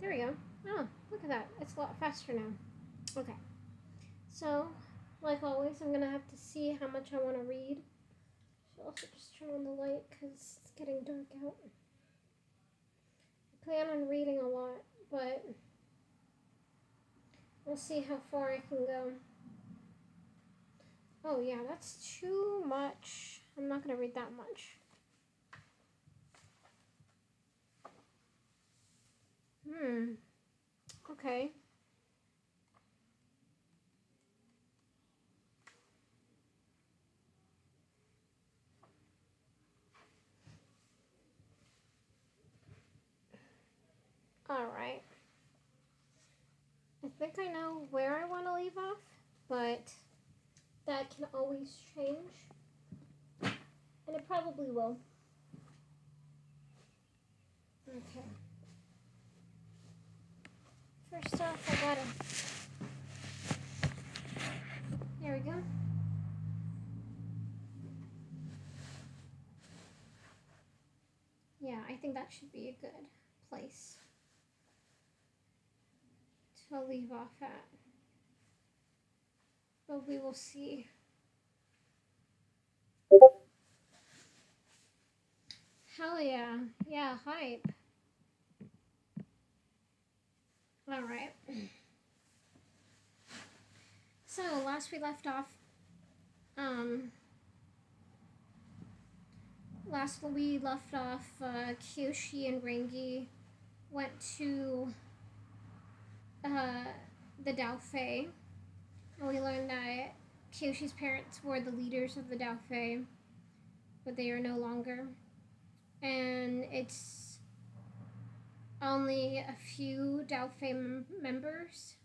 There we go. Oh, look at that. It's a lot faster now. Okay. So, like always, I'm going to have to see how much I want to read. I should also just turn on the light because it's getting dark out. I plan on reading a lot, but we'll see how far I can go. Oh, yeah, that's too much. I'm not going to read that much. Hmm. Okay. Alright. I think I know where I want to leave off, but that can always change. And it probably will. Okay. First off, I gotta. There we go. Yeah, I think that should be a good place to leave off at. But we will see. Hell yeah. Yeah, hype. All right. So last we left off, um, last we left off, uh, Kyoshi and Rangi went to uh, the Dao Fei, and we learned that Kyoshi's parents were the leaders of the Dao Fei, but they are no longer, and it's only a few Dao members.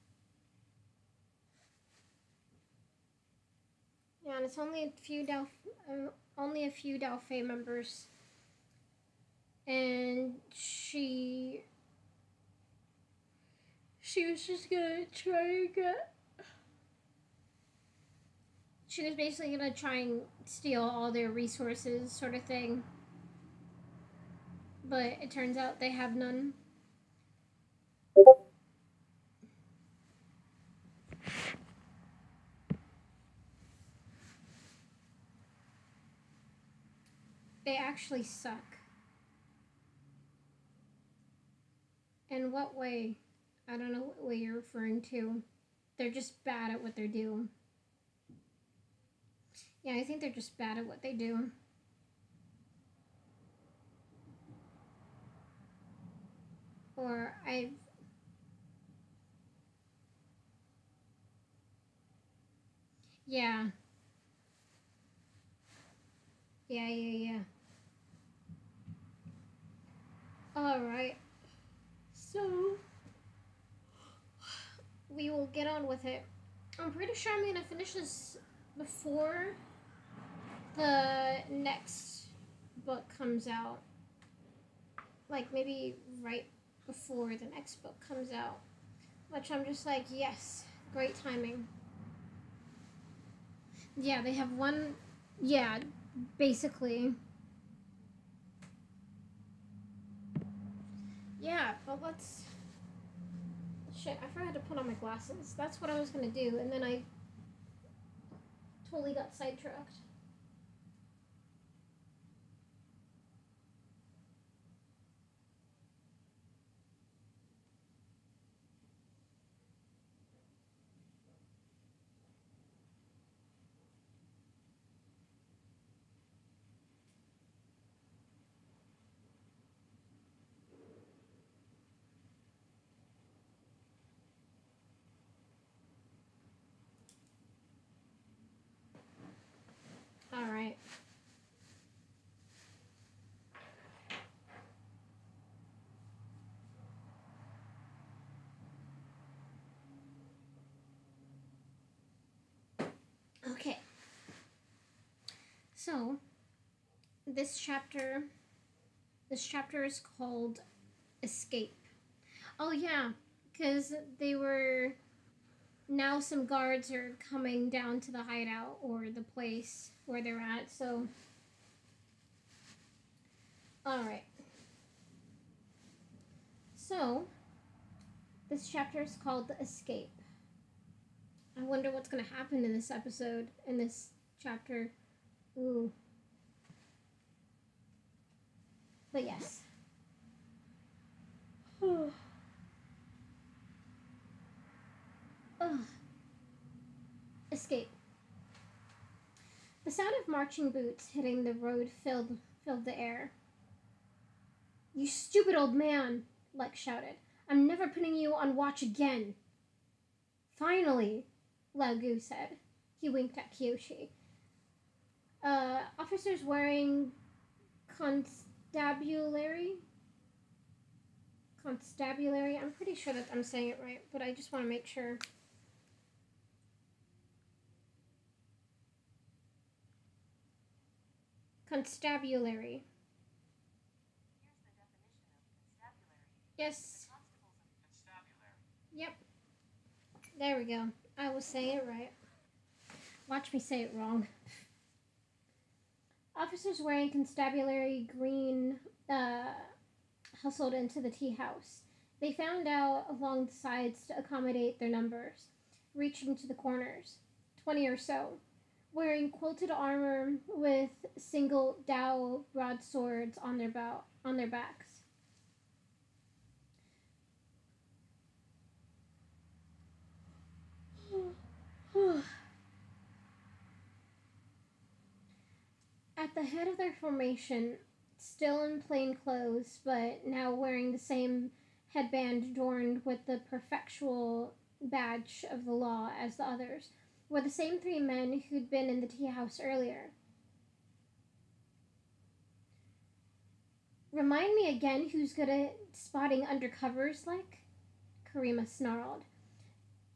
Yeah, and it's only a few Dao, uh, only a few Fei members. And she, she was just gonna try and get. She was basically gonna try and steal all their resources, sort of thing. But it turns out they have none. They actually suck. In what way? I don't know what way you're referring to. They're just bad at what they do. Yeah, I think they're just bad at what they do. Or I've Yeah. Yeah, yeah, yeah. Alright. So, we will get on with it. I'm pretty sure I'm to finish this before the next book comes out. Like, maybe right before the next book comes out. Which I'm just like, yes, great timing. Yeah, they have one. Yeah, basically. Yeah, but let's. Shit, I forgot to put on my glasses. That's what I was gonna do, and then I totally got sidetracked. All right. Okay. So, this chapter this chapter is called Escape. Oh yeah, cuz they were now some guards are coming down to the hideout or the place where they're at. So, all right. So, This chapter is called The Escape. I wonder what's going to happen in this episode, in this chapter. Ooh. But yes. Ugh. Escape. The sound of marching boots hitting the road filled filled the air. You stupid old man, Lek shouted. I'm never putting you on watch again. Finally, Lagu said. He winked at Kyoshi. Uh, officers wearing constabulary. Constabulary. I'm pretty sure that I'm saying it right, but I just want to make sure. Constabulary. Yes. Yep. There we go. I will say it right. Watch me say it wrong. Officers wearing constabulary green uh, hustled into the tea house. They found out along the sides to accommodate their numbers, reaching to the corners, twenty or so, wearing quilted armor with single dao broadswords on their bow on their backs. At the head of their formation, still in plain clothes, but now wearing the same headband adorned with the prefectural badge of the law as the others, were the same three men who'd been in the tea house earlier. Remind me again who's good at spotting undercovers like? Karima snarled.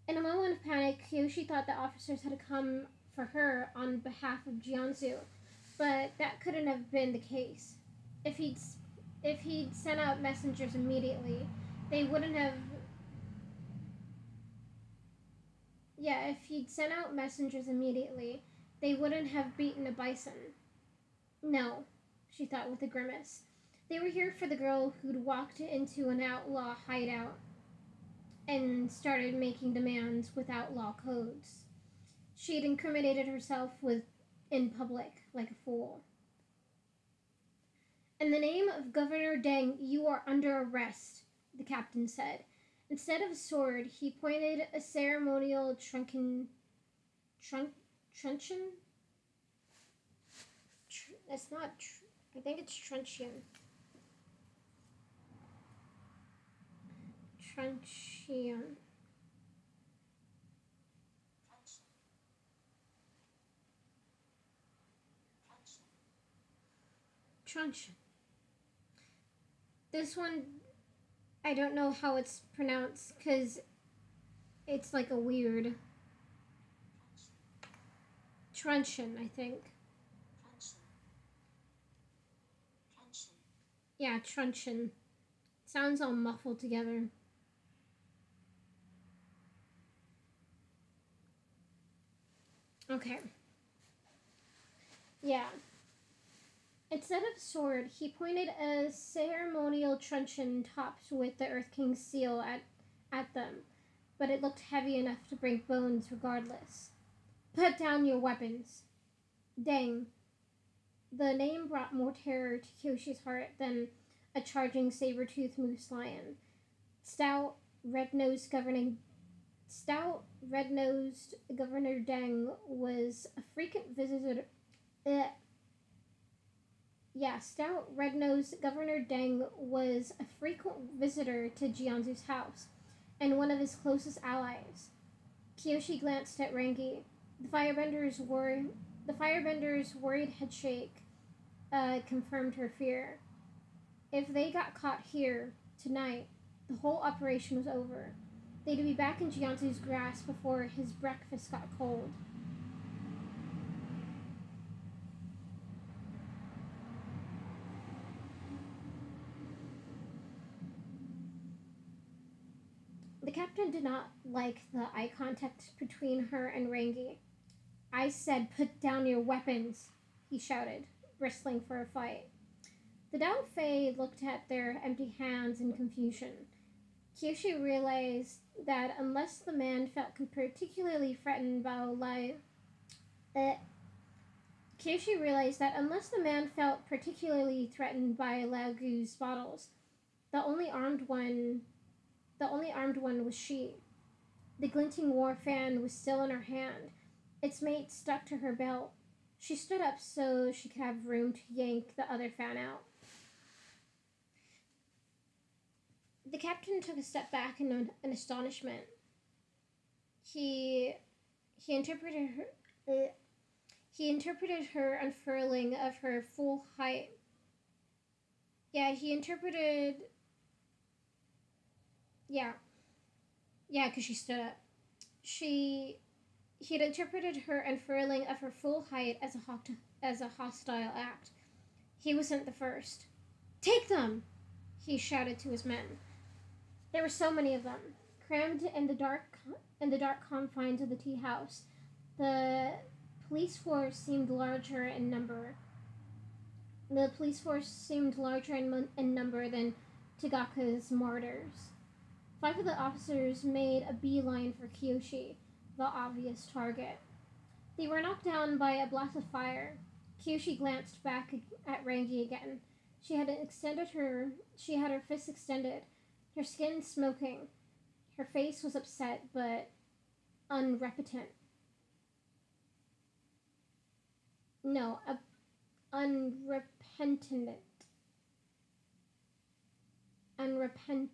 In a moment of panic, Kyoshi thought the officers had come for her on behalf of Jianzu, but that couldn't have been the case. If he'd if he'd sent out messengers immediately, they wouldn't have. Yeah, if he'd sent out messengers immediately, they wouldn't have beaten a bison. No, she thought with a grimace. They were here for the girl who'd walked into an outlaw hideout and started making demands without law codes. She had incriminated herself with in public like a fool. In the name of Governor Deng, you are under arrest, the captain said. Instead of a sword, he pointed a ceremonial truncheon. Trunk, truncheon? Tr- it's not. Tr- I think it's truncheon. Truncheon. Truncheon. This one, I don't know how it's pronounced because it's like a weird. Truncheon, I think. Yeah, truncheon. Sounds all muffled together. Okay. Yeah. Instead of sword, he pointed a ceremonial truncheon topped with the Earth King's seal at, at them, but it looked heavy enough to break bones regardless. Put down your weapons. Deng. The name brought more terror to Kyoshi's heart than a charging saber-toothed moose lion. Stout, red-nosed governing stout, red-nosed Governor Deng was a frequent visitor. Uh, yeah, stout, red-nosed Governor Deng was a frequent visitor to Jianzu's house, and one of his closest allies. Kyoshi glanced at Rangi. The firebender's wor- the firebender's worried headshake uh, confirmed her fear. If they got caught here tonight, the whole operation was over. They'd be back in Jianzu's grasp before his breakfast got cold. The captain did not like the eye contact between her and Rangi. I said, put down your weapons, he shouted, bristling for a fight. The Dao Fei looked at their empty hands in confusion. Kyoshi realized that unless the man felt particularly threatened by Lai, uh, realized that unless the man felt particularly threatened by Laogu's bottles, the only armed one, the only armed one was she. The glinting war fan was still in her hand, its mate stuck to her belt. She stood up so she could have room to yank the other fan out. The captain took a step back in, in astonishment. He he interpreted her uh, he interpreted her unfurling of her full height. Yeah, he interpreted. Yeah. Yeah, because she stood up. She. He had interpreted her unfurling of her full height as a, ho- as a hostile act. He wasn't the first. Take them! He shouted to his men. There were so many of them, crammed in the dark in the dark confines of the tea house. The police force seemed larger in number. The police force seemed larger in, in number than Tagaka's martyrs. Five of the officers made a beeline for Kyoshi, the obvious target. They were knocked down by a blast of fire. Kyoshi glanced back at Rangi again. She had extended her she had her fists extended, her skin smoking. Her face was upset but unrepentant. No, a, unrepentant. Unrepentant.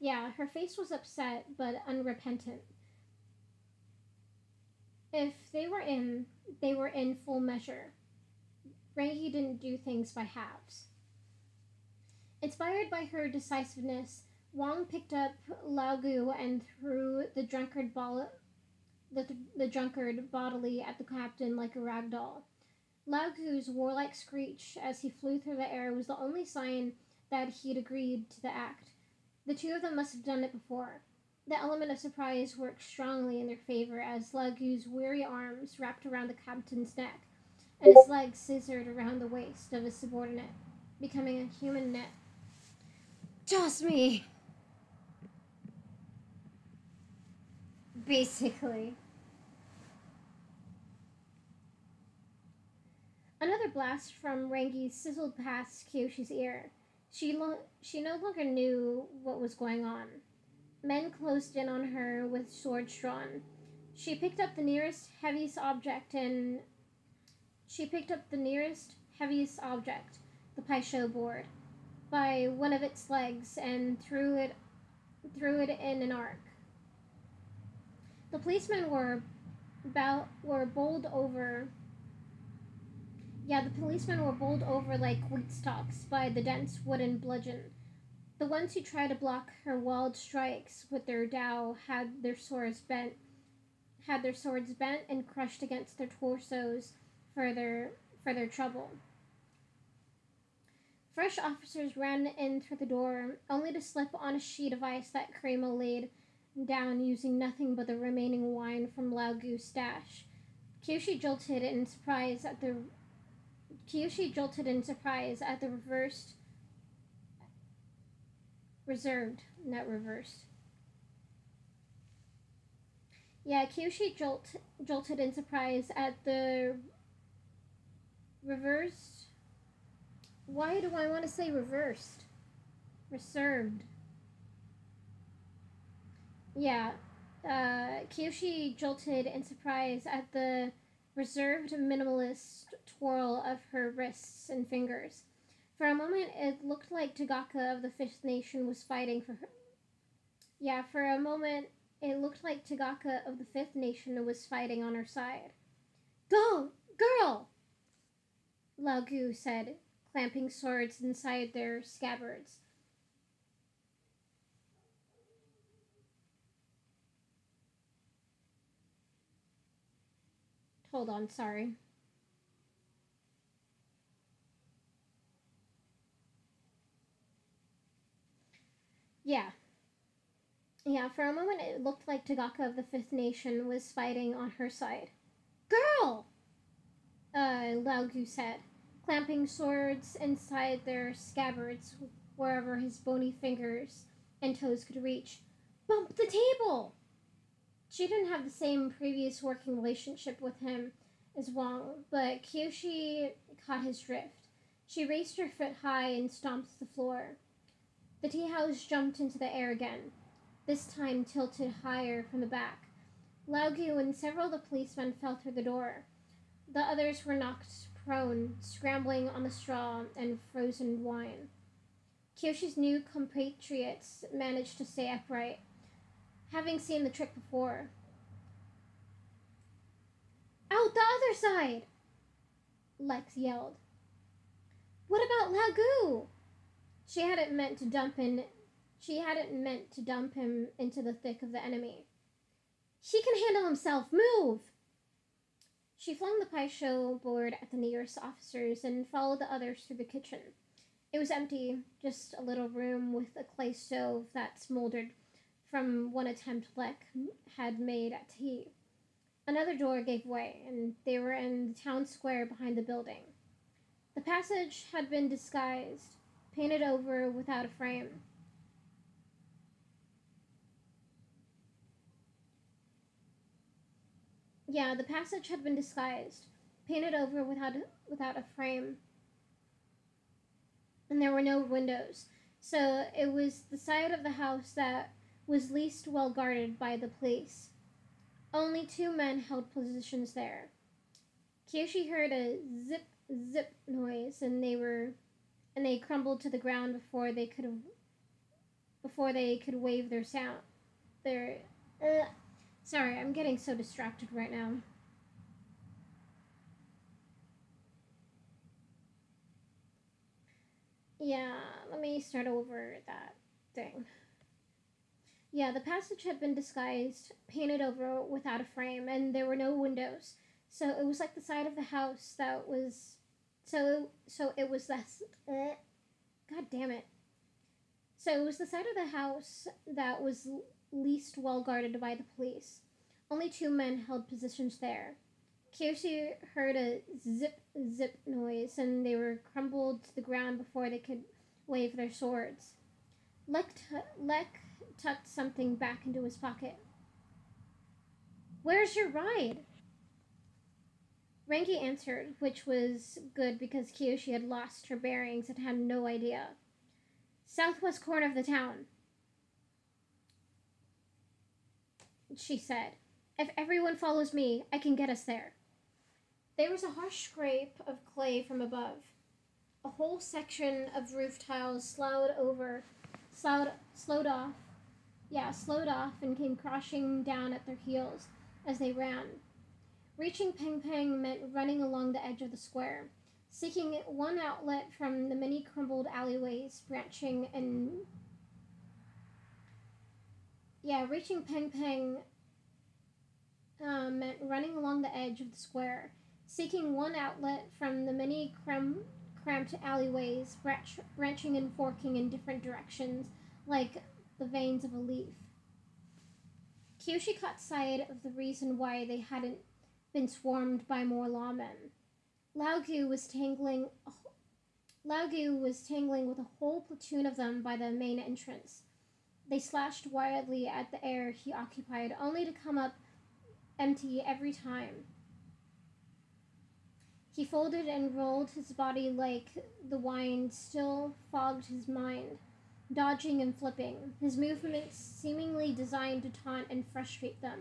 Yeah, her face was upset but unrepentant. If they were in, they were in full measure. Rangi didn't do things by halves. Inspired by her decisiveness, Wong picked up Lao Gu and threw the drunkard ball, the, the drunkard bodily at the captain like a rag doll. Lao Gu's warlike screech as he flew through the air was the only sign that he'd agreed to the act. The two of them must have done it before. The element of surprise worked strongly in their favor as Lao Gu's weary arms wrapped around the captain's neck and his legs scissored around the waist of his subordinate, becoming a human net. Toss me! Basically. Another blast from Rangi sizzled past Kyoshi's ear. She, lo- she no longer knew what was going on. Men closed in on her with swords drawn. She picked up the nearest heaviest object and she picked up the nearest heaviest object, the Pai Sho board, by one of its legs and threw it threw it in an arc. The policemen were about were bowled over. Yeah, the policemen were bowled over like wheat stalks by the dense wooden bludgeon. The ones who tried to block her wild strikes with their dao had their swords bent had their swords bent and crushed against their torsos for their trouble. Fresh officers ran in through the door, only to slip on a sheet of ice that Karima laid down using nothing but the remaining wine from Lao Gu's stash. Kyoshi jolted in surprise at the Kyoshi jolted in surprise at the reversed reserved, not reversed. Yeah, Kyoshi jolt, jolted in surprise at the reversed. Why do I want to say reversed? Reserved. Yeah, uh, Kyoshi jolted in surprise at the reserved minimalist twirl of her wrists and fingers. For a moment, it looked like Tagaka of the Fifth Nation was fighting for her. Yeah, for a moment, it looked like Tagaka of the Fifth Nation was fighting on her side. Go, girl! Lao Gu said, clamping swords inside their scabbards. Hold on, sorry. Yeah. Yeah, for a moment it looked like Tagaka of the Fifth Nation was fighting on her side. Girl! Uh, Lao Gu said. Clamping swords inside their scabbards wherever his bony fingers and toes could reach. Bump the table! She didn't have the same previous working relationship with him as Wong, but Kyoshi caught his drift. She raised her foot high and stomped the floor. The tea house jumped into the air again, this time tilted higher from the back. Gu and several of the policemen fell through the door. The others were knocked prone, scrambling on the straw and frozen wine. Kyoshi's new compatriots managed to stay upright, having seen the trick before. Out the other side! Lek yelled. What about Lagu? She hadn't meant to dump in she hadn't meant to dump him into the thick of the enemy. He can handle himself. Move! She flung the Pai Sho board at the nearest officers and followed the others through the kitchen. It was empty, just a little room with a clay stove that smoldered from one attempt Lek had made at tea. Another door gave way, and they were in the town square behind the building. The passage had been disguised, painted over without a frame. Yeah, the passage had been disguised, painted over without without a frame, and there were no windows. So it was the side of the house that was least well guarded by the police. Only two men held positions there. Kyoshi heard a zip zip noise, and they were and they crumbled to the ground before they could before they could wave their sound their uh, Sorry, I'm getting so distracted right now. Yeah, let me start over that thing. Yeah, the passage had been disguised, painted over without a frame, and there were no windows. So it was like the side of the house that was. So so it was this. Uh, God damn it. So it was the side of the house that was least well guarded by the police. Only two men held positions there. Kyoshi heard a zip zip noise, and they were crumbled to the ground before they could wave their swords. Lek, t- Lek tucked something back into his pocket. Where's your ride? Rangi answered, which was good because Kyoshi had lost her bearings and had no idea. Southwest corner of the town. She said. If everyone follows me, I can get us there. There was a harsh scrape of clay from above. A whole section of roof tiles slowed over, slowed, slowed off, yeah, slowed off and came crashing down at their heels as they ran. Reaching Peng Peng meant running along the edge of the square, seeking one outlet from the many crumbled alleyways branching and yeah, reaching Peng Peng um, meant running along the edge of the square, seeking one outlet from the many cram- cramped alleyways, branch- branching and forking in different directions, like the veins of a leaf. Kyoshi caught sight of the reason why they hadn't been swarmed by more lawmen. Laogu was tangling. Laogu was tangling with a whole platoon of them by the main entrance. They slashed wildly at the air he occupied, only to come up empty every time. He folded and rolled his body like the wine still fogged his mind, dodging and flipping, his movements seemingly designed to taunt and frustrate them.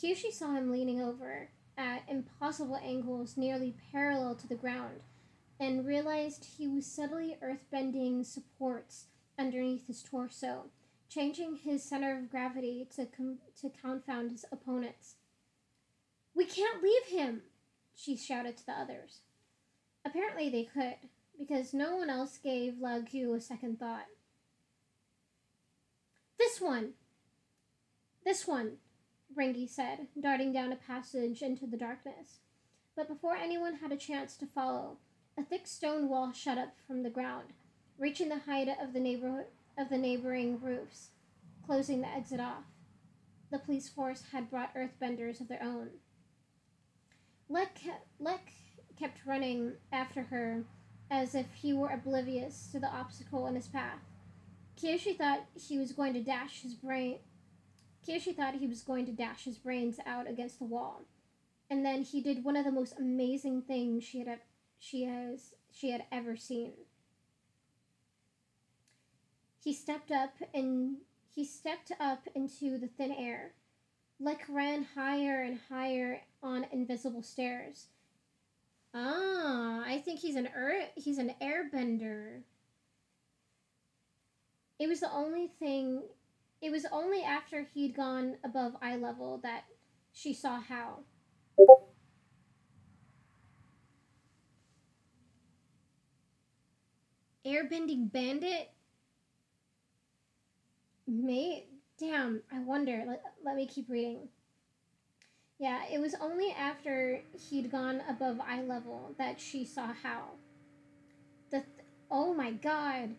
Kyoshi saw him leaning over at impossible angles nearly parallel to the ground, and realized he was subtly earthbending supports underneath his torso, changing his center of gravity to, com- to confound his opponents. We can't leave him, she shouted to the others. Apparently they could, because no one else gave Laogu a second thought. This one! This one, Rangi said, darting down a passage into the darkness. But before anyone had a chance to follow, a thick stone wall shut up from the ground, reaching the height of the neighborhood of the neighboring roofs, closing the exit off. The police force had brought earthbenders of their own. Lek, Lek kept running after her as if he were oblivious to the obstacle in his path. Kyoshi thought he was going to dash his brain. Kyoshi thought he was going to dash his brains out against the wall, and then he did one of the most amazing things she had she has she had ever seen. He stepped up and he stepped up into the thin air. Lek ran higher and higher on invisible stairs. Ah, I think he's an er- he's an airbender. It was the only thing it was only after he'd gone above eye level that she saw how. Airbending bandit? May damn, I wonder. Let, let me keep reading. Yeah, it was only after he'd gone above eye level that she saw how. The th- oh my god.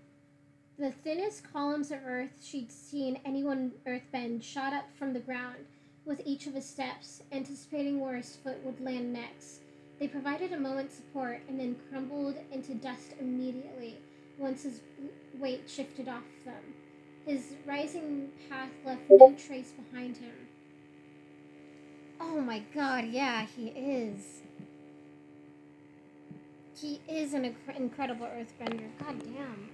The thinnest columns of earth she'd seen anyone earthbend shot up from the ground with each of his steps, anticipating where his foot would land next. They provided a moment's support and then crumbled into dust immediately once his weight shifted off them. His rising path left no trace behind him. Oh my god, yeah, he is. He is an inc- incredible earthbender. God damn.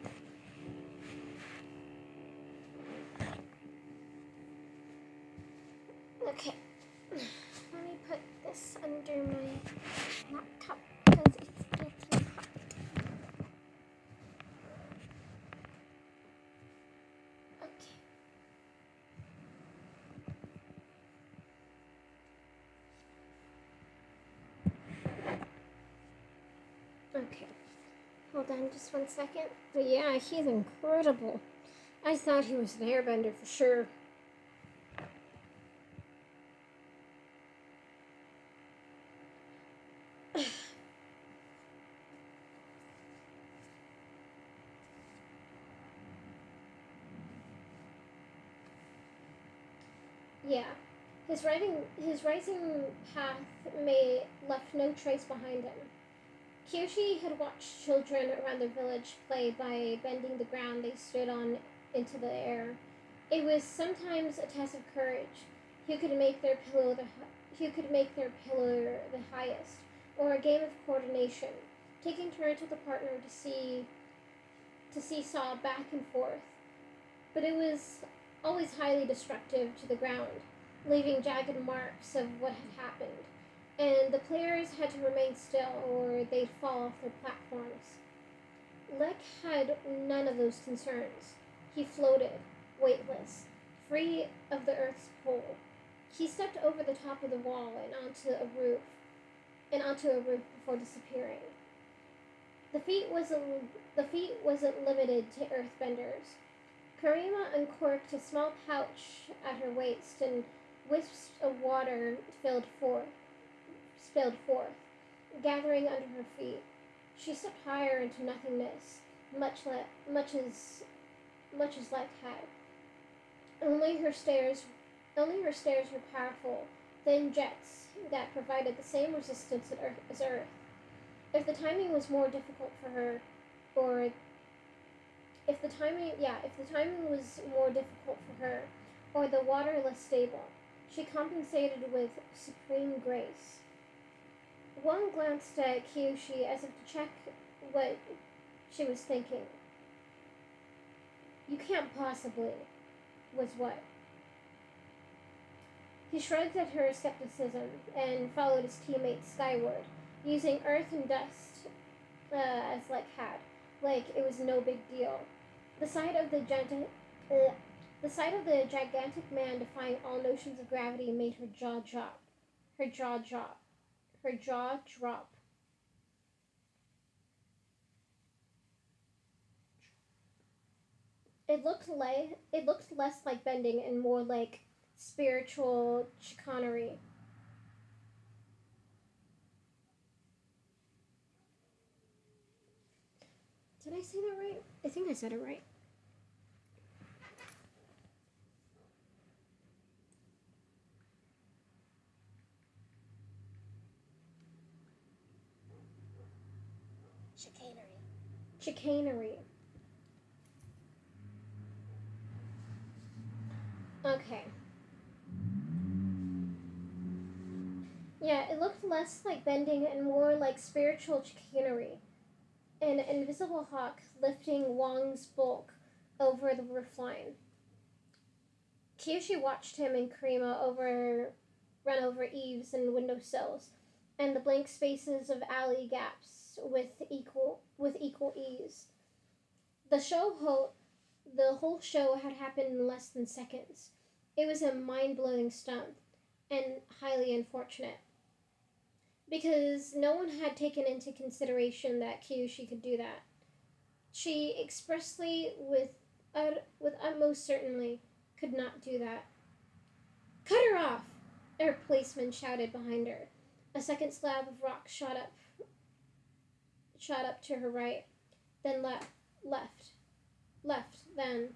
Okay. Let me put this under my laptop because it's getting hot. Okay. Okay. Hold on just one second. But yeah, he's incredible. I thought he was an airbender for sure. Yeah. His rising his rising path may left no trace behind him. Kyoshi had watched children around the village play by bending the ground they stood on into the air. It was sometimes a test of courage. Who could make their pillow the who could make their pillar the highest, or a game of coordination, taking turns with a partner to see to seesaw back and forth. But it was always highly destructive to the ground, leaving jagged marks of what had happened and the players had to remain still or they'd fall off their platforms. Lek had none of those concerns. He floated, weightless, free of the earth's pull. He stepped over the top of the wall and onto a roof, and onto a roof before disappearing. The feat wasn't the feat wasn't limited to earthbenders. Karima uncorked a small pouch at her waist and wisps of water filled forth spilled forth, gathering under her feet. She stepped higher into nothingness, much le- much as much as Lek had. Only her stairs only her stairs were powerful, thin jets that provided the same resistance as Earth. If the timing was more difficult for her, or if the timing yeah, if the timing was more difficult for her, or the water less stable, she compensated with supreme grace. Wong glanced at Kyoshi as if to check what she was thinking. You can't possibly, was what? He shrugged at her skepticism and followed his teammates skyward, using earth and dust uh, as like had, like it was no big deal. The sight of the gigantic, uh, the sight of the gigantic man defying all notions of gravity made her jaw drop. Her jaw drop her jaw drop. It looked like it looked less like bending and more like spiritual chicanery. Did I say that right? I think I said it right. Chicanery. Okay. Yeah, it looked less like bending and more like spiritual chicanery. An invisible hawk lifting Wong's bulk over the roofline. Kyoshi watched him and Karima over run over eaves and windowsills, and the blank spaces of alley gaps with equal with equal ease. The show ho- the whole show had happened in less than seconds. It was a mind-blowing stunt and highly unfortunate because no one had taken into consideration that Kyoshi could do that. She expressly, with uh, with utmost certainty, could not do that. Cut her off! A policeman shouted behind her. A second slab of rock shot up, shot up to her right, then left, left, left, then.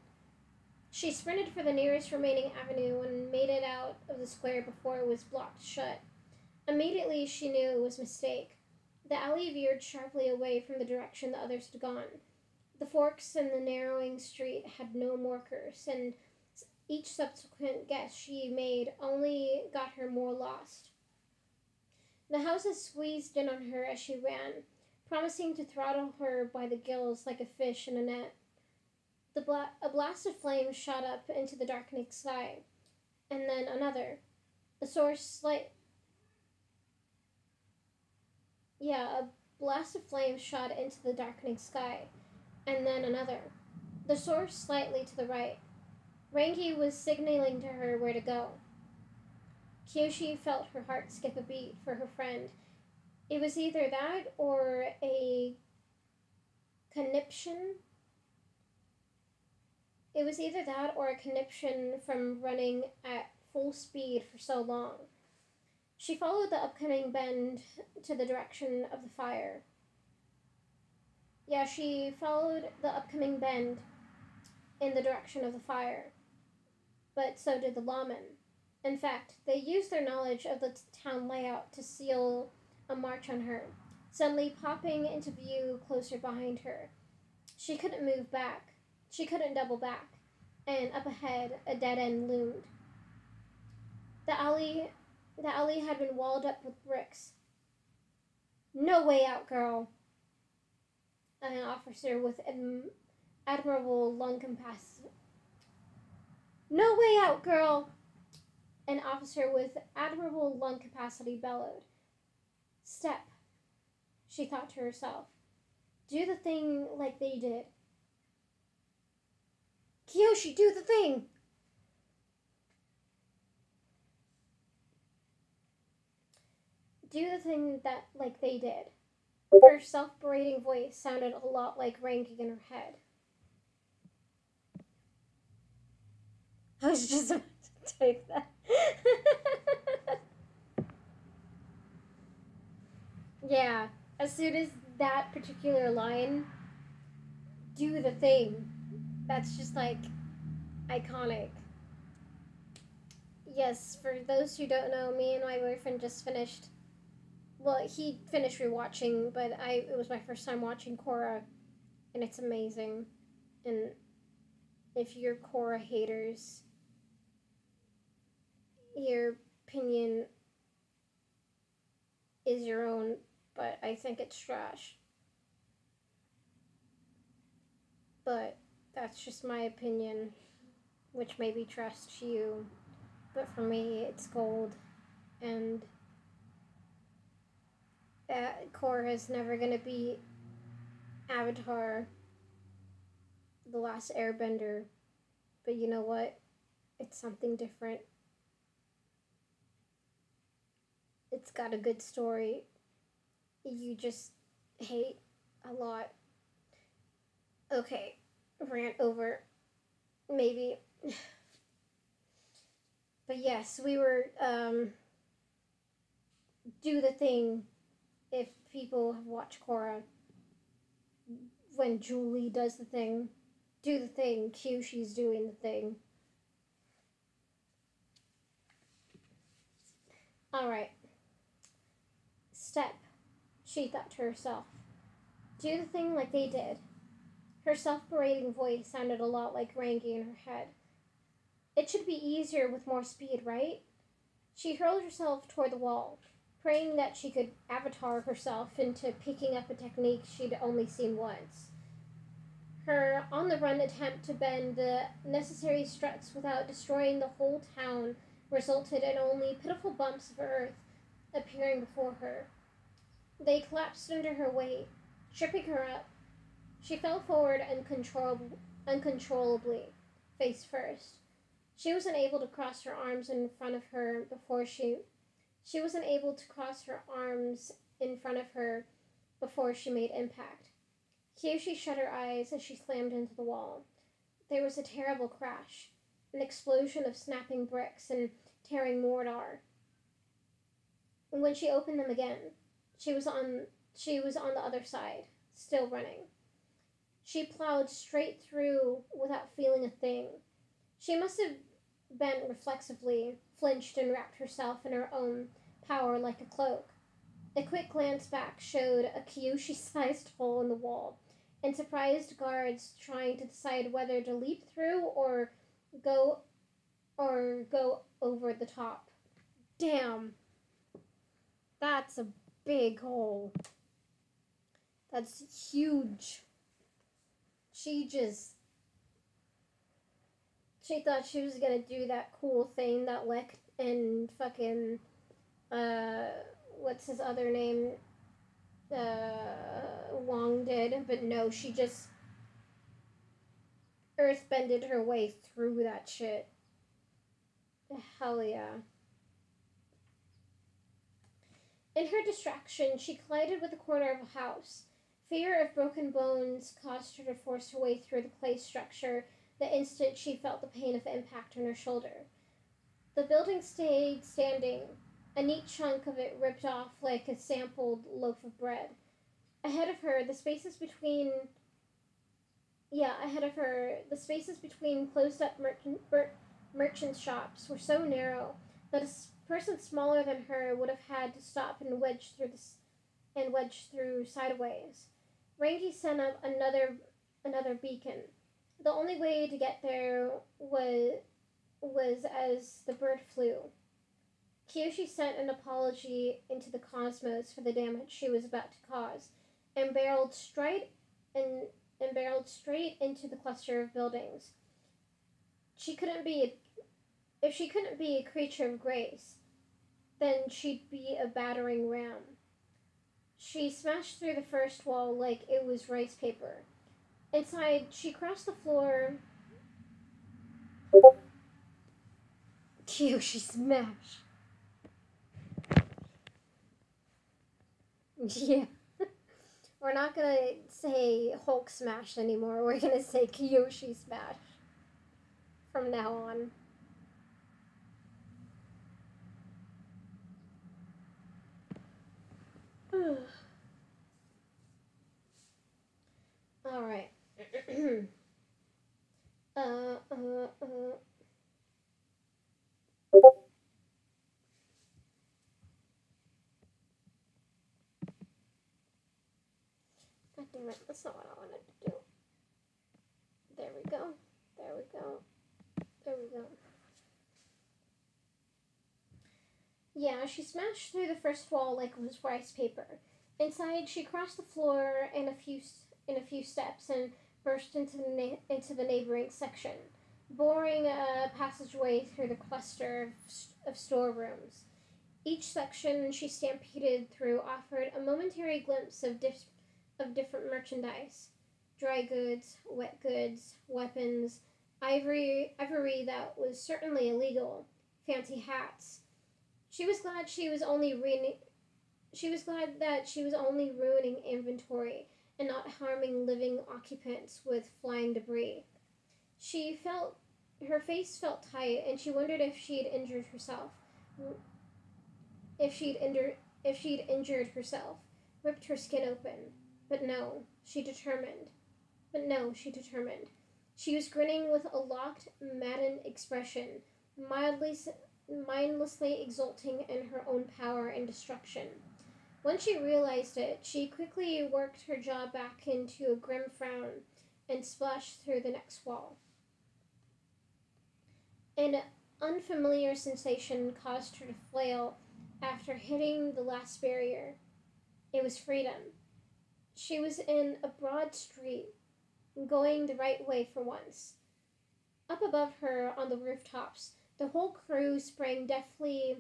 She sprinted for the nearest remaining avenue and made it out of the square before it was blocked shut. Immediately she knew it was a mistake. The alley veered sharply away from the direction the others had gone. The forks in the narrowing street had no markers, and each subsequent guess she made only got her more lost. The houses squeezed in on her as she ran, promising to throttle her by the gills like a fish in a net. The bla- a blast of flame shot up into the darkening sky, and then another. The source slight. Yeah, a blast of flame shot into the darkening sky, and then another. The source slightly to the right. Rangi was signaling to her where to go. Kyoshi felt her heart skip a beat for her friend. It was either that or a conniption. It was either that or a conniption from running at full speed for so long. She followed the upcoming bend to the direction of the fire. Yeah, she followed the upcoming bend in the direction of the fire. But so did the lawmen. In fact, they used their knowledge of the town layout to seal a march on her, suddenly popping into view closer behind her. She couldn't move back. She couldn't double back. And up ahead, a dead end loomed. The alley the alley had been walled up with bricks. No way out, girl. An officer with adm- admirable lung capacity. No way out, girl. An officer with admirable lung capacity bellowed. Step, she thought to herself. Do the thing like they did. Kyoshi, do the thing! do the thing that like they did. Her self-berating voice sounded a lot like Rangi in her head. I was just about to type that. yeah, as soon as that particular line, do the thing, that's just like iconic. Yes, for those who don't know, me and my boyfriend just finished well, he finished rewatching, but I it was my first time watching Korra, and it's amazing. And if you're Korra haters, your opinion is your own, but I think it's trash. But that's just my opinion, which may be trash to you. But for me, it's gold. And that Korra is never gonna be Avatar, the last Airbender. But you know what? It's something different. It's got a good story. You just hate a lot. Okay, rant over. Maybe. But yes, we were um do the thing if people have watched Korra, when Julie does the thing, do the thing, Q she's doing the thing. Alright. Step, she thought to herself. Do the thing like they did. Her self berating voice sounded a lot like Rangi in her head. It should be easier with more speed, right? She hurled herself toward the wall, praying that she could avatar herself into picking up a technique she'd only seen once. Her on the run attempt to bend the necessary struts without destroying the whole town resulted in only pitiful bumps of earth appearing before her. They collapsed under her weight, tripping her up. She fell forward uncontrollably, uncontrollably, face first. She was unable to cross her arms in front of her before she she was unable to cross her arms in front of her before she made impact. Kyoshi shut her eyes as she slammed into the wall. There was a terrible crash, an explosion of snapping bricks and tearing mortar. And when she opened them again, she was on she was on the other side, still running. She plowed straight through without feeling a thing. She must have bent reflexively, flinched, and wrapped herself in her own power like a cloak. A quick glance back showed a Kyoshi sized hole in the wall, and surprised guards trying to decide whether to leap through or go or go over the top. Damn. That's a big hole. That's huge. She just she thought she was gonna do that cool thing that Lek and fucking uh what's his other name uh Wong did, but no, she just earthbended her way through that shit. Hell yeah. In her distraction, she collided with the corner of a house. Fear of broken bones caused her to force her way through the clay structure the instant she felt the pain of impact on her shoulder. The building stayed standing, a neat chunk of it ripped off like a sampled loaf of bread. Ahead of her, the spaces between yeah, ahead of her, the spaces between closed up merchant, mer- merchant shops were so narrow that a person smaller than her would have had to stop and wedge through this and wedge through sideways. Rangi sent up another another beacon. The only way to get there was was as the bird flew. Kyoshi sent an apology into the cosmos for the damage she was about to cause, and barreled straight and, and barreled straight into the cluster of buildings. She couldn't be if she couldn't be a creature of grace, then she'd be a battering ram. She smashed through the first wall like it was rice paper Inside, she crossed the floor. Cute, she smashed. Yeah. We're not gonna say Hulk smash anymore. We're gonna say Kyoshi smash from now on. All right. uh, uh, uh. God damn it, that's not what I wanted to do. There we go. There we go. There we go. Yeah, she smashed through the first wall like it was rice paper. Inside, she crossed the floor in a few in a few steps and burst into the, na- into the neighboring section, boring a passageway through the cluster of, of storerooms. Each section she stampeded through offered a momentary glimpse of, dif- of different merchandise dry goods, wet goods, weapons, ivory, ivory that was certainly illegal, fancy hats. She was glad she was only re- she was glad that she was only ruining inventory and not harming living occupants with flying debris. She felt her face felt tight, and she wondered if she'd injured herself. If she'd injured if she'd injured herself, ripped her skin open. But no, she determined. But no, she determined. She was grinning with a locked, maddened expression, mildly, mindlessly exulting in her own power and destruction. Once she realized it, she quickly worked her jaw back into a grim frown and splashed through the next wall. An unfamiliar sensation caused her to flail after hitting the last barrier. It was freedom. She was in a broad street, going the right way for once. Up above her on the rooftops, the whole crew sprang deftly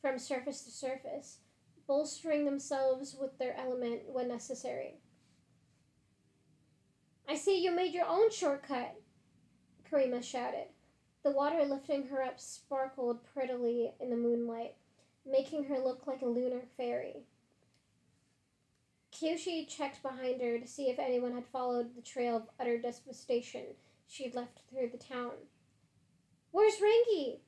from surface to surface, bolstering themselves with their element when necessary. I see you made your own shortcut, Kirima shouted. The water lifting her up sparkled prettily in the moonlight, making her look like a lunar fairy. Kyoshi checked behind her to see if anyone had followed the trail of utter devastation she'd left through the town. Where's Rangi?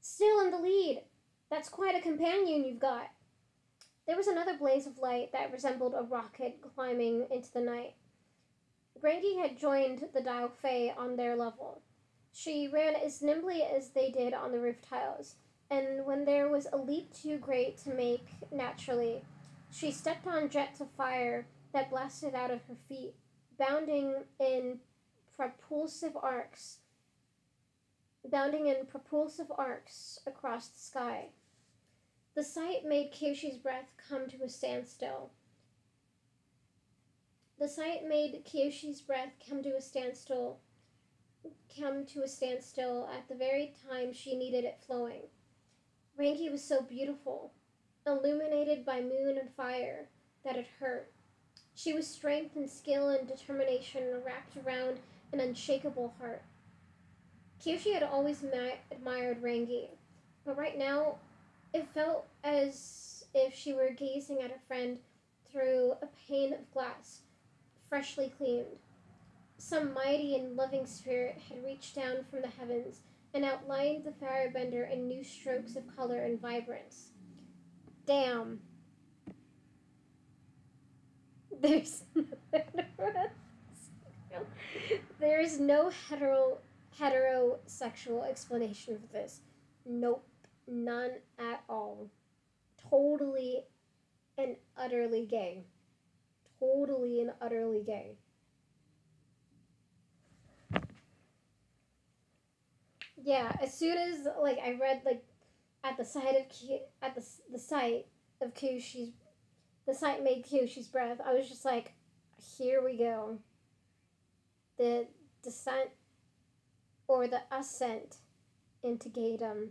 Still in the lead. That's quite a companion you've got. There was another blaze of light that resembled a rocket climbing into the night. Rangi had joined the Dao Fei on their level. She ran as nimbly as they did on the roof tiles, and when there was a leap too great to make naturally, she stepped on jets of fire that blasted out of her feet, bounding in propulsive arcs, bounding in propulsive arcs across the sky. The sight made Kyoshi's breath come to a standstill. The sight made Kyoshi's breath come to a standstill, come to a standstill at the very time she needed it flowing. Rangi was so beautiful, illuminated by moon and fire, that it hurt. She was strength and skill and determination wrapped around an unshakable heart. Kyoshi had always admired Rangi, but right now it felt as if she were gazing at a friend through a pane of glass, freshly cleaned. Some mighty and loving spirit had reached down from the heavens and outlined the firebender in new strokes of color and vibrance. Damn. There's there's no hetero heterosexual explanation for this. Nope, none at all. Totally and utterly gay. Totally and utterly gay. Yeah, as soon as like I read like at the sight of Q, at the the sight of Kyoshi's the sight made Kyoshi's breath, I was just like, here we go. The descent or the ascent into Gaydom.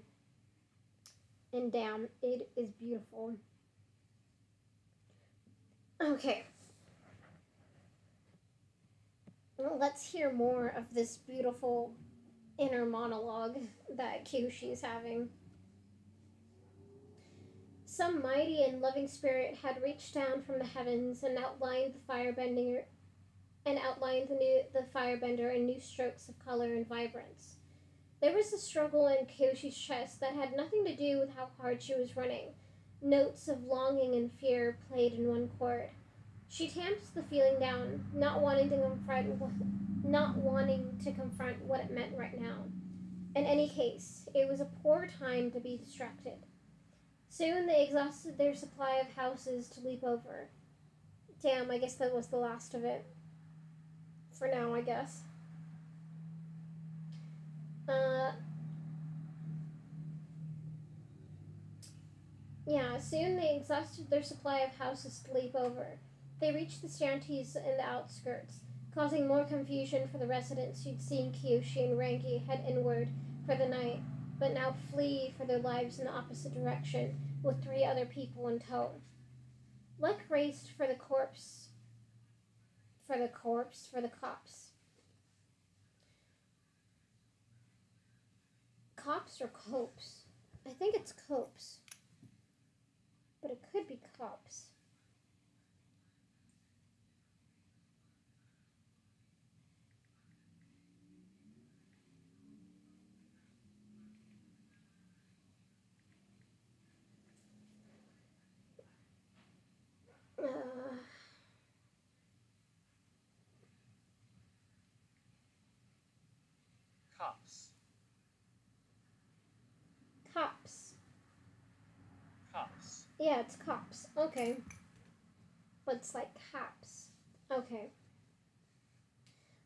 And down. It is beautiful. Okay. Well, let's hear more of this beautiful inner monologue that Kyoshi is having. Some mighty and loving spirit had reached down from the heavens and outlined the firebending and outlined the new the firebender in new strokes of color and vibrance. There was a struggle in Kyoshi's chest that had nothing to do with how hard she was running. Notes of longing and fear played in one chord. She tamped the feeling down, not wanting to confront not wanting to confront what it meant right now. In any case, it was a poor time to be distracted. Soon they exhausted their supply of houses to leap over. Damn, I guess that was the last of it. For now, I guess. Uh, yeah, soon they exhausted their supply of houses to leap over. They reached the shanties in the outskirts, causing more confusion for the residents who'd seen Kyoshi and Rangi head inward for the night, but now flee for their lives in the opposite direction with three other people in tow. Lek raced for the corpse. For the corpse, for the cops. Cops or copes? I think it's copes. But it could be cops. Uh, Cops. cops. Cops. Yeah, it's cops. Okay. But it's like cops. Okay.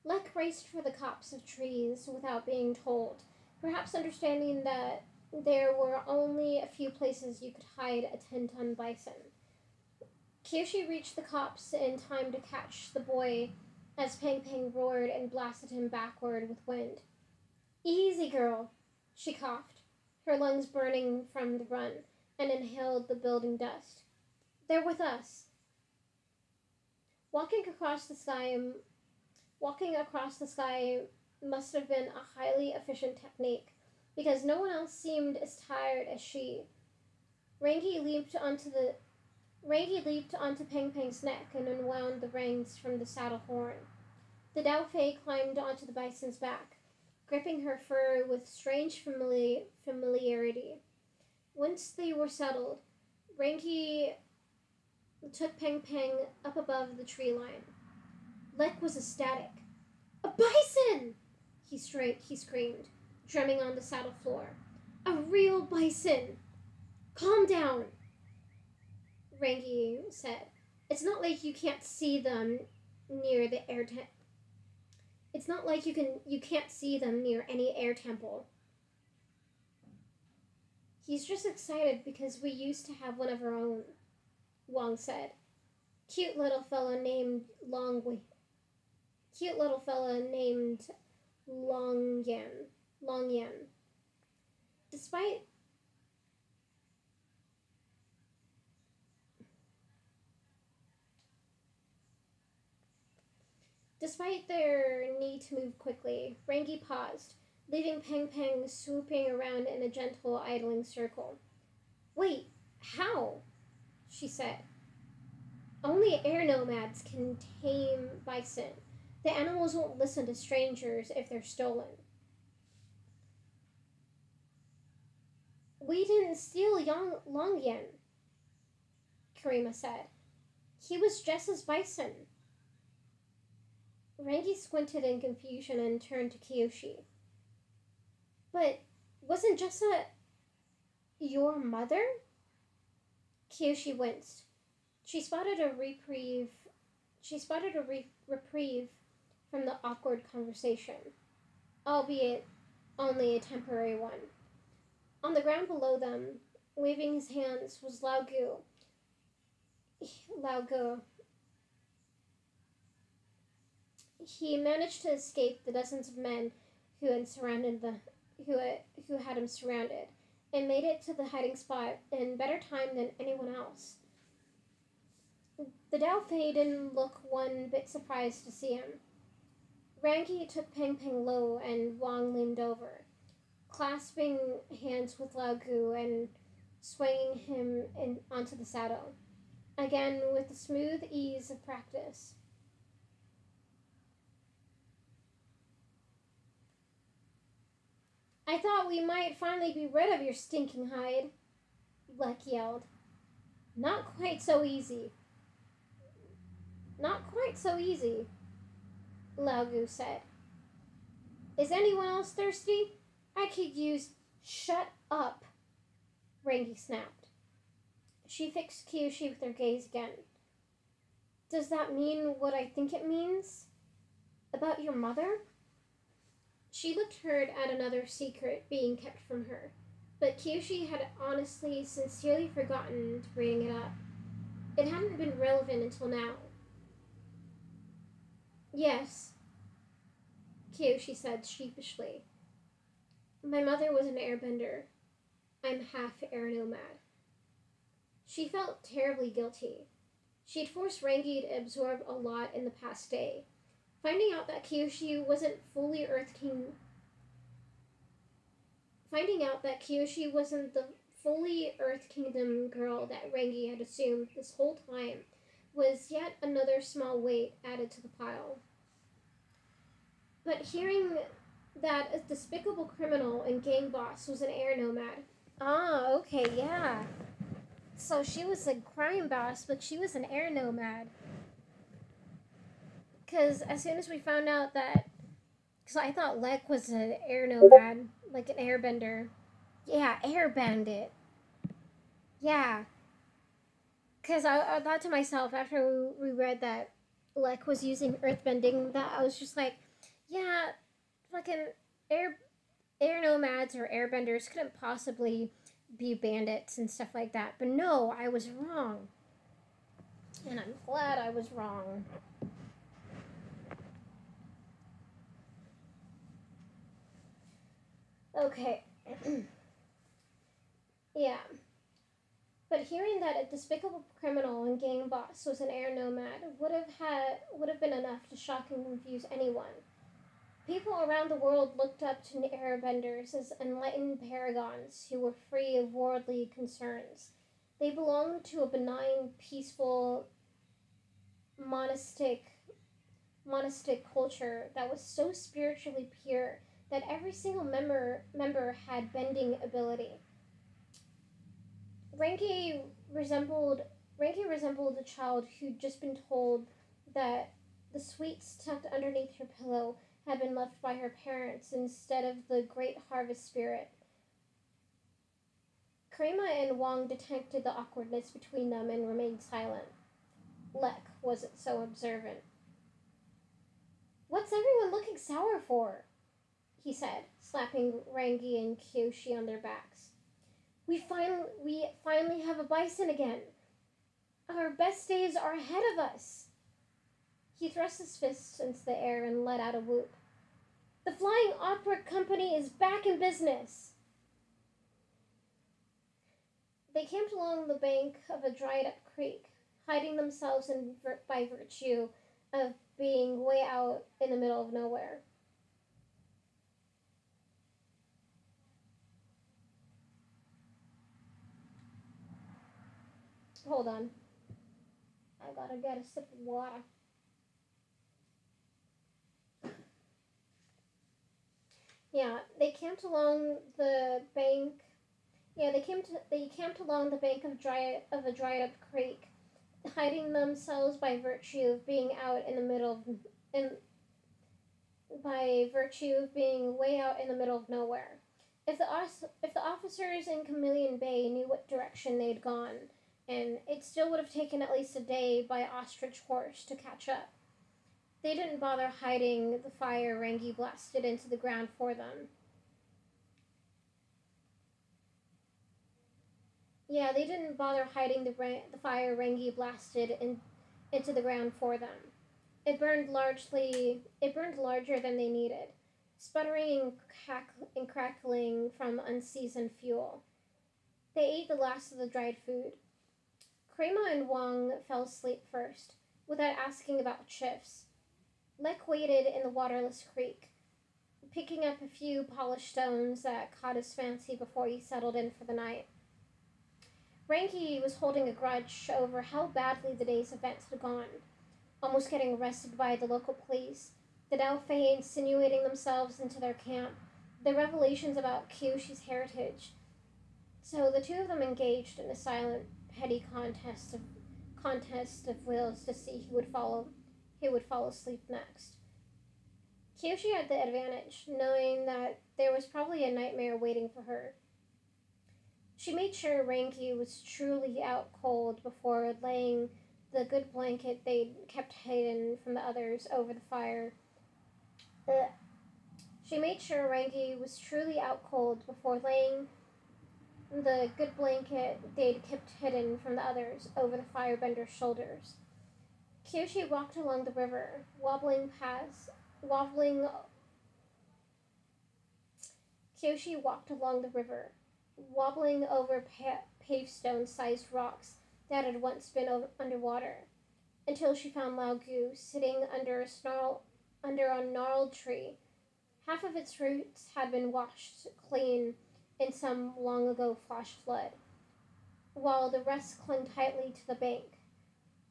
Lek raced for the copse of trees without being told, perhaps understanding that there were only a few places you could hide a 10 ton bison. Kyoshi reached the copse in time to catch the boy as Pang Pang roared and blasted him backward with wind. Easy, girl, she coughed, her lungs burning from the run, and inhaled the building dust. They're with us. Walking across the sky, walking across the sky must have been a highly efficient technique, because no one else seemed as tired as she. Rangi leaped onto the Rangi leaped onto Pang Pang's neck and unwound the reins from the saddle horn. The Dao climbed onto the bison's back, gripping her fur with strange famili- familiarity. Once they were settled, Rangi took Pang Pang up above the tree line. Lek was ecstatic. A bison! He, stra- he screamed, drumming on the saddle floor. A real bison! Calm down, Rangi said. It's not like you can't see them near the air temple. It's not like you can you can't see them near any air temple. He's just excited because we used to have one of our own, Wong said. Cute little fellow named Long Cute little fellow named Long Yan. Long Yan. Despite Despite their need to move quickly, Rangi paused, leaving Pang Pang swooping around in a gentle, idling circle. Wait, how? she said. Only air nomads can tame bison. The animals won't listen to strangers if they're stolen. We didn't steal Yang Longyan, Kirima said. He was Jesa's bison. Rangi squinted in confusion and turned to Kyoshi. But wasn't Jesa your mother? Kyoshi winced. She spotted a reprieve. She spotted a re- reprieve from the awkward conversation, albeit only a temporary one. On the ground below them, waving his hands, was Lao Gu. Lao Gu, he managed to escape the dozens of men who had surrounded the who had, who had him surrounded and made it to the hiding spot in better time than anyone else. The Dao didn't look one bit surprised to see him. Rangi took Peng Peng low and Wong leaned over, clasping hands with Lao Gu and swinging him in, onto the saddle, again with the smooth ease of practice. I thought we might finally be rid of your stinking hide, Lek yelled. Not quite so easy. Not quite so easy, Lao Gu said. Is anyone else thirsty? I could use. Shut up, Rangi snapped. She fixed Kyoshi with her gaze again. Does that mean what I think it means? About your mother? She looked hurt at another secret being kept from her, but Kyoshi had honestly, sincerely forgotten to bring it up. It hadn't been relevant until now. Yes, Kyoshi said sheepishly. My mother was an airbender. I'm half air nomad. She felt terribly guilty. She'd forced Rangi to absorb a lot in the past day, Finding out that Kyoshi wasn't fully Earth King. Finding out that Kyoshi wasn't the fully Earth Kingdom girl that Rangi had assumed this whole time was yet another small weight added to the pile. But hearing that a despicable criminal and gang boss was an air nomad. Ah, okay, yeah. So she was a crime boss, but she was an air nomad because as soon as we found out that, because I thought Lek was an air nomad, like an airbender. Yeah, air bandit. Yeah. Because I, I thought to myself after we read that Lek was using earthbending, that I was just like, yeah, fucking air air nomads or airbenders couldn't possibly be bandits and stuff like that. But no, I was wrong. And I'm glad I was wrong. Okay. yeah. But hearing that a despicable criminal and gang boss was an air nomad would have had would have been enough to shock and confuse anyone. People around the world looked up to airbenders as enlightened paragons who were free of worldly concerns. They belonged to a benign, peaceful, monastic monastic culture that was so spiritually pure that every single member member had bending ability. Rangi resembled Rangi resembled a child who'd just been told that the sweets tucked underneath her pillow had been left by her parents instead of the great harvest spirit. Kirima and Wong detected the awkwardness between them and remained silent. Lek wasn't so observant. What's everyone looking sour for? He said, slapping Rangi and Kyoshi on their backs. We finally we finally have a bison again. Our best days are ahead of us. He thrust his fists into the air and let out a whoop. The Flying Opera Company is back in business. They camped along the bank of a dried up creek, hiding themselves in, by virtue of being way out in the middle of nowhere. Hold on. I gotta get a sip of water. Yeah, they camped along the bank. Yeah, they came to they camped along the bank of dry of a dried up creek, hiding themselves by virtue of being out in the middle of in by virtue of being way out in the middle of nowhere. If the if the officers in Chameleon Bay knew what direction they'd gone, and it still would have taken at least a day by ostrich horse to catch up. They didn't bother hiding the fire Rangi blasted into the ground for them. Yeah, they didn't bother hiding the, the fire Rangi blasted in, into the ground for them. It burned largely. It burned larger than they needed, sputtering and, crack, and crackling from unseasoned fuel. They ate the last of the dried food. Kirima and Wong fell asleep first, without asking about shifts. Lek waited in the waterless creek, picking up a few polished stones that caught his fancy before he settled in for the night. Rangi was holding a grudge over how badly the day's events had gone, almost getting arrested by the local police, the Daofei insinuating themselves into their camp, the revelations about Kyoshi's heritage. So the two of them engaged in a silent, petty contest of contest of wills to see who would follow who would fall asleep next. Kyoshi had the advantage, knowing that there was probably a nightmare waiting for her. She made sure Rangi was truly out cold before laying the good blanket they'd kept hidden from the others over the fire. Ugh. She made sure Rangi was truly out cold before laying the good blanket they'd kept hidden from the others over the firebender's shoulders. Kyoshi walked along the river, wobbling past, wobbling. Kyoshi walked along the river, wobbling over pa- pavestone-sized rocks that had once been o- underwater, until she found Lao Gu sitting under a snarl, under a gnarled tree. Half of its roots had been washed clean in some long ago flash flood, while the rest clung tightly to the bank.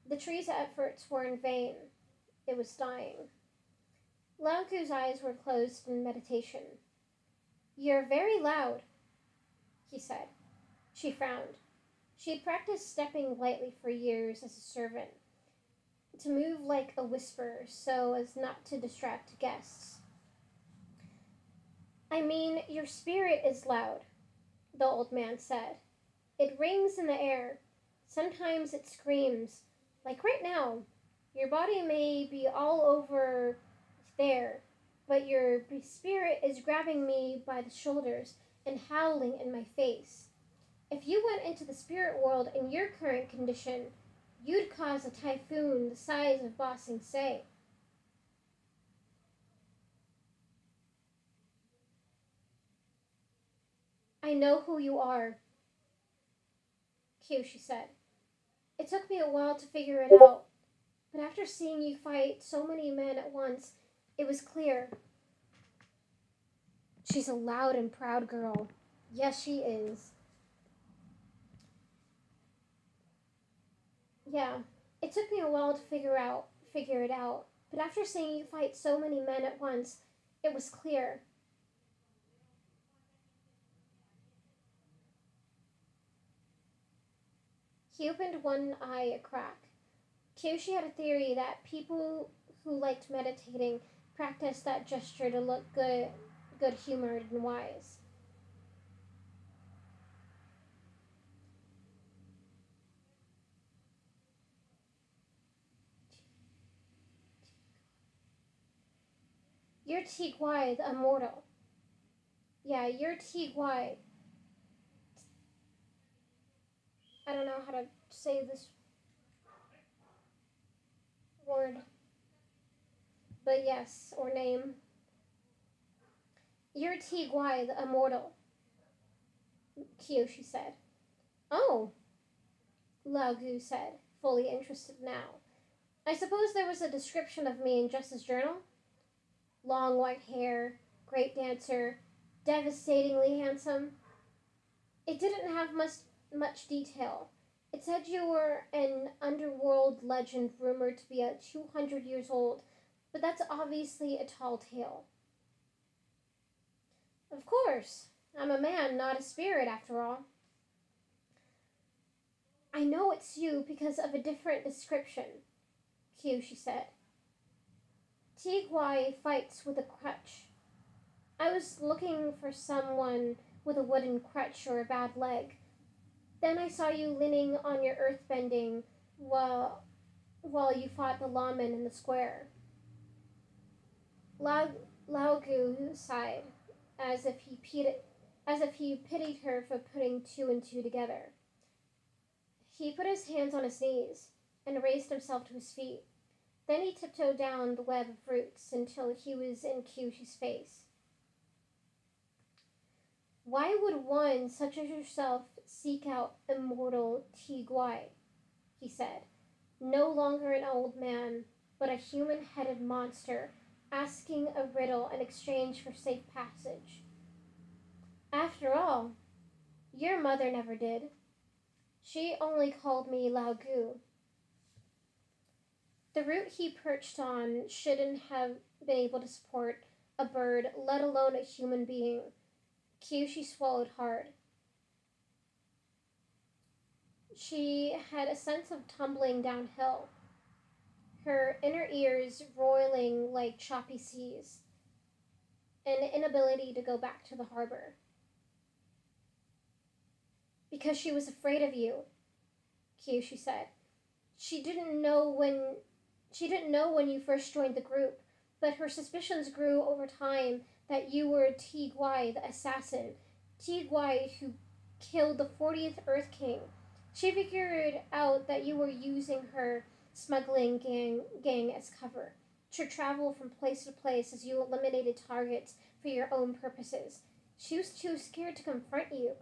The tree's efforts were in vain. It was dying. Lao Gu's eyes were closed in meditation. You're very loud, he said. She frowned. She had practiced stepping lightly for years as a servant, to move like a whisper so as not to distract guests. I mean, your spirit is loud, the old man said. It rings in the air. Sometimes it screams, like right now. Your body may be all over there, but your spirit is grabbing me by the shoulders and howling in my face. If you went into the spirit world in your current condition, you'd cause a typhoon the size of Ba Sing I know who you are, Kyoshi said. It took me a while to figure it out, but after seeing you fight so many men at once, it was clear. She's a loud and proud girl. Yes, she is. Yeah, it took me a while to figure out figure it out, but after seeing you fight so many men at once, it was clear. He opened one eye a crack. Kyoshi had a theory that people who liked meditating practiced that gesture to look good, good humored and wise. You're Tieguai, the immortal. Yeah, you're Tieguai. I don't know how to say this word. But yes, or name. You're Tieguai, the immortal. Kyoshi said. Oh, Lao Gu said, fully interested now. I suppose there was a description of me in Jess's journal? long white hair, great dancer, devastatingly handsome. It didn't have much, much detail. It said you were an underworld legend rumored to be at 200 years old, but that's obviously a tall tale. Of course, I'm a man, not a spirit, after all. I know it's you because of a different description, Kyoshi said. Tieguai fights with a crutch. I was looking for someone with a wooden crutch or a bad leg. Then I saw you leaning on your earthbending while, while you fought the lawman in the square. Lao, Gu sighed, as if he pitied, as if he pitied her for putting two and two together. He put his hands on his knees and raised himself to his feet. Then he tiptoed down the web of roots until he was in Kyoshi's face. Why would one such as yourself seek out immortal Tieguai? he said, no longer an old man, but a human-headed monster, asking a riddle in exchange for safe passage. After all, your mother never did. She only called me Lao Gu, the root he perched on shouldn't have been able to support a bird, let alone a human being. Kyoshi swallowed hard. She had a sense of tumbling downhill, her inner ears roiling like choppy seas, an inability to go back to the harbor. Because she was afraid of you, Kyoshi said. She didn't know when she didn't know when you first joined the group, but her suspicions grew over time that you were Tieguai, the assassin. Tieguai, who killed the 40th Earth King. She figured out that you were using her smuggling gang, gang as cover to travel from place to place as you eliminated targets for your own purposes. She was too scared to confront you.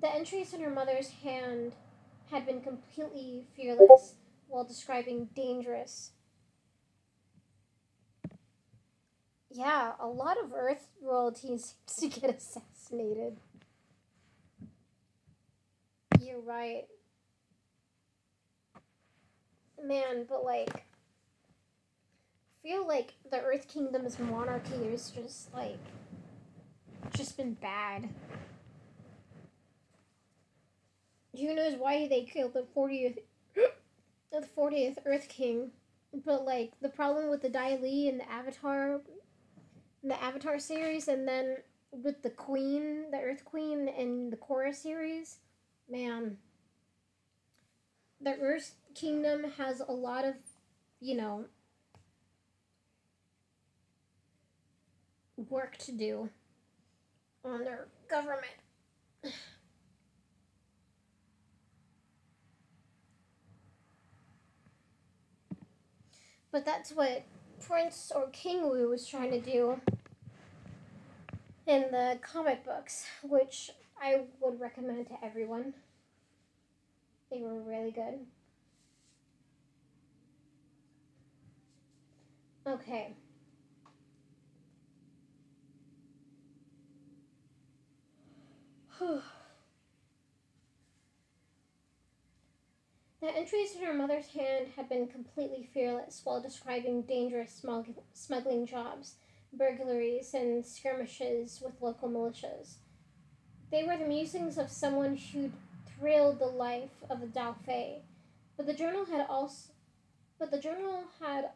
The entries in her mother's hand had been completely fearless while describing dangerous. Yeah, a lot of Earth royalty seems to get assassinated. You're right. Man, but like, I feel like the Earth Kingdom's monarchy is just like, just been bad. Who knows why they killed the 40th the 40th Earth King, but like the problem with the Dai Li and the Avatar, the Avatar series, and then with the Queen, the Earth Queen, and the Korra series, man, the Earth Kingdom has a lot of, you know, work to do on their government. But that's what Prince or King Wu was trying to do in the comic books, which I would recommend to everyone. They were really good. Okay. The entries in her mother's hand had been completely fearless while describing dangerous smuggling jobs, burglaries, and skirmishes with local militias. They were the musings of someone who'd thrilled the life of a Fei, but the journal had also, but the journal had,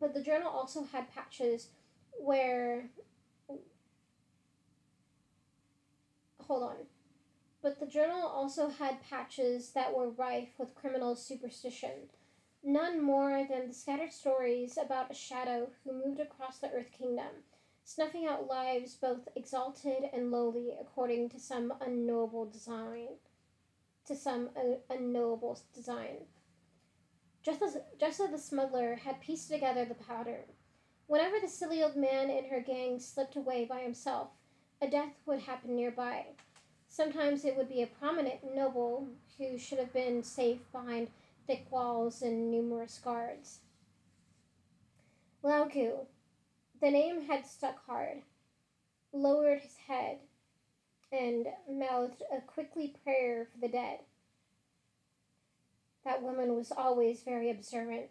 but the journal also had patches where. Hold on. But the journal also had patches that were rife with criminal superstition, none more than the scattered stories about a shadow who moved across the Earth Kingdom, snuffing out lives both exalted and lowly according to some unknowable design. To some unknowable design. Just as, just as the smuggler had pieced together the pattern, whenever the silly old man and her gang slipped away by himself, a death would happen nearby Sometimes it would be a prominent noble who should have been safe behind thick walls and numerous guards. Lao the name had stuck hard, lowered his head, and mouthed a quickly prayer for the dead. That woman was always very observant.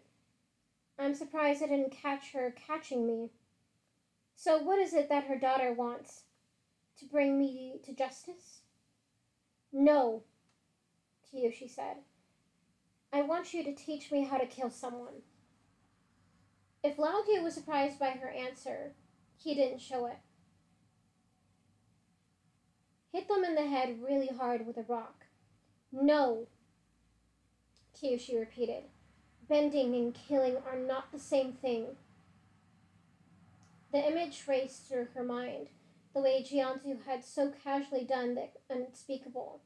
I'm surprised I didn't catch her catching me. So, what is it that her daughter wants? To bring me to justice? No, Kyoshi said. I want you to teach me how to kill someone. If Laoki was surprised by her answer, he didn't show it. Hit them in the head really hard with a rock. No, Kyoshi repeated. Bending and killing are not the same thing. The image raced through her mind the way Jianzhu had so casually done the unspeakable,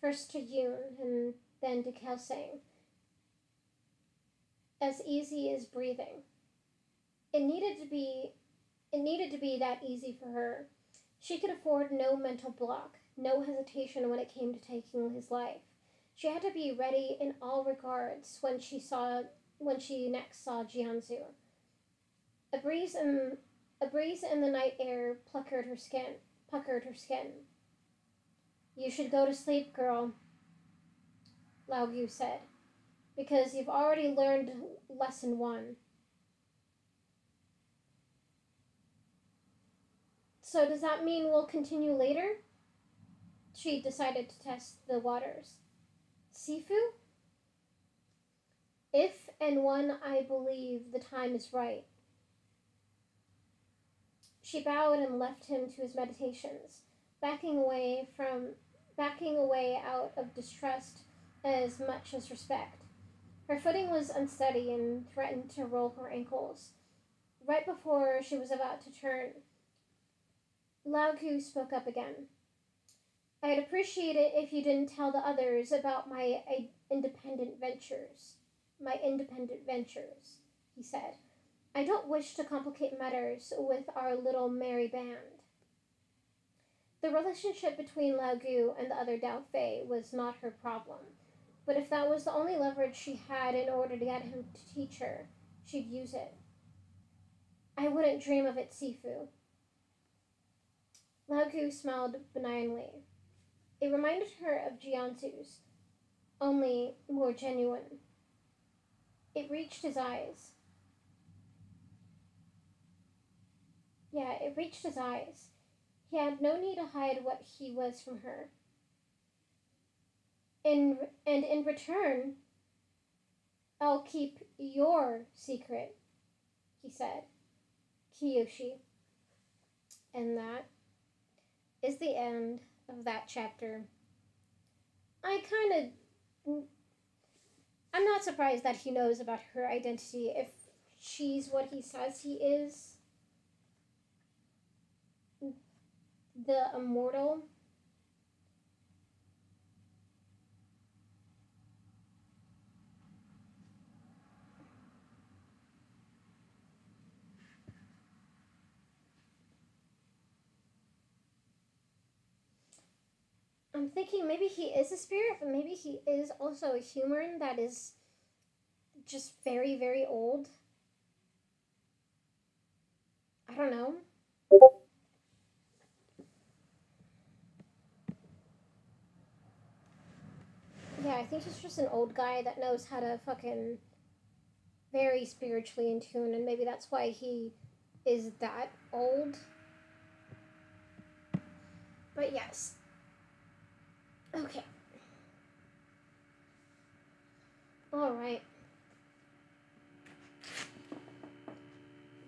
first to Yun and then to Kelsang. As easy as breathing. It needed to be it needed to be that easy for her. She could afford no mental block, no hesitation when it came to taking his life. She had to be ready in all regards when she saw when she next saw Jianzhu. A breeze in a breeze in the night air puckered her skin. Puckered her skin. You should go to sleep, girl, Lao Gu said, because you've already learned lesson one. So does that mean we'll continue later? She decided to test the waters. Sifu? If and when I believe the time is right. She bowed and left him to his meditations, backing away from backing away out of distrust as much as respect. Her footing was unsteady and threatened to roll her ankles. Right before she was about to turn, Lao Gu spoke up again. I'd appreciate it if you didn't tell the others about my uh, independent ventures. My independent ventures, he said. I don't wish to complicate matters with our little merry band. The relationship between Lao Gu and the other Dao Fei was not her problem, but if that was the only leverage she had in order to get him to teach her, she'd use it. I wouldn't dream of it, Sifu. Lao Gu smiled benignly. It reminded her of Jianzhu's, only more genuine. It reached his eyes. Yeah, it reached his eyes. He had no need to hide what he was from her. In, and in return, I'll keep your secret, he said. Kyoshi. And that is the end of that chapter. I kind of. I'm not surprised that he knows about her identity if she's what he says he is. The immortal I'm thinking maybe he is a spirit, but maybe he is also a human that is just very, very old. I don't know. Yeah, I think he's just an old guy that knows how to fucking very spiritually in tune, and maybe that's why he is that old. But yes. Okay. All right.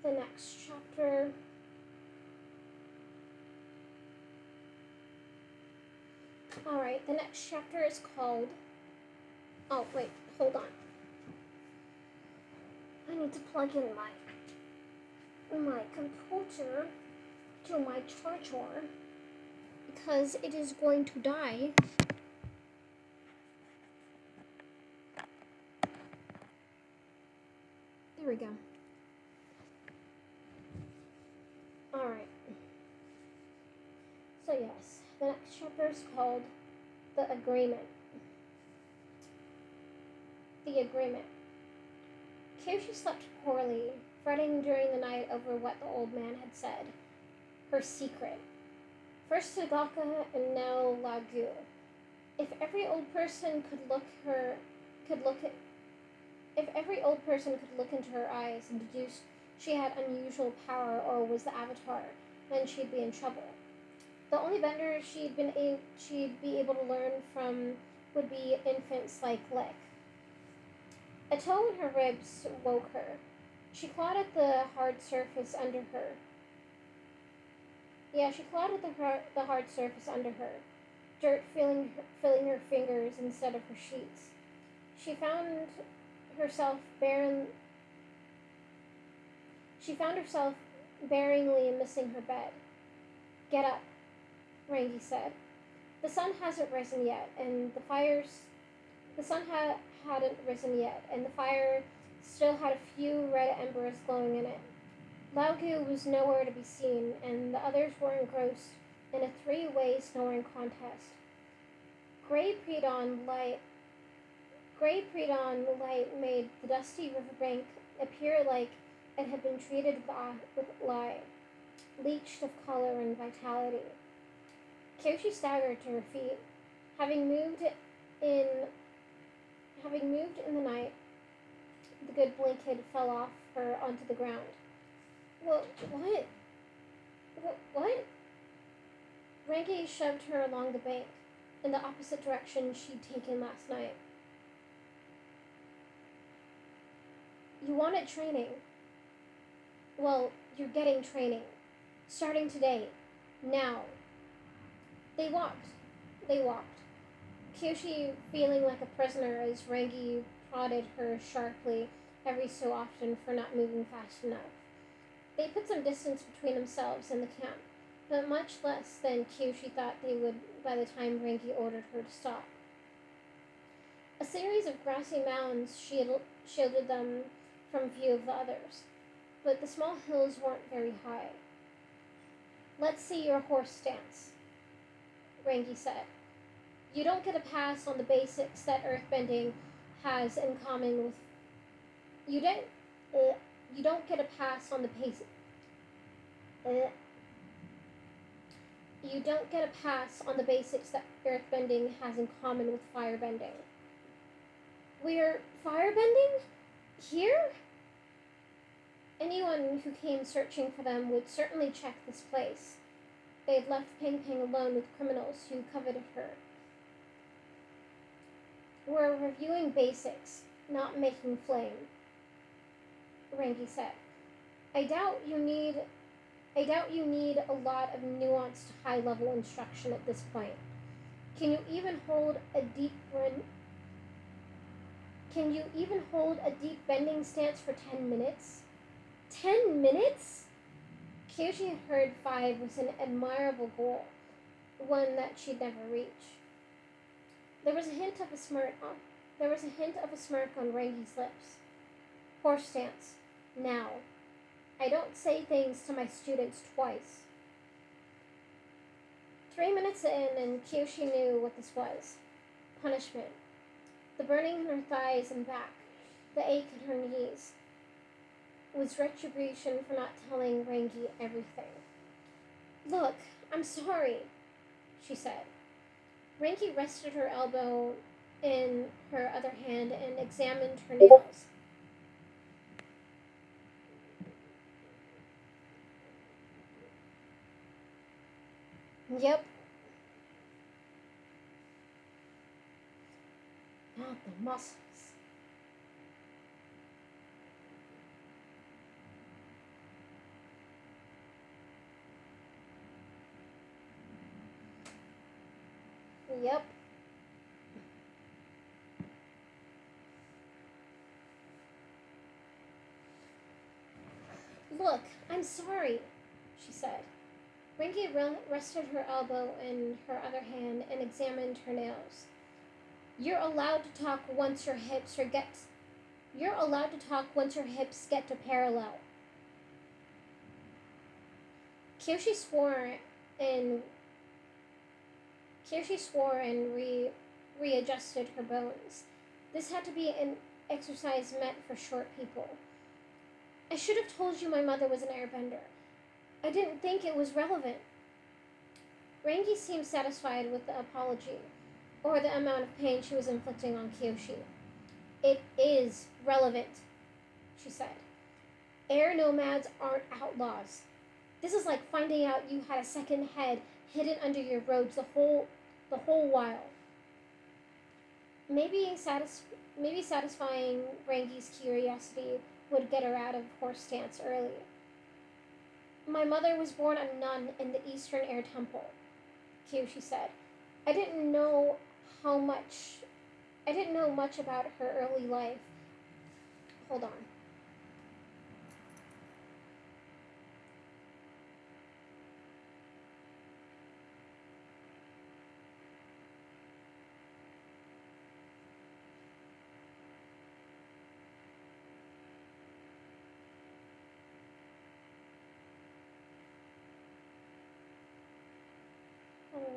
The next chapter. All right, the next chapter is called. Oh, wait, hold on. I need to plug in my my computer to my charger because it is going to die. There we go. Alright. So, yes, the next chapter is called The Agreement. The Agreement. Kyoshi slept poorly, fretting during the night over what the old man had said. Her secret. First Tagaka and now Lao Ge. If every old person could look her could look at if every old person could look into her eyes and deduce she had unusual power or was the avatar, then she'd be in trouble. The only bender she'd been a- she'd be able to learn from would be infants like Lek. A toe in her ribs woke her. She clawed at the hard surface under her. Yeah, she clawed at the hard, the hard surface under her, dirt filling her, filling her fingers instead of her sheets. She found herself barren. She found herself bearingly missing her bed. Get up, Rangi said. The sun hasn't risen yet, and the fires. The sun ha- hadn't risen yet, and the fire still had a few red embers glowing in it. Lao Ge was nowhere to be seen, and the others were engrossed in a three-way snoring contest. Gray pre-dawn light Gray light made the dusty riverbank appear like it had been treated with lye, leached of color and vitality. Kyoshi staggered to her feet, having moved in having moved in the night. The good blanket fell off her onto the ground. What? What? What? What? Shoved her along the bank, in the opposite direction she'd taken last night. You wanted training. Well, you're getting training. Starting today. Now. They walked. They walked. Kyoshi feeling like a prisoner as Rangi prodded her sharply every so often for not moving fast enough. They put some distance between themselves and the camp, but much less than Kyoshi thought they would by the time Rangi ordered her to stop. A series of grassy mounds shielded them from view of the others, but the small hills weren't very high. Let's see your horse stance, Rangi said. You don't get a pass on the basics that earthbending has in common with. You don't. Uh, you don't get a pass on the pace. You don't get a pass on the basics that earthbending has in common with firebending. We're firebending? Here? Anyone who came searching for them would certainly check this place. They had left Pengpeng alone with criminals who coveted her. We're reviewing basics, not making flame. Rangi said. I doubt you need I doubt you need a lot of nuanced high level instruction at this point. Can you even hold a deep Can you even hold a deep bending stance for 10 minutes? 10 minutes? Kyoshi had heard five was an admirable goal, one that she'd never reach. There was a hint of a smirk on there was a hint of a smirk on Rangi's lips. Horse stance. Now. I don't say things to my students twice. Three minutes in, and Kyoshi knew what this was punishment. The burning in her thighs and back, the ache in her knees, was retribution for not telling Rangi everything. Look, I'm sorry, she said. Rangi rested her elbow in her other hand and examined her nails. Yep. Not the muscles. Yep. Look, I'm sorry, she said. Rangi rested her elbow in her other hand and examined her nails. You're allowed to talk once your hips are get You're allowed to talk once your hips get to parallel. Kyoshi swore and Kyoshi swore and re, readjusted her bones. This had to be an exercise meant for short people. I should have told you my mother was an airbender. I didn't think it was relevant. Rangi seemed satisfied with the apology, or the amount of pain she was inflicting on Kyoshi. It is relevant, she said. Air nomads aren't outlaws. This is like finding out you had a second head hidden under your robes the whole the whole while. Maybe satis- maybe satisfying Rangi's curiosity would get her out of horse stance early. My mother was born a nun in the Eastern Air Temple, Kyoshi said. I didn't know how much I didn't know much about her early life. Hold on.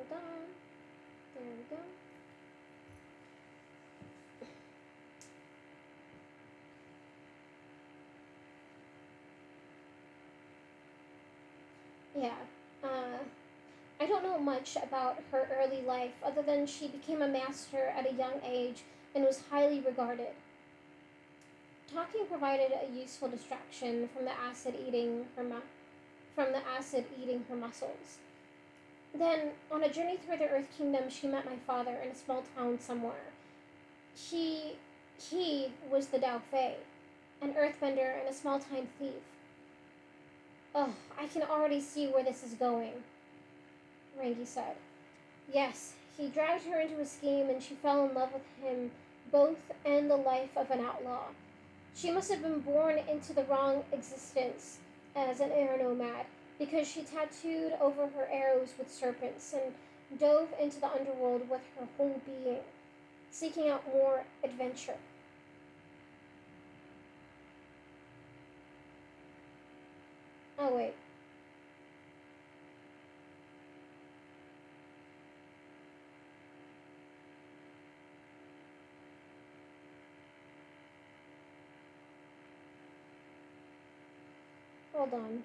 There we go. Yeah. Uh, I don't know much about her early life other than she became a master at a young age and was highly regarded. Talking provided a useful distraction from the acid eating her mu- from the acid eating her muscles. Then, on a journey through the Earth Kingdom, she met my father in a small town somewhere. He he was the Dao Fei, an earthbender and a small time thief. Oh, I can already see where this is going, Rangi said. Yes, he dragged her into a scheme and she fell in love with him both and the life of an outlaw. She must have been born into the wrong existence as an air nomad because she tattooed over her arrows with serpents and dove into the underworld with her whole being, seeking out more adventure. Oh, wait. Hold on.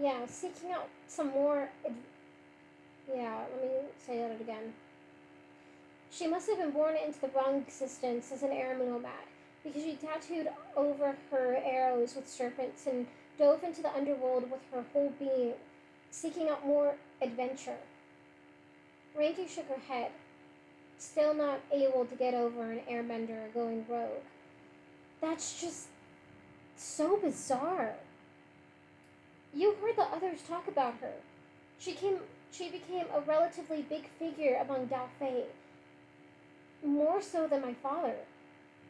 Yeah, seeking out some more. Yeah, let me say that again. She must have been born into the wrong existence as an air nomad because she tattooed over her arrows with serpents and dove into the underworld with her whole being, seeking out more adventure. Rangi shook her head, still not able to get over an airbender going rogue. That's just so bizarre. You heard the others talk about her. She came she became a relatively big figure among Dao Fei. More so than my father.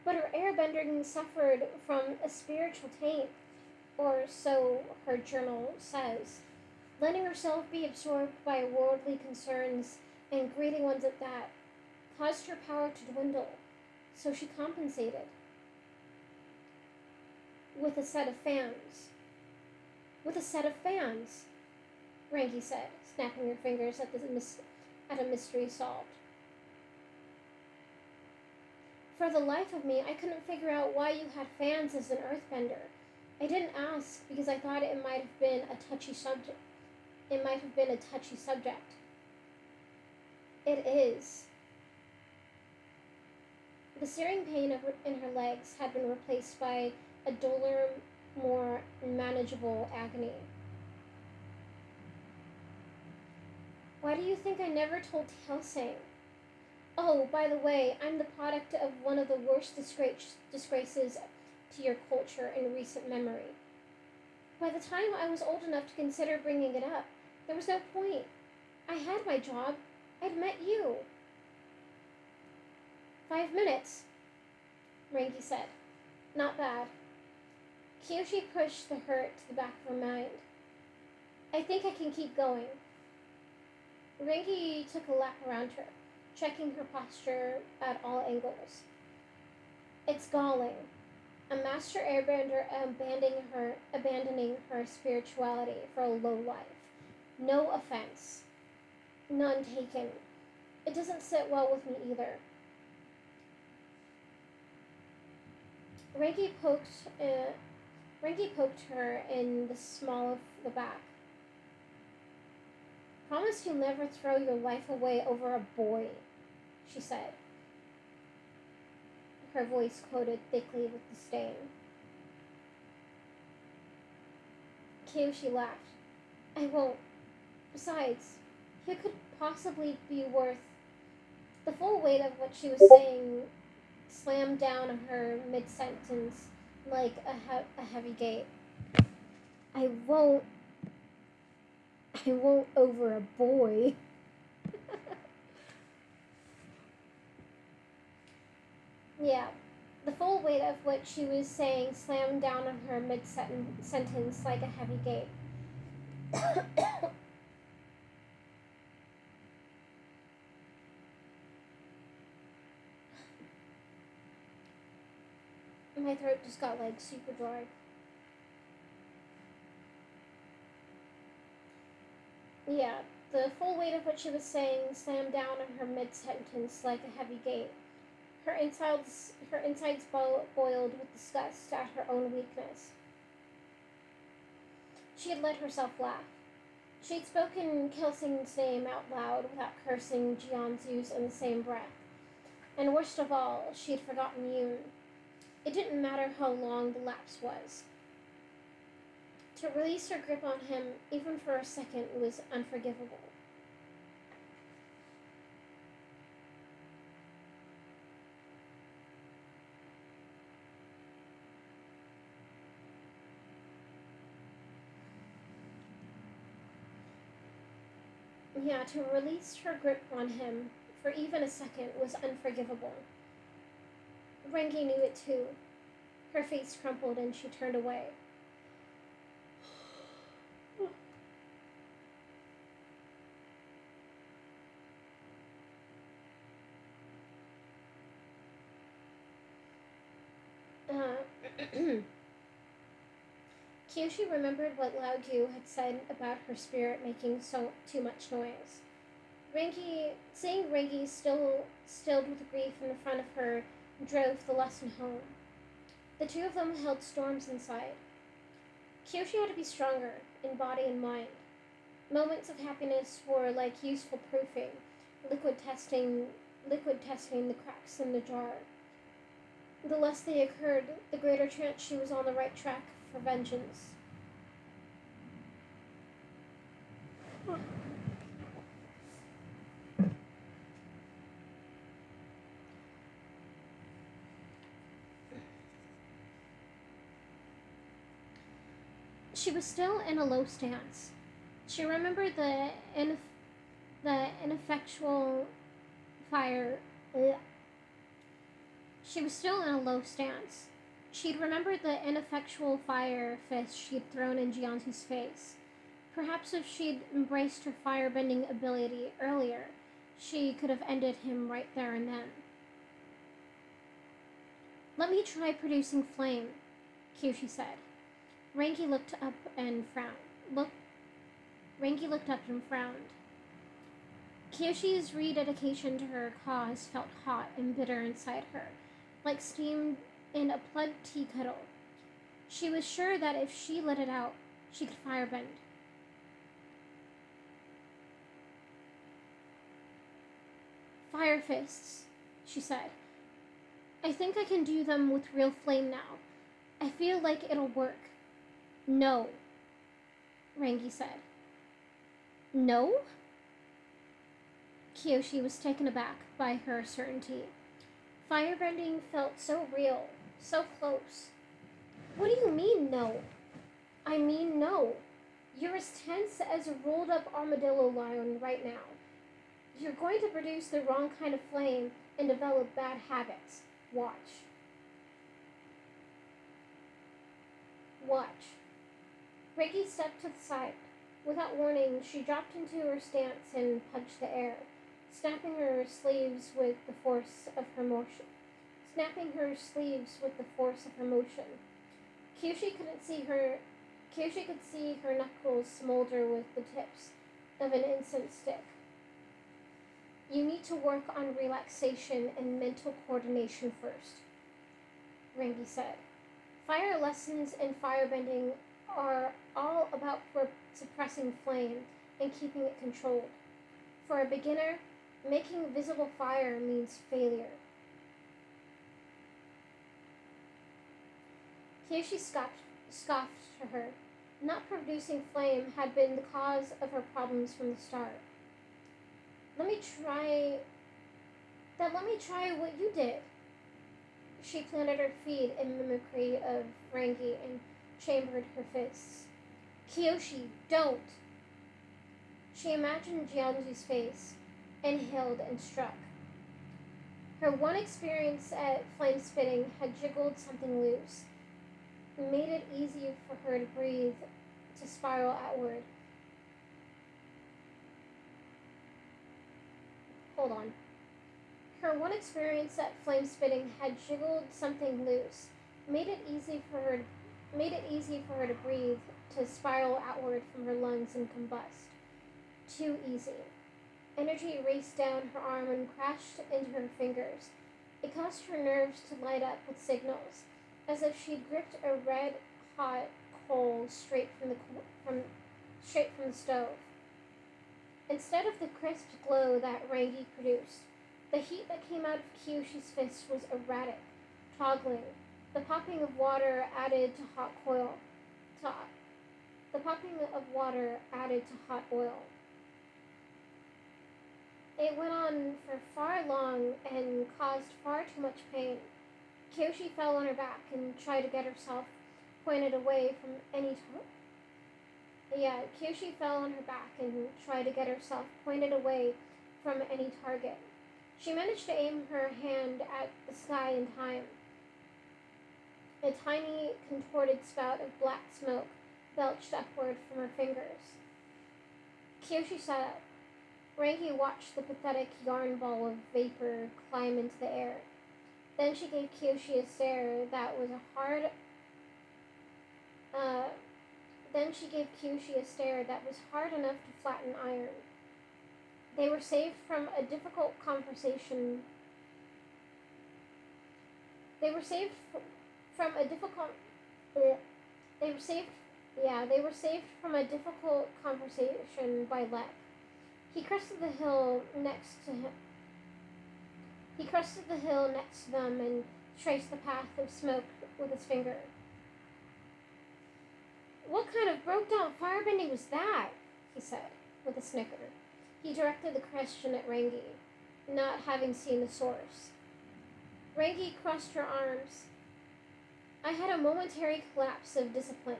but her airbending suffered from a spiritual taint, or so her journal says. Letting herself be absorbed by worldly concerns, and greedy ones at that, caused her power to dwindle, so she compensated with a set of fans. With a set of fans, Rangi said, snapping her fingers at, mis- at a mystery solved. For the life of me, I couldn't figure out why you had fans as an earthbender. I didn't ask because I thought it might have been a touchy subject. It might have been a touchy subject. It is. The searing pain in her legs had been replaced by a duller, more manageable agony. Why do you think I never told Kelsang? Oh, by the way, I'm the product of one of the worst disgrace, disgraces to your culture in recent memory. By the time I was old enough to consider bringing it up, there was no point. I had my job. I'd met you. Five minutes, Rangi said. Not bad. Kyoshi pushed the hurt to the back of her mind. I think I can keep going. Rangi took a lap around her, checking her posture at all angles. It's galling. A master airbender abandoning her, abandoning her spirituality for a low life. No offense. None taken. It doesn't sit well with me either. Rangi poked, uh, Rangi poked her in the small of the back. Promise you'll never throw your life away over a boy, she said. Her voice coated thickly with disdain. Kyoshi laughed. I won't. Besides, he could possibly be worth the full weight of what she was saying slammed down on her mid sentence like a, he- a heavy gate. I won't. I won't over a boy. yeah, the full weight of what she was saying slammed down on her mid sentence like a heavy gate. My throat just got like super dry. Yeah, the full weight of what she was saying slammed down on her mid sentence like a heavy gate. Her insides, her insides bo- boiled with disgust at her own weakness. She had let herself laugh. She had spoken Kelsang's name out loud without cursing Jianzhu's in the same breath. And worst of all, she had forgotten Yun. It didn't matter how long the lapse was. To release her grip on him, even for a second, was unforgivable. Yeah, to release her grip on him for even a second was unforgivable. Rangi knew it too. Her face crumpled and she turned away. Uh, Kyoshi remembered what Lao Ge had said about her spirit making so too much noise. Rangi, seeing Rangi still stilled with grief in the front of her, drove the lesson home. The two of them held storms inside. Kyoshi had to be stronger in body and mind. Moments of happiness were like useful proofing, liquid testing, liquid testing the cracks in the jar. The less they occurred, the greater chance she was on the right track for vengeance. She was still in a low stance. She remembered the ineff- the ineffectual fire. ugh. She was still in a low stance. She'd remembered the ineffectual fire fist she'd thrown in Jianzhu's face. Perhaps if she'd embraced her firebending ability earlier, she could have ended him right there and then. Let me try producing flame, Kyoshi said. Rangi looked up and frowned. Look, Rangi looked up and frowned. Kyoshi's rededication to her cause felt hot and bitter inside her, like steam in a plugged tea kettle. She was sure that if she let it out, she could firebend. Fire fists, she said. I think I can do them with real flame now. I feel like it'll work. No, Rangi said. No? Kyoshi was taken aback by her certainty. Firebending felt so real, so close. What do you mean, no? I mean, no. You're as tense as a rolled up armadillo lion right now. You're going to produce the wrong kind of flame and develop bad habits. Watch. Watch. Ricky stepped to the side. Without warning, she dropped into her stance and punched the air, snapping her sleeves with the force of her motion. Snapping her sleeves with the force of her motion. Kyoshi couldn't see her. Kyoshi could see her knuckles smolder with the tips of an incense stick. You need to work on relaxation and mental coordination first, Rangi said. Fire lessons and firebending are all about suppressing flame and keeping it controlled. For a beginner, making visible fire means failure. Kyoshi scoffed, scoffed to her. Not producing flame had been the cause of her problems from the start. Let me try. Then let me try what you did. She planted her feet in mimicry of Rangi and chambered her fists. Kyoshi, don't! She imagined Jianzhu's face, inhaled and struck. Her one experience at flame spitting had jiggled something loose, made it easy for her to breathe, to spiral outward. Hold on. Her one experience at flame spitting had jiggled something loose, made it easy for her made it easy for her to breathe, to spiral outward from her lungs and combust. Too easy. Energy raced down her arm and crashed into her fingers. It caused her nerves to light up with signals, as if she'd gripped a red hot coal straight from the from straight from the stove. Instead of the crisp glow that Rangi produced, the heat that came out of Kyoshi's fist was erratic, toggling. The popping of water added to hot oil. To, the popping of water added to hot oil. It went on for far long and caused far too much pain. Kyoshi fell on her back and tried to get herself pointed away from any yeah, Kyoshi fell on her back and tried to get herself pointed away from any target. She managed to aim her hand at the sky in time. A tiny, contorted spout of black smoke belched upward from her fingers. Kyoshi sat up. Rangi watched the pathetic yarn ball of vapor climb into the air. Then she gave Kyoshi a stare that was a hard, uh, then she gave Kyoshi a stare that was hard enough to flatten iron. They were saved from a difficult conversation. They were saved from a difficult. Uh, they were saved. Yeah, they were saved from a difficult conversation by Lek. He crested the hill next to him. He crested the hill next to them and traced the path of smoke with his finger. What kind of broke down firebending was that? he said, with a snicker. He directed the question at Rangi, not having seen the source. Rangi crossed her arms. I had a momentary collapse of discipline,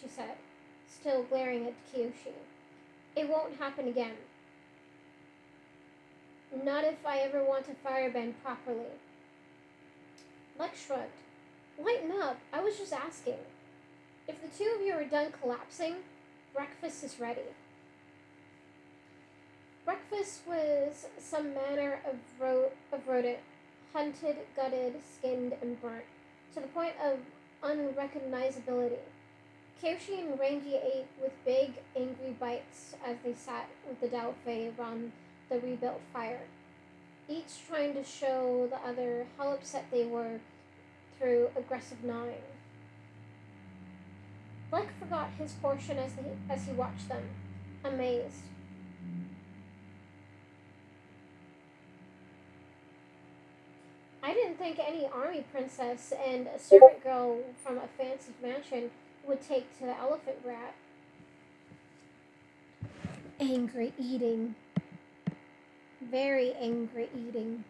she said, still glaring at Kyoshi. It won't happen again. Not if I ever want to firebend properly. Lex shrugged. Lighten up. I was just asking. If the two of you are done collapsing, breakfast is ready. Breakfast was some manner of, ro- of rodent, hunted, gutted, skinned, and burnt, to the point of unrecognizability. Kyoshi and Rangi ate with big, angry bites as they sat with the Daofei around the rebuilt fire, each trying to show the other how upset they were through aggressive gnawing. Lek forgot his portion as he, as he watched them, amazed. I didn't think any army princess and a servant girl from a fancy mansion would take to the elephant rat. Angry eating. Very angry eating.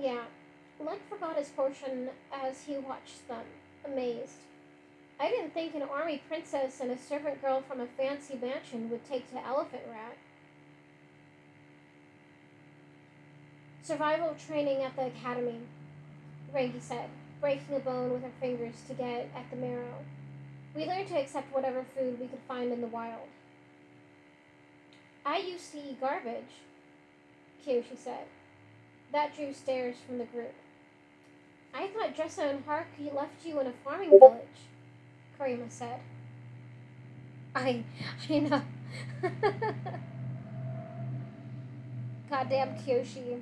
Yeah, Lek forgot his portion as he watched them, amazed. I didn't think an army princess and a servant girl from a fancy mansion would take to Elephant Rat. Survival training at the academy, Rangi said, breaking a bone with her fingers to get at the marrow. We learned to accept whatever food we could find in the wild. I used to eat garbage, Kyoshi said. That drew stares from the group. I thought Jesa and Haruki left you in a farming village, Kirima said. I, I know. Goddamn Kyoshi.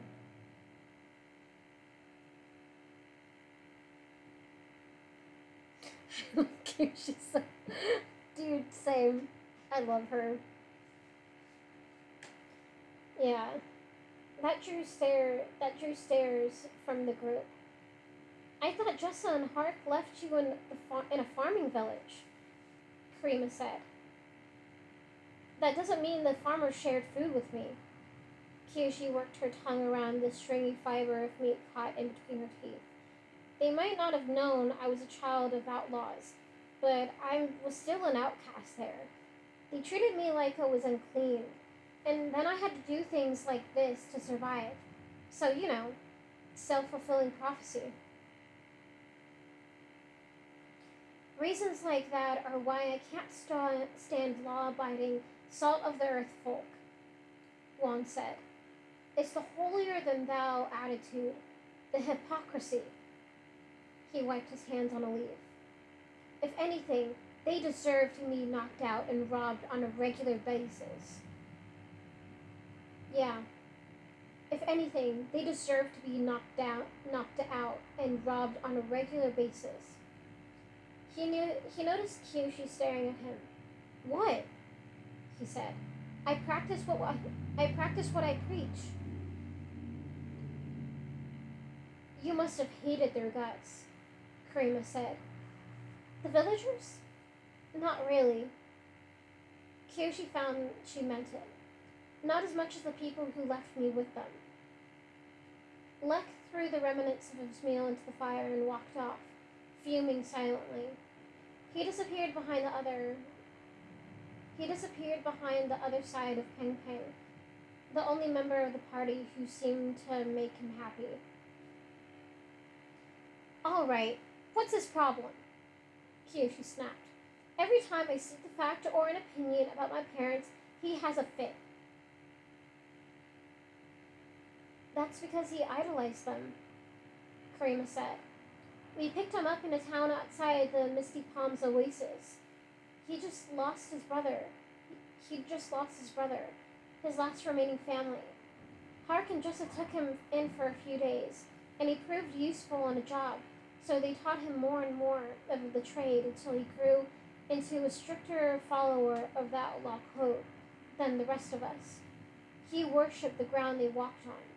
Kyoshi's so, dude, same. I love her. Yeah. That drew stare that drew stares from the group. I thought Jesa and Hark left you in the far- in a farming village. Kirima said. That doesn't mean the farmer shared food with me. Kyoshi worked her tongue around the stringy fiber of meat caught in between her teeth. They might not have known I was a child of outlaws, but I was still an outcast there. They treated me like I was unclean, and then I had to do things like this to survive. So, you know, self fulfilling prophecy. Reasons like that are why I can't st- stand law abiding, salt of the earth folk, Wong said. It's the holier than thou attitude, the hypocrisy. He wiped his hands on a leaf. If anything, they deserve to be knocked out and robbed on a regular basis. Yeah. If anything, they deserve to be knocked out, knocked out, and robbed on a regular basis. He knew he noticed Kyoshi staring at him. What? He said. I practice what I practice what I preach. You must have hated their guts, Kirima said. The villagers? Not really. Kyoshi found she meant it. Not as much as the people who left me with them. Lek threw the remnants of his meal into the fire and walked off, fuming silently. He disappeared behind the other. He disappeared behind the other side of Peng Peng, the only member of the party who seemed to make him happy. All right, what's his problem? Kyoshi snapped. Every time I state the fact or an opinion about my parents, he has a fit. That's because he idolized them, Kirima said. We picked him up in a town outside the Misty Palms oasis. He just lost his brother. He just lost his brother, his last remaining family. Hark and Jesa took him in for a few days, and he proved useful on a job, so they taught him more and more of the trade until he grew into a stricter follower of the outlaw code than the rest of us. He worshipped the ground they walked on.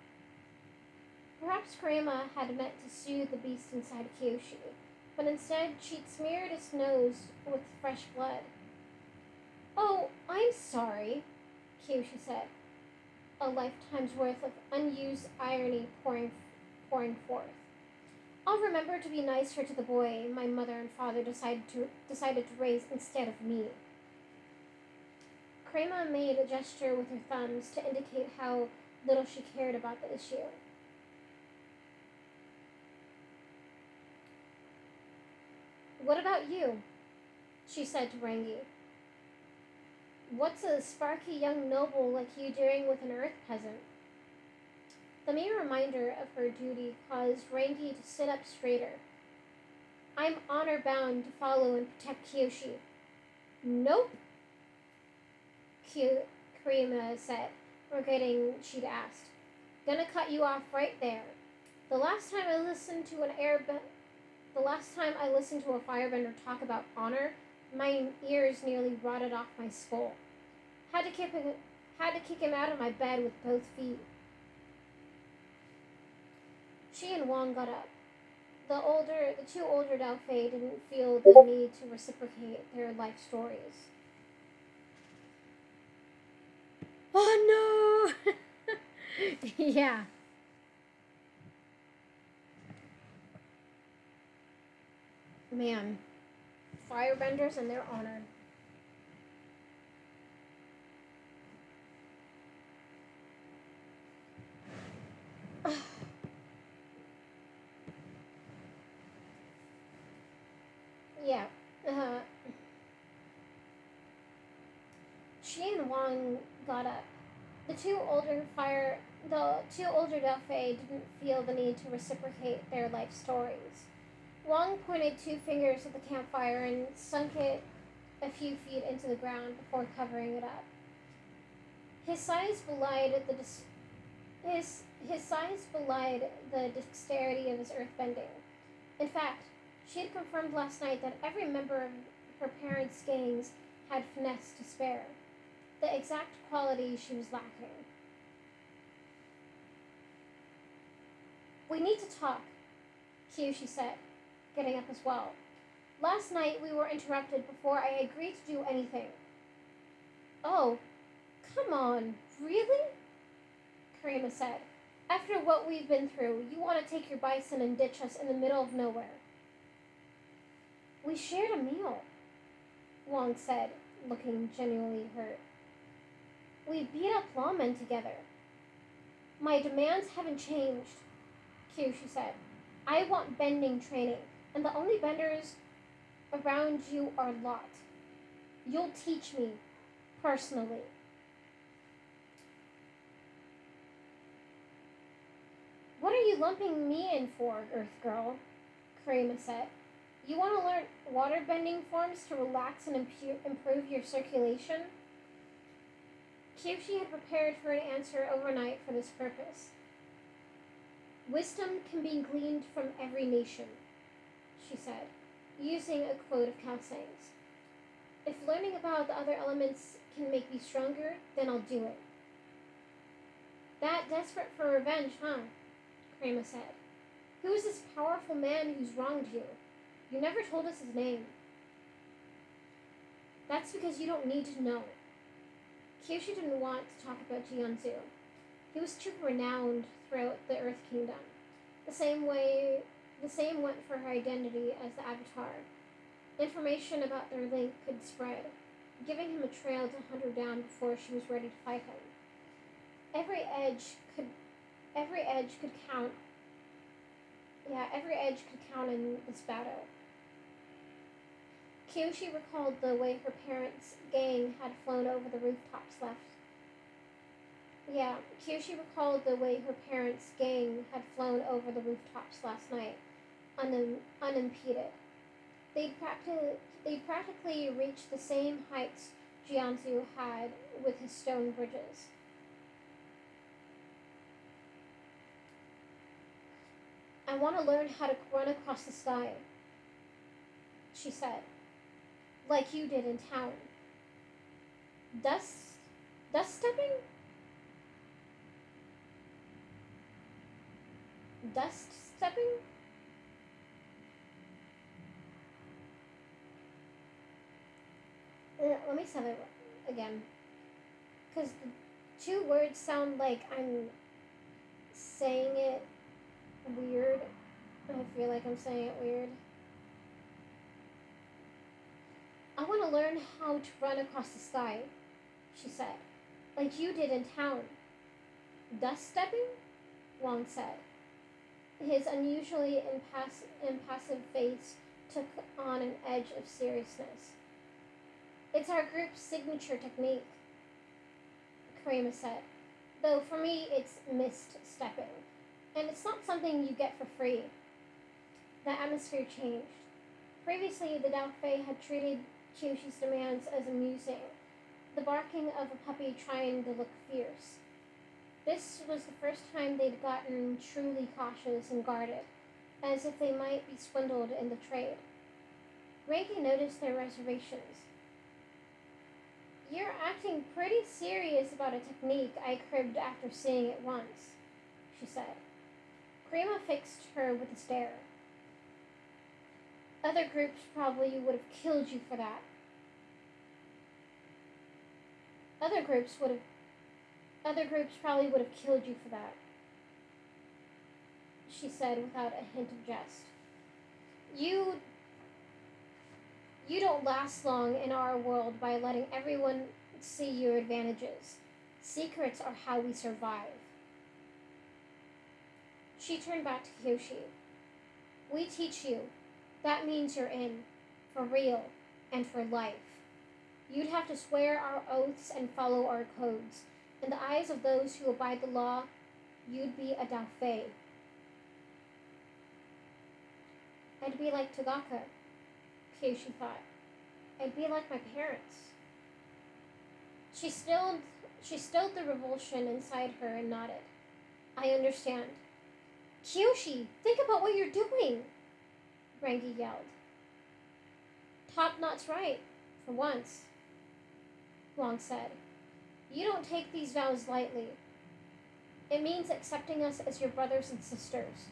Perhaps Kirima had meant to soothe the beast inside Kyoshi, but instead she'd smeared its nose with fresh blood. Oh, I'm sorry, Kyoshi said, a lifetime's worth of unused irony pouring, pouring forth. I'll remember to be nicer to the boy my mother and father decided to decided to raise instead of me. Kirima made a gesture with her thumbs to indicate how little she cared about the issue. What about you? she said to Rangi. What's a sparky young noble like you doing with an earth peasant? The mere reminder of her duty caused Rangi to sit up straighter. I'm honor bound to follow and protect Kyoshi. Nope, Q- Kirima said, regretting she'd asked. Gonna cut you off right there. The last time I listened to an air the last time I listened to a firebender talk about honor, my ears nearly rotted off my skull. Had to kick him, had to kick him out of my bed with both feet. She and Wong got up. The older, the two older Dao Fei didn't feel the need to reciprocate their life stories. Oh no! yeah. Man, firebenders and their honor. yeah. Uh, she and Wong got up. The two older fire the two older Fei didn't feel the need to reciprocate their life stories. Wong pointed two fingers at the campfire and sunk it a few feet into the ground before covering it up. His size belied the dis- his his size belied the dexterity of his earthbending. In fact, she had confirmed last night that every member of her parents' gangs had finesse to spare the exact quality she was lacking. We need to talk, Kyoshi said, getting up as well. Last night we were interrupted before I agreed to do anything. Oh, come on, really? Kirima said. After what we've been through, you want to take your bison and ditch us in the middle of nowhere. We shared a meal, Wong said, looking genuinely hurt. We beat up lawmen together. My demands haven't changed, Kyoshi said. I want bending training, and the only benders around you are Lot. You'll teach me, personally. What are you lumping me in for, Earth Girl? Kirima said. You want to learn water bending forms to relax and impu- improve your circulation? Kyoshi had prepared for an answer overnight for this purpose. Wisdom can be gleaned from every nation, she said, using a quote of Kelsang's. If learning about the other elements can make me stronger, then I'll do it. That desperate for revenge, huh? Kirima said. Who is this powerful man who's wronged you? You never told us his name. That's because you don't need to know. Kyoshi didn't want to talk about Jianzhu. He was too renowned throughout the Earth Kingdom. The same way, the same went for her identity as the Avatar. Information about their link could spread, giving him a trail to hunt her down before she was ready to fight him. Every edge could, every edge could count. Yeah, every edge could count in this battle. Kyoshi recalled the way her parents' gang had flown over the rooftops left. Yeah, Kyoshi recalled the way her parents' gang had flown over the rooftops last night, unim- unimpeded. They'd, practi- they practically reached the same heights Jianzhu had with his stone bridges. I want to learn how to run across the sky, she said like you did in town. Dust, dust stepping? Dust stepping? Uh, let me say that again. Because the two words sound like I'm saying it weird. I feel like I'm saying it weird. I want to learn how to run across the sky, she said, like you did in town. Dust stepping? Wong said. His unusually impass- impassive face took on an edge of seriousness. It's our group's signature technique, Kirima said. Though for me, it's mist stepping. And it's not something you get for free. The atmosphere changed. Previously, the Dao Fei had treated Kyoshi's demands as amusing, the barking of a puppy trying to look fierce. This was the first time they'd gotten truly cautious and guarded, as if they might be swindled in the trade. Reiki noticed their reservations. You're acting pretty serious about a technique I cribbed after seeing it once, she said. Kirima fixed her with a stare. Other groups probably would have killed you for that. Other groups would have other groups probably would have killed you for that. She said without a hint of jest. You you don't last long in our world by letting everyone see your advantages. Secrets are how we survive. She turned back to Kyoshi. We teach you. That means you're in. For real. And for life. You'd have to swear our oaths and follow our codes. In the eyes of those who abide the law, you'd be a Dao Fei. I'd be like Tagaka, Kyoshi thought. I'd be like my parents. She stilled she stilled the revulsion inside her and nodded. I understand. Kyoshi, think about what you're doing, Rangi yelled. Top Knot's right, for once, Wong said. You don't take these vows lightly. It means accepting us as your brothers and sisters.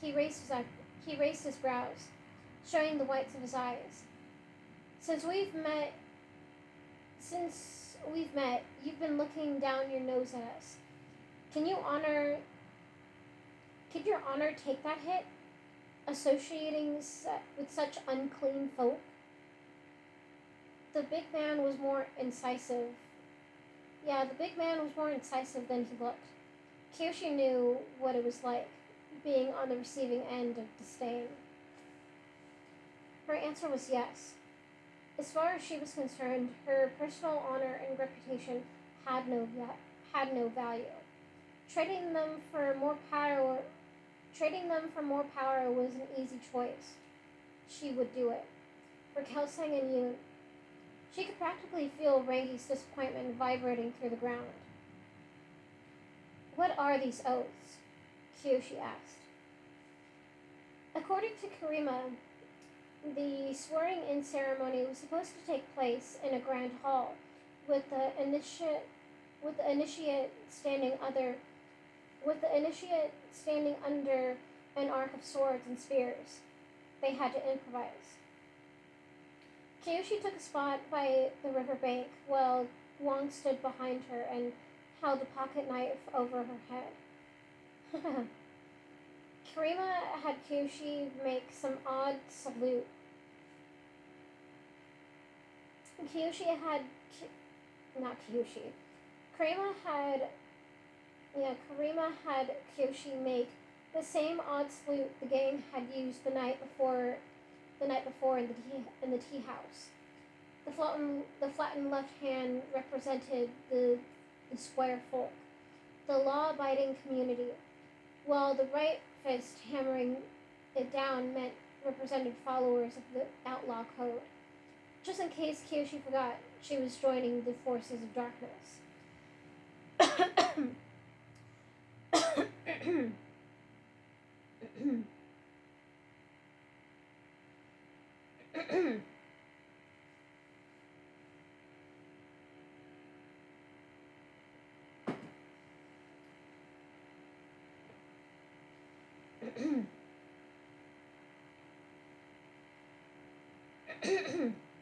He raised his, he raised his brows, showing the whites of his eyes. Since we've met, since we've met, you've been looking down your nose at us. Can you honor? Could your honor take that hit, associating with such unclean folk? The big man was more incisive. Yeah, the big man was more incisive than he looked. Kyoshi knew what it was like, being on the receiving end of disdain. Her answer was yes. As far as she was concerned, her personal honor and reputation had no had no value. Trading them for more power, trading them for more power was an easy choice. She would do it. For Kelsang and Yun, she could practically feel Rangi's disappointment vibrating through the ground. What are these oaths? Kyoshi asked. According to Kirima, the swearing in ceremony was supposed to take place in a grand hall, with the initiate with the initiate standing other with the initiate standing under an arc of swords and spears. They had to improvise. Kyoshi took a spot by the riverbank while Wong stood behind her and held a pocket knife over her head. Kirima had Kyoshi make some odd salute. Kyoshi had, not Kyoshi, Kirima had, yeah, Kirima had Kyoshi make the same odd salute the gang had used the night before, the night before in the tea, in the tea house. The flattened, the flattened left hand represented the, the square folk, the law-abiding community, while the right fist hammering it down meant represented followers of the outlaw code. Just in case Kyoshi forgot, she was joining the forces of darkness.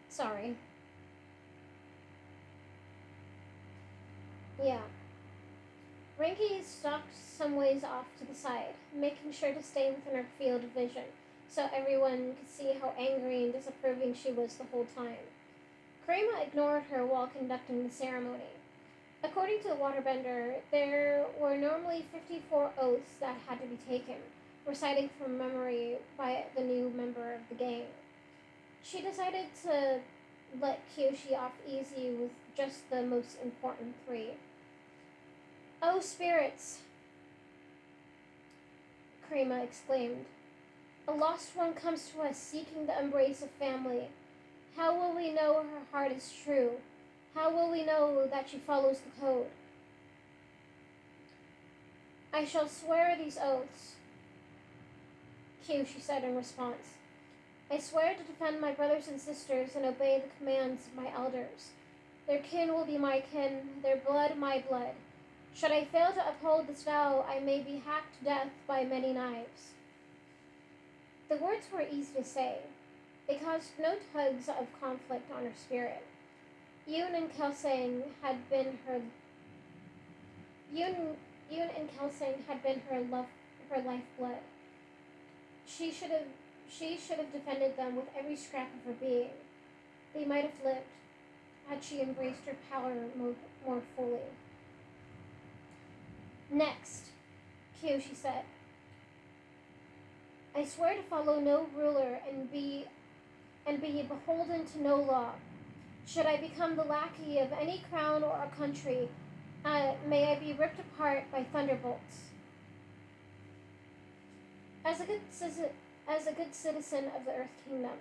Sorry. Yeah. Rangi stalked some ways off to the side, making sure to stay within her field of vision, so everyone could see how angry and disapproving she was the whole time. Kirima ignored her while conducting the ceremony. According to the waterbender, there were normally 54 oaths that had to be taken, recited from memory by the new member of the gang. She decided to let Kyoshi off easy with just the most important three. Oh, spirits! Kirima exclaimed. A lost one comes to us seeking the embrace of family. How will we know her heart is true? How will we know that she follows the code? I shall swear these oaths, Q, she said in response. I swear to defend my brothers and sisters and obey the commands of my elders. Their kin will be my kin, their blood my blood. Should I fail to uphold this vow, I may be hacked to death by many knives. The words were easy to say. They caused no tugs of conflict on her spirit. Yun and Kelsang had been her Yun, Yun and Kelsang had been her love her lifeblood. She should have she should have defended them with every scrap of her being. They might have lived had she embraced her power more, more fully. Next, Kyoshi said, I swear to follow no ruler and be and be beholden to no law. Should I become the lackey of any crown or a country, uh, may I be ripped apart by thunderbolts. As a good as a good citizen of the Earth Kingdom,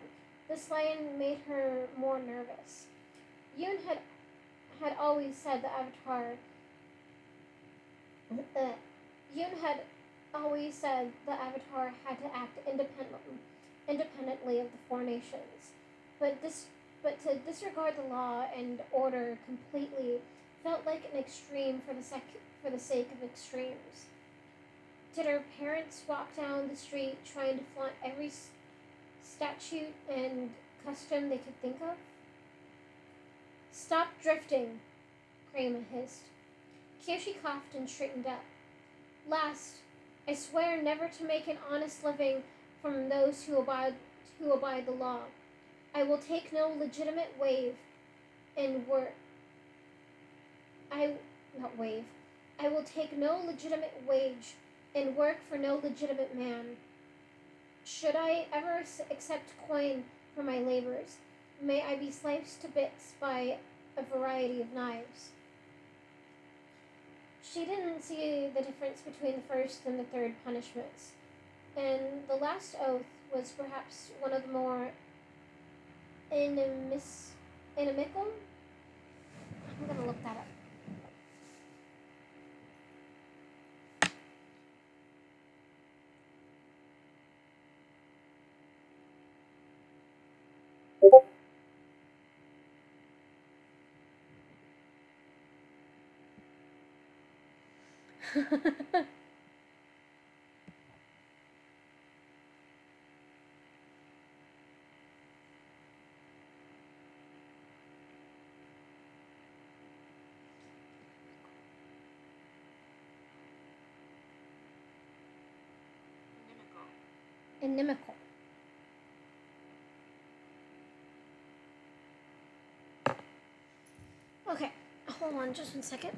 this line made her more nervous. Yun had had always said the Avatar. Uh, had always said the Avatar had to act independently, independently of the four nations, but this but to disregard the law and order completely felt like an extreme for the sec- for the sake of extremes. Did her parents walk down the street trying to flaunt every statute and custom they could think of? Stop drifting, Kirima hissed. Kyoshi coughed and straightened up. Last, I swear never to make an honest living from those who abide who abide the law. I will take no legitimate wave and work. I not wave. I will take no legitimate wage and work for no legitimate man. Should I ever accept coin for my labors, may I be sliced to bits by a variety of knives. She didn't see the difference between the first and the third punishments, and the last oath was perhaps one of the more inimis, inimical. I'm gonna look that up. Inimical. Okay, hold on just one second.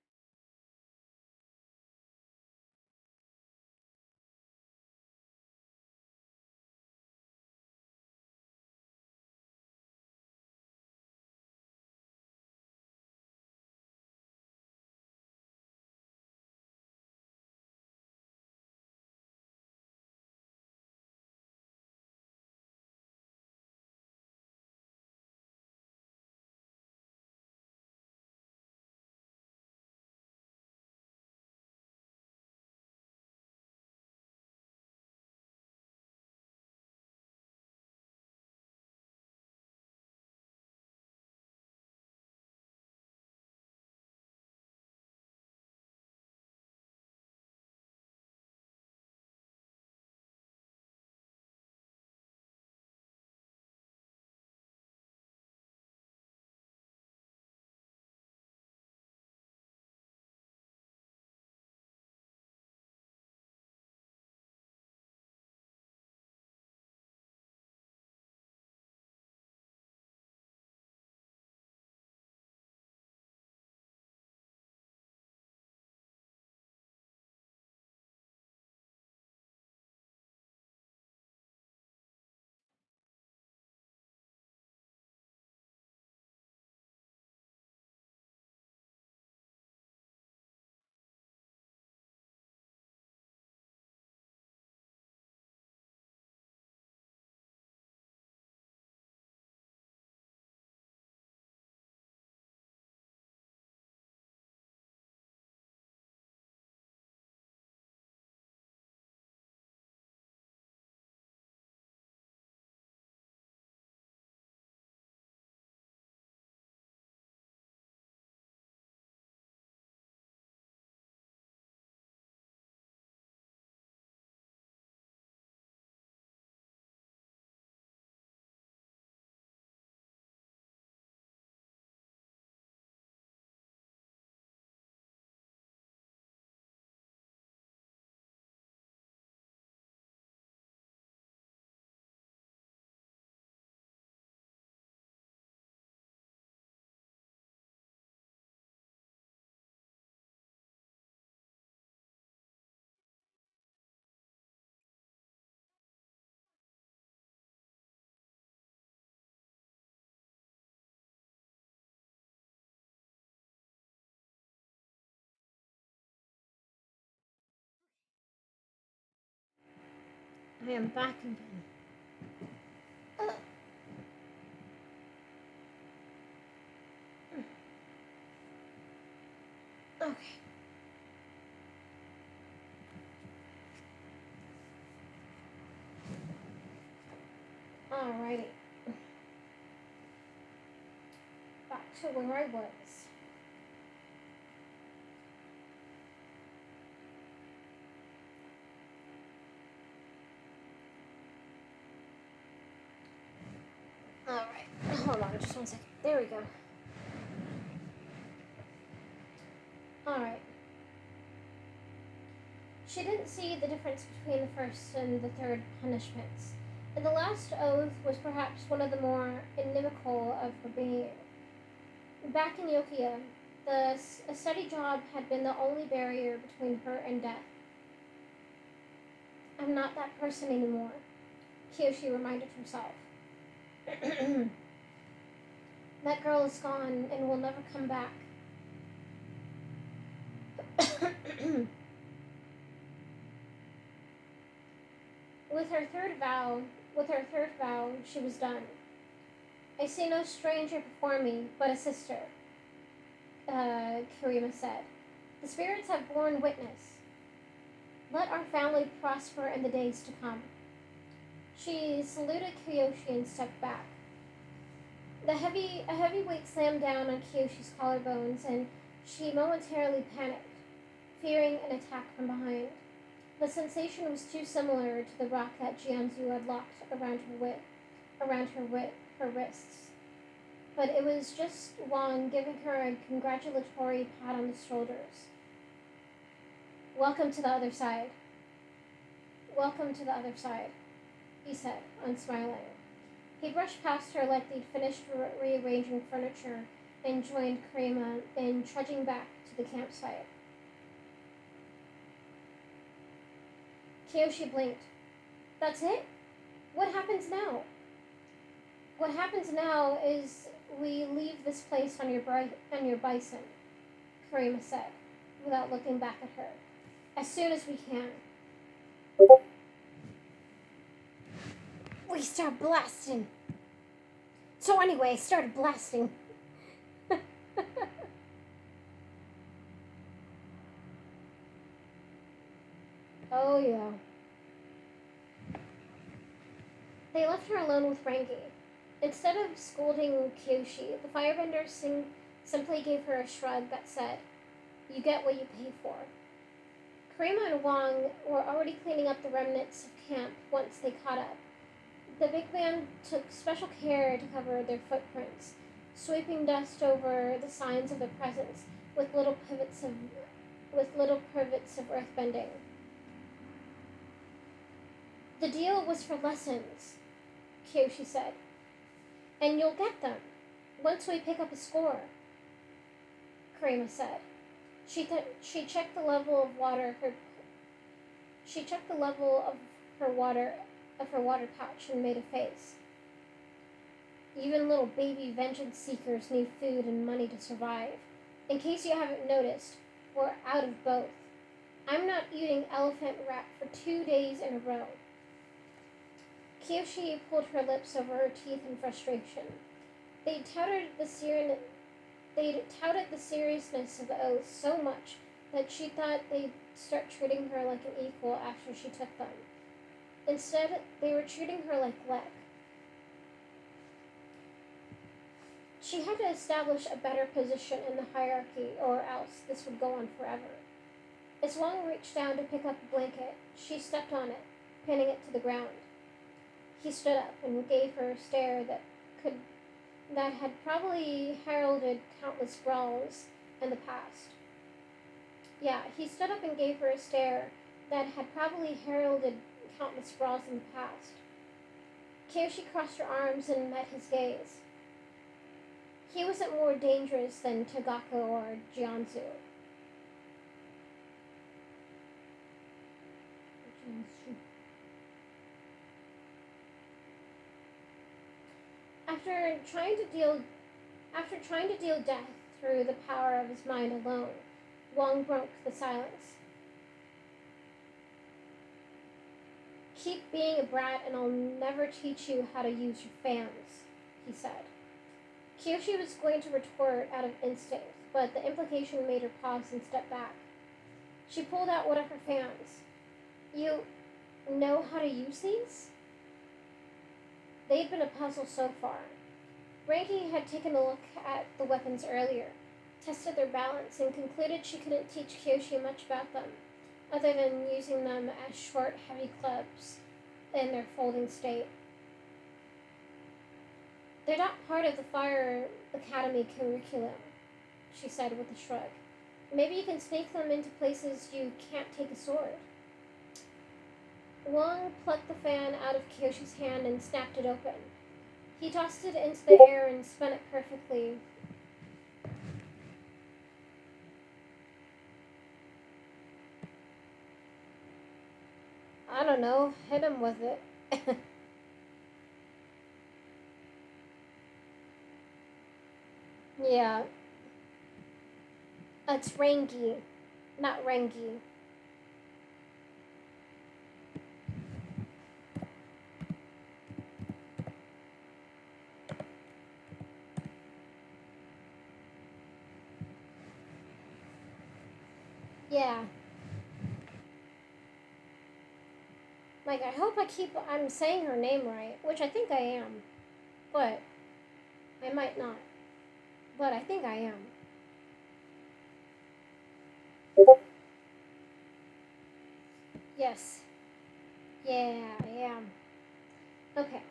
I am back again. Uh. Okay. Alrighty. Back to where I was. Alright, hold on just one second. There we go. Alright. She didn't see the difference between the first and the third punishments. And the last oath was perhaps one of the more inimical of her being. Back in Yokoya, the, a steady job had been the only barrier between her and death. I'm not that person anymore, Kyoshi reminded herself. that girl is gone and will never come back. With her third vow, with her third vow, she was done. I see no stranger before me, but a sister, uh, Kirima said. The spirits have borne witness. Let our family prosper in the days to come. She saluted Kyoshi and stepped back. The heavy, a heavy weight slammed down on Kyoshi's collarbones, and she momentarily panicked, fearing an attack from behind. The sensation was too similar to the rock that Jianzhu had locked around her wit, around her wit, her wrists. But it was just Wong giving her a congratulatory pat on the shoulders. Welcome to the other side. Welcome to the other side, he said, unsmiling. He brushed past her like they'd finished re- rearranging furniture and joined Kirima in trudging back to the campsite. Kyoshi blinked. That's it? What happens now? What happens now is we leave this place on your, bri- on your bison, Kirima said, without looking back at her. As soon as we can. We start blasting. So anyway, I started blasting. Oh, yeah. They left her alone with Rangi. Instead of scolding Kyoshi, the firebender simply gave her a shrug that said, You get what you pay for. Kirima and Wong were already cleaning up the remnants of camp once they caught up. The big man took special care to cover their footprints, sweeping dust over the signs of their presence with little pivots of with little pivots of earth bending. The deal was for lessons, Kyoshi said. And you'll get them once we pick up a score, Kirima said. She, th- she checked the level of water her she checked the level of her water of her water pouch and made a face. Even little baby vengeance seekers need food and money to survive. In case you haven't noticed, we're out of both. I'm not eating elephant rat for two days in a row. Kyoshi pulled her lips over her teeth in frustration. They touted the ser- they touted the seriousness of the oath so much that she thought they'd start treating her like an equal after she took them. Instead, they were treating her like Lek. She had to establish a better position in the hierarchy, or else this would go on forever. As Wong reached down to pick up a blanket, she stepped on it, pinning it to the ground. He stood up and gave her a stare that could that had probably heralded countless brawls in the past. Yeah, he stood up and gave her a stare that had probably heralded in the past. Kyoshi crossed her arms and met his gaze. He wasn't more dangerous than Tagaka or. Jianzhu. After trying to deal after trying to deal death through the power of his mind alone, Wong broke the silence. Keep being a brat and I'll never teach you how to use your fans, he said. Kyoshi was going to retort out of instinct, but the implication made her pause and step back. She pulled out one of her fans. You know how to use these? They'd been a puzzle so far. Rangi had taken a look at the weapons earlier, tested their balance, and concluded she couldn't teach Kyoshi much about them, other than using them as short, heavy clubs in their folding state. They're not part of the Fire Academy curriculum, she said with a shrug. Maybe you can sneak them into places you can't take a sword. Wong plucked the fan out of Kyoshi's hand and snapped it open. He tossed it into the air and spun it perfectly. I don't know, hit him with it. yeah. It's Rangi, not Rengi. Yeah. Like, I hope I keep, I'm saying her name right, which I think I am. But, I might not. But I think I am. Yes. Yeah, I am. Okay.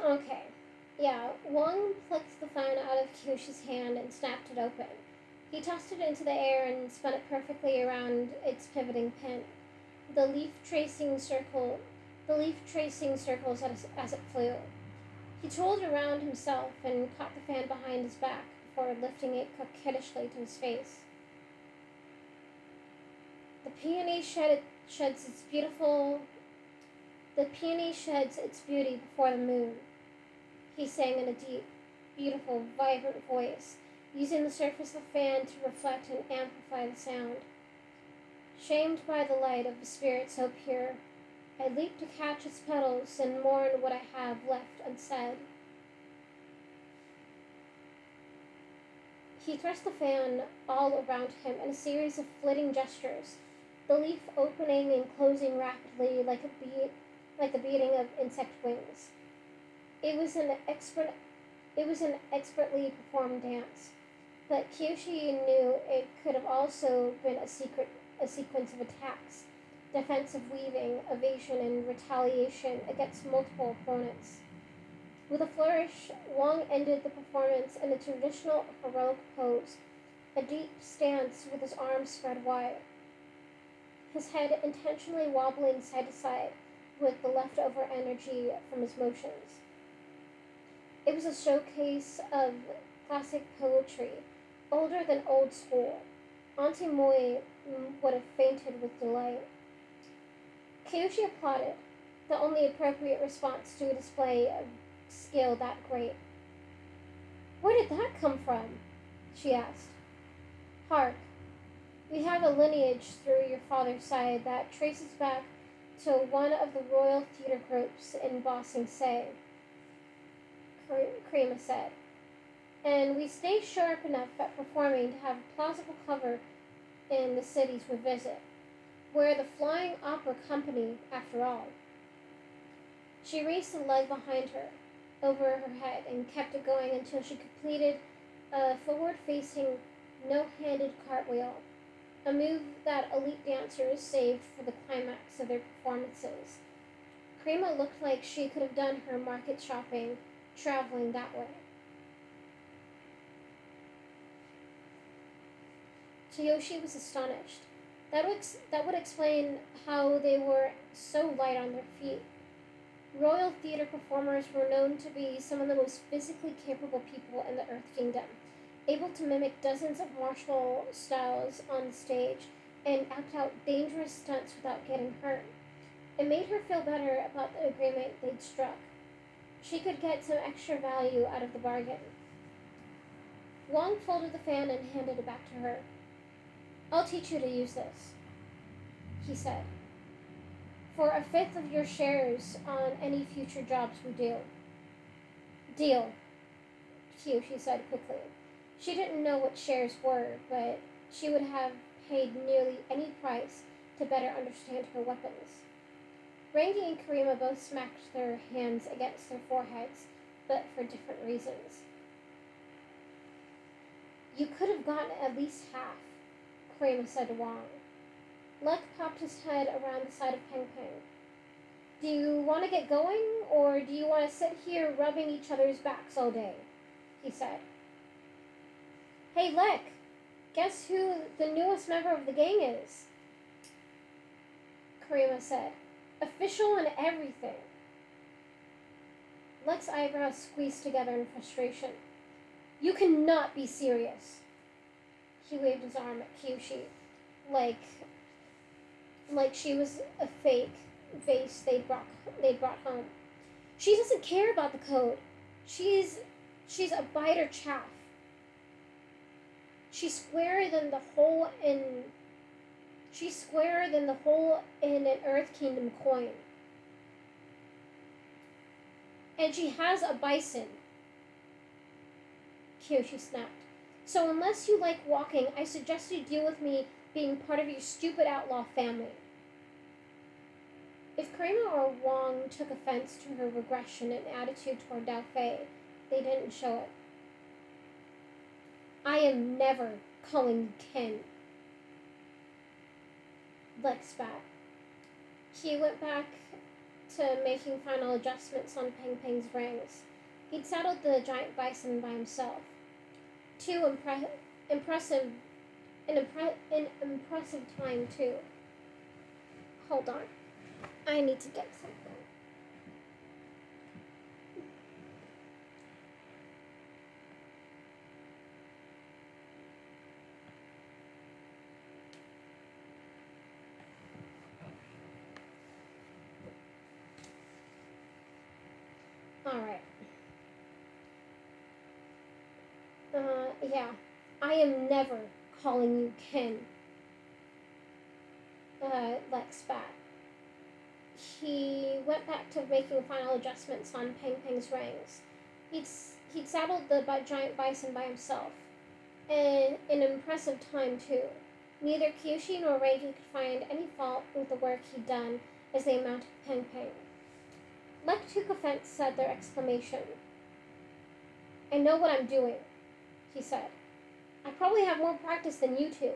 Okay. Yeah, Wong plucked the phone out of Kyoshi's hand and snapped it open. He tossed it into the air and spun it perfectly around its pivoting pin. The leaf tracing circle, the leaf tracing circles as, as it flew. He twirled around himself and caught the fan behind his back before lifting it coquettishly to his face. The peony shed, sheds its beautiful. The peony sheds its beauty before the moon he sang in a deep, beautiful, vibrant voice, using the surface of the fan to reflect and amplify the sound. Shamed by the light of a spirit so pure, I leap to catch its petals and mourn what I have left unsaid. He thrust the fan all around him in a series of flitting gestures, the leaf opening and closing rapidly like a beat, like the beating of insect wings. It was an expert it was an expertly performed dance, but Kyoshi knew it could have also been a secret a sequence of attacks, defensive weaving, evasion, and retaliation against multiple opponents. With a flourish, Wong ended the performance in a traditional heroic pose, a deep stance with his arms spread wide, his head intentionally wobbling side to side with the leftover energy from his motions. It was a showcase of classic poetry, older than old school. Auntie Mui mm, would have fainted with delight. Kyoshi applauded, the only appropriate response to a display of skill that great. Where did that come from? she asked. Hark, we have a lineage through your father's side that traces back to one of the royal theater groups in Ba Sing Se. Kirima said. And we stay sharp enough at performing to have plausible cover in the cities we visit. We're the Flying Opera Company, after all. She raised the leg behind her, over her head, and kept it going until she completed a forward facing, no handed cartwheel, a move that elite dancers saved for the climax of their performances. Kirima looked like she could have done her market shopping traveling that way. Kyoshi was astonished. That would, that would explain how they were so light on their feet. Royal theater performers were known to be some of the most physically capable people in the Earth Kingdom, able to mimic dozens of martial styles on the stage and act out dangerous stunts without getting hurt. It made her feel better about the agreement they'd struck she could get some extra value out of the bargain. Wong folded the fan and handed it back to her. I'll teach you to use this. he said. For a fifth of your shares on any future jobs we do. Deal, she said quickly. She didn't know what shares were, but she would have paid nearly any price to better understand her weapons. Rangi and Kirima both smacked their hands against their foreheads, but for different reasons. You could have gotten at least half, Kirima said to Wong. Lek popped his head around the side of Peng Peng. Do you want to get going, or do you want to sit here rubbing each other's backs all day? He said. Hey, Lek, guess who the newest member of the gang is? Kirima said. Official and everything. Lek's eyebrows squeezed together in frustration. You cannot be serious. He waved his arm at Kyoshi, like like she was a fake vase they brought they brought home. She doesn't care about the code. She's she's a biter chaff. She's squarer than the hole in she's squarer than the hole in an Earth Kingdom coin. And she has a bison. Kyoshi snapped. So unless you like walking, I suggest you deal with me being part of your stupid outlaw family. If Kirima or Wong took offense to her regression and attitude toward Dao Fei, they didn't show it. I am never calling you Ken. Lek spat. He went back to making final adjustments on Pengpeng's rings. He'd saddled the giant bison by himself. Two impre- impressive an, impre- an impressive time, too. Hold on. I need to get something. Alright. Uh, yeah. I am never calling you Ken. Uh, Lek spat. He went back to making final adjustments on Peng Peng's rings. He'd, he'd saddled the giant bison by himself. And an impressive time, too. Neither Kyoshi nor Rangi could find any fault with the work he'd done as they mounted Pengpeng. Lek took offense at their exclamation. I know what I'm doing, he said. I probably have more practice than you two.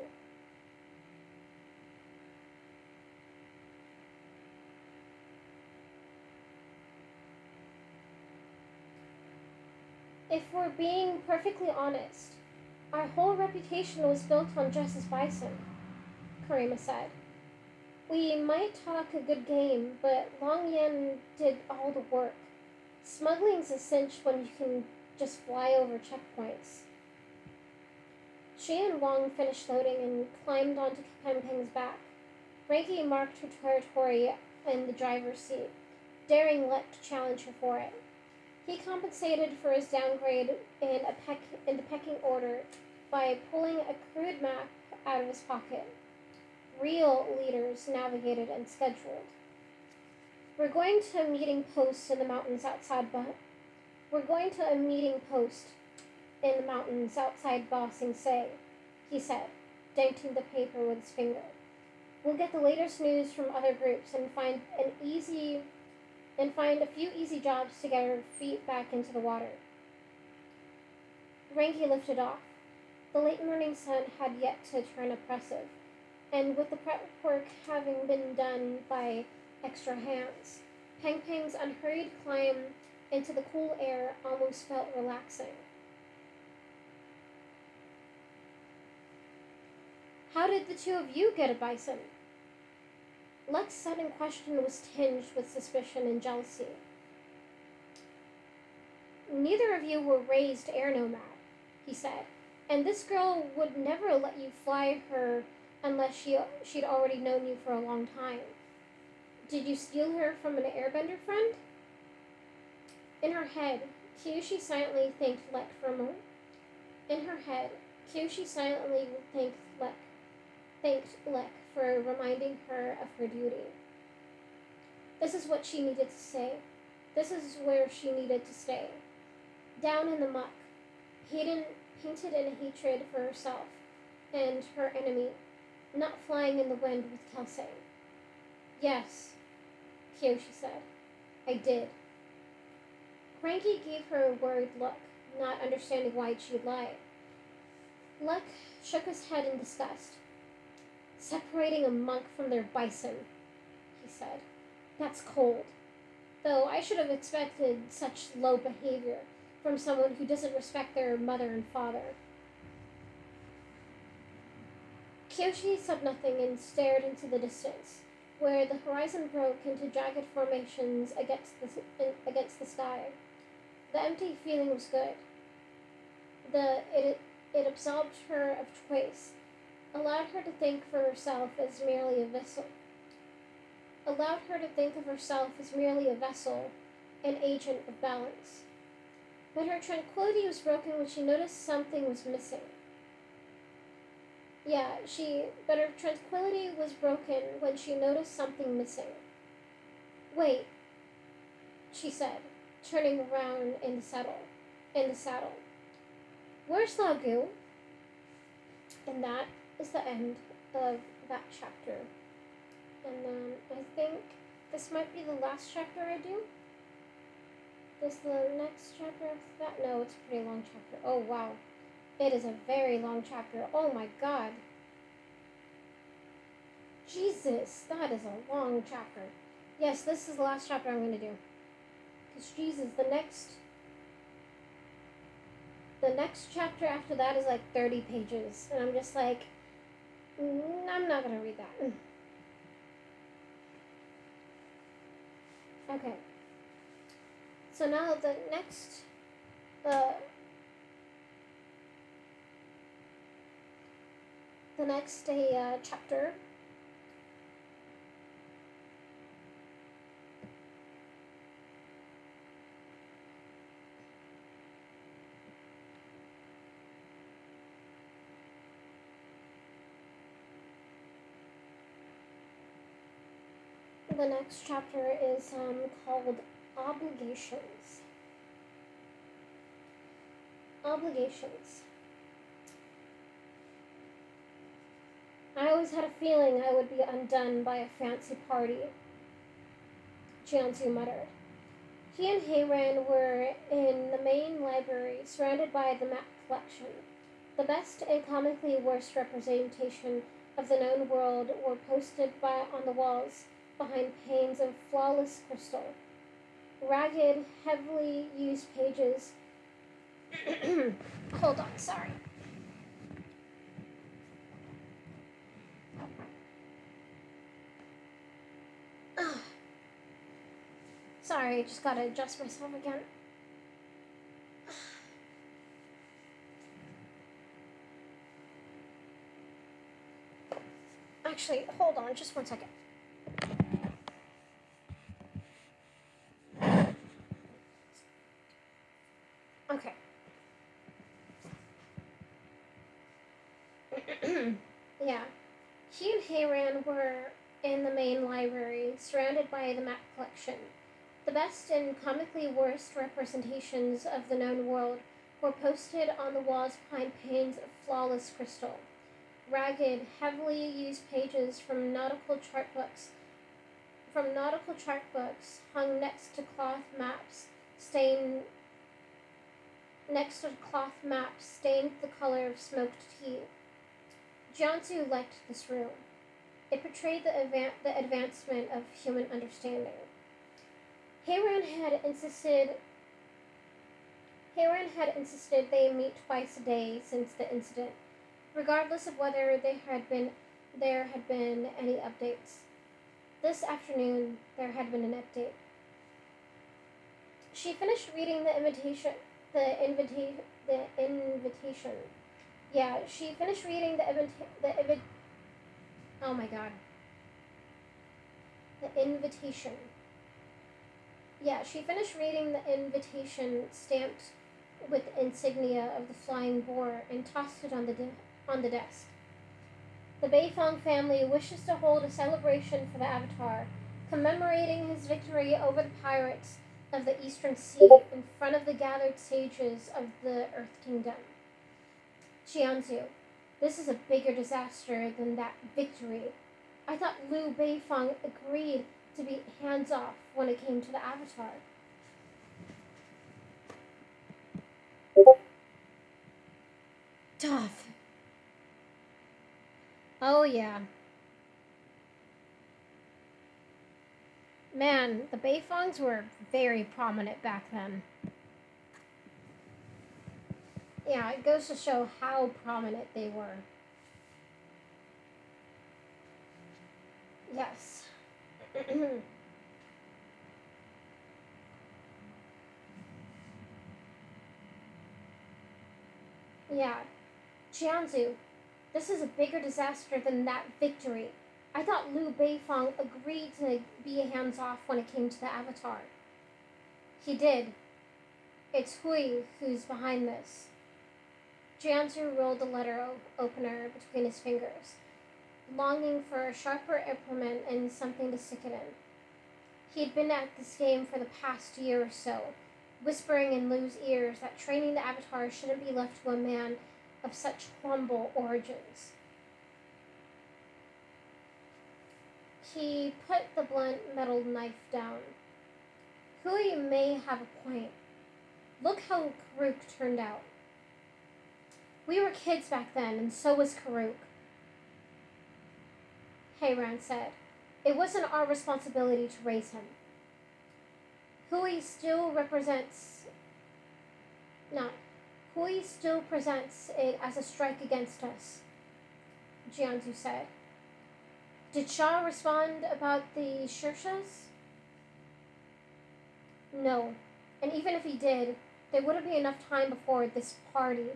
If we're being perfectly honest, our whole reputation was built on Jesa's bison, Kirima said. We might talk a good game, but Long Yan did all the work. Smuggling's a cinch when you can just fly over checkpoints. She and Wong finished loading and climbed onto Pengpeng's back. Rangi marked her territory in the driver's seat, daring Lek to challenge her for it. He compensated for his downgrade in, a peck, in the pecking order by pulling a crude map out of his pocket. Real leaders navigated and scheduled. We're going to a meeting post in the mountains outside Ba- We're going to a meeting post in the mountains outside Ba Sing Se, he said, denting the paper with his finger. We'll get the latest news from other groups and find an easy and find a few easy jobs to get our feet back into the water. Rangi lifted off. The late morning sun had yet to turn oppressive, and with the prep work having been done by extra hands, Pengpeng's unhurried climb into the cool air almost felt relaxing. How did the two of you get a bison? Lek's sudden question was tinged with suspicion and jealousy. Neither of you were raised air nomad, he said, and this girl would never let you fly her unless she, she'd already known you for a long time. Did you steal her from an airbender friend? In her head, Kyoshi silently thanked Lek for a moment. In her head, Kyoshi silently thanked Lek, thanked Lek for reminding her of her duty. This is what she needed to say. This is where she needed to stay. Down in the muck, hidden, painted in hatred for herself and her enemy, not flying in the wind with Kelsang. Yes, Kyoshi said. I did. Rangi gave her a worried look, not understanding why she'd lied. Lek shook his head in disgust. Separating a monk from their bison, he said. That's cold. Though I should have expected such low behavior from someone who doesn't respect their mother and father. Kyoshi said nothing and stared into the distance, where the horizon broke into jagged formations against the, against the sky. The empty feeling was good. The it it absolved her of choice, allowed her to think for herself as merely a vessel. Allowed her to think of herself as merely a vessel, an agent of balance. But her tranquility was broken when she noticed something was missing. Yeah, she. But her tranquility was broken when she noticed something missing. Wait, she said, turning around in the saddle. In the saddle. Where's Lao Ge? And that is the end of that chapter. And then I think this might be the last chapter I do. Is the next chapter after that? No, it's a pretty long chapter. Oh, wow. It is a very long chapter. Oh my god. Jesus, that is a long chapter. Yes, this is the last chapter I'm going to do. Because, Jesus, the next. The next chapter after that is like 30 pages. And I'm just like, I'm not going to read that. Okay. So now the next. Uh, the next a uh, chapter the next chapter is um, called Obligations. Obligations. I always had a feeling I would be undone by a fancy party, Jianzhu muttered. He and Hei-Ran were in the main library, surrounded by the map collection. The best and comically worst representation of the known world were posted by, on the walls behind panes of flawless crystal. Ragged, heavily used pages. Hold on, sorry. Sorry, I just gotta adjust myself again. Actually, hold on just one second. Okay. yeah. He and Hei-Ran were in the main library, surrounded by the map collection. The best and comically worst representations of the known world were posted on the walls behind panes of flawless crystal. Ragged, heavily used pages from nautical chart books from nautical chart books hung next to cloth maps stained next to cloth maps stained the color of smoked tea. Jianzhu liked this room. It portrayed the, advan- the advancement of human understanding. Hei-Ran had insisted Hei-Ran had insisted they meet twice a day since the incident, regardless of whether there had been there had been any updates. This afternoon there had been an update. She finished reading the invitation the invitation the invitation. Yeah, she finished reading the invita- the invi- Oh my god. The invitation. Yeah, she finished reading the invitation stamped with the insignia of the flying boar and tossed it on the de- on the desk. The Beifong family wishes to hold a celebration for the Avatar, commemorating his victory over the pirates of the Eastern Sea in front of the gathered sages of the Earth Kingdom. Jianzhu, this is a bigger disaster than that victory. I thought Liu Beifong agreed to be hands off when it came to the Avatar. Tough. Oh, yeah. Man, the Beifongs were very prominent back then. Yeah, it goes to show how prominent they were. Yes. yeah. Jianzhu, this is a bigger disaster than that victory. I thought Liu Beifong agreed to be hands off when it came to the Avatar. He did. It's Hui who's behind this. Jianzhu rolled the letter opener between his fingers, longing for a sharper implement and something to stick it in. He had been at this game for the past year or so, whispering in Liu's ears that training the Avatar shouldn't be left to a man of such humble origins. He put the blunt metal knife down. Hui may have a point. Look how Kuruk turned out. We were kids back then, and so was Kuruk. Hei-Ran said. It wasn't our responsibility to raise him. Hui still represents. Not. Hui still presents it as a strike against us, Jianzhu said. Did Shah respond about the Shirshas? No. And even if he did, there wouldn't be enough time before this party.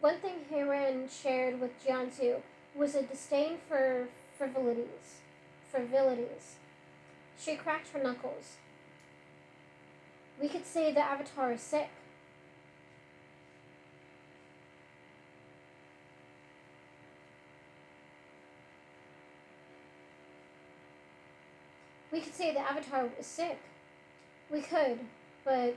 One thing Hei-Ran shared with Jianzhu was a disdain for frivolities. Frivolities. She cracked her knuckles. We could say the Avatar is sick. We could say the Avatar is sick. We could, but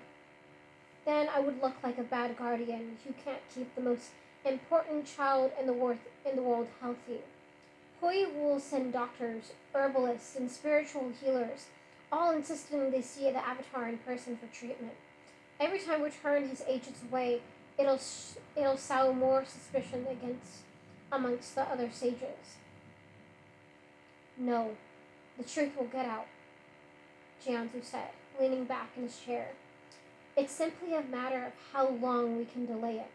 then I would look like a bad guardian who can't keep the most important child in the world in the world healthy. Hui will send doctors, herbalists, and spiritual healers, all insisting they see the Avatar in person for treatment. Every time we turn his agents away, it'll it'll sow more suspicion against amongst the other sages. No, the truth will get out, Jianzhu said, leaning back in his chair. It's simply a matter of how long we can delay it.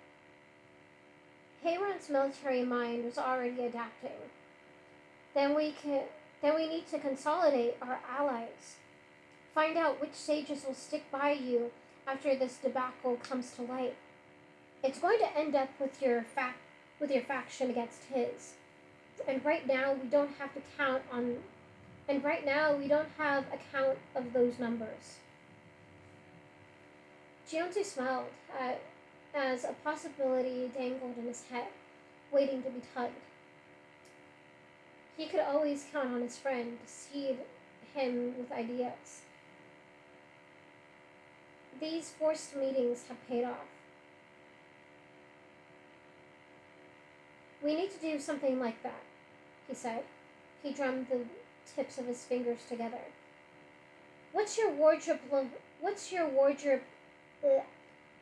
Hei-Ran's military mind was already adapting. Then we can then we need to consolidate our allies. Find out which sages will stick by you after this debacle comes to light. It's going to end up with your with your faction against his. And right now we don't have to count on and right now, we don't have a count of those numbers. Jianzhu smiled at, as a possibility dangled in his head, waiting to be tugged. He could always count on his friend to seed him with ideas. These forced meetings have paid off. We need to do something like that, he said. He drummed the tips of his fingers together. What's your wardrobe? What's your wardrobe?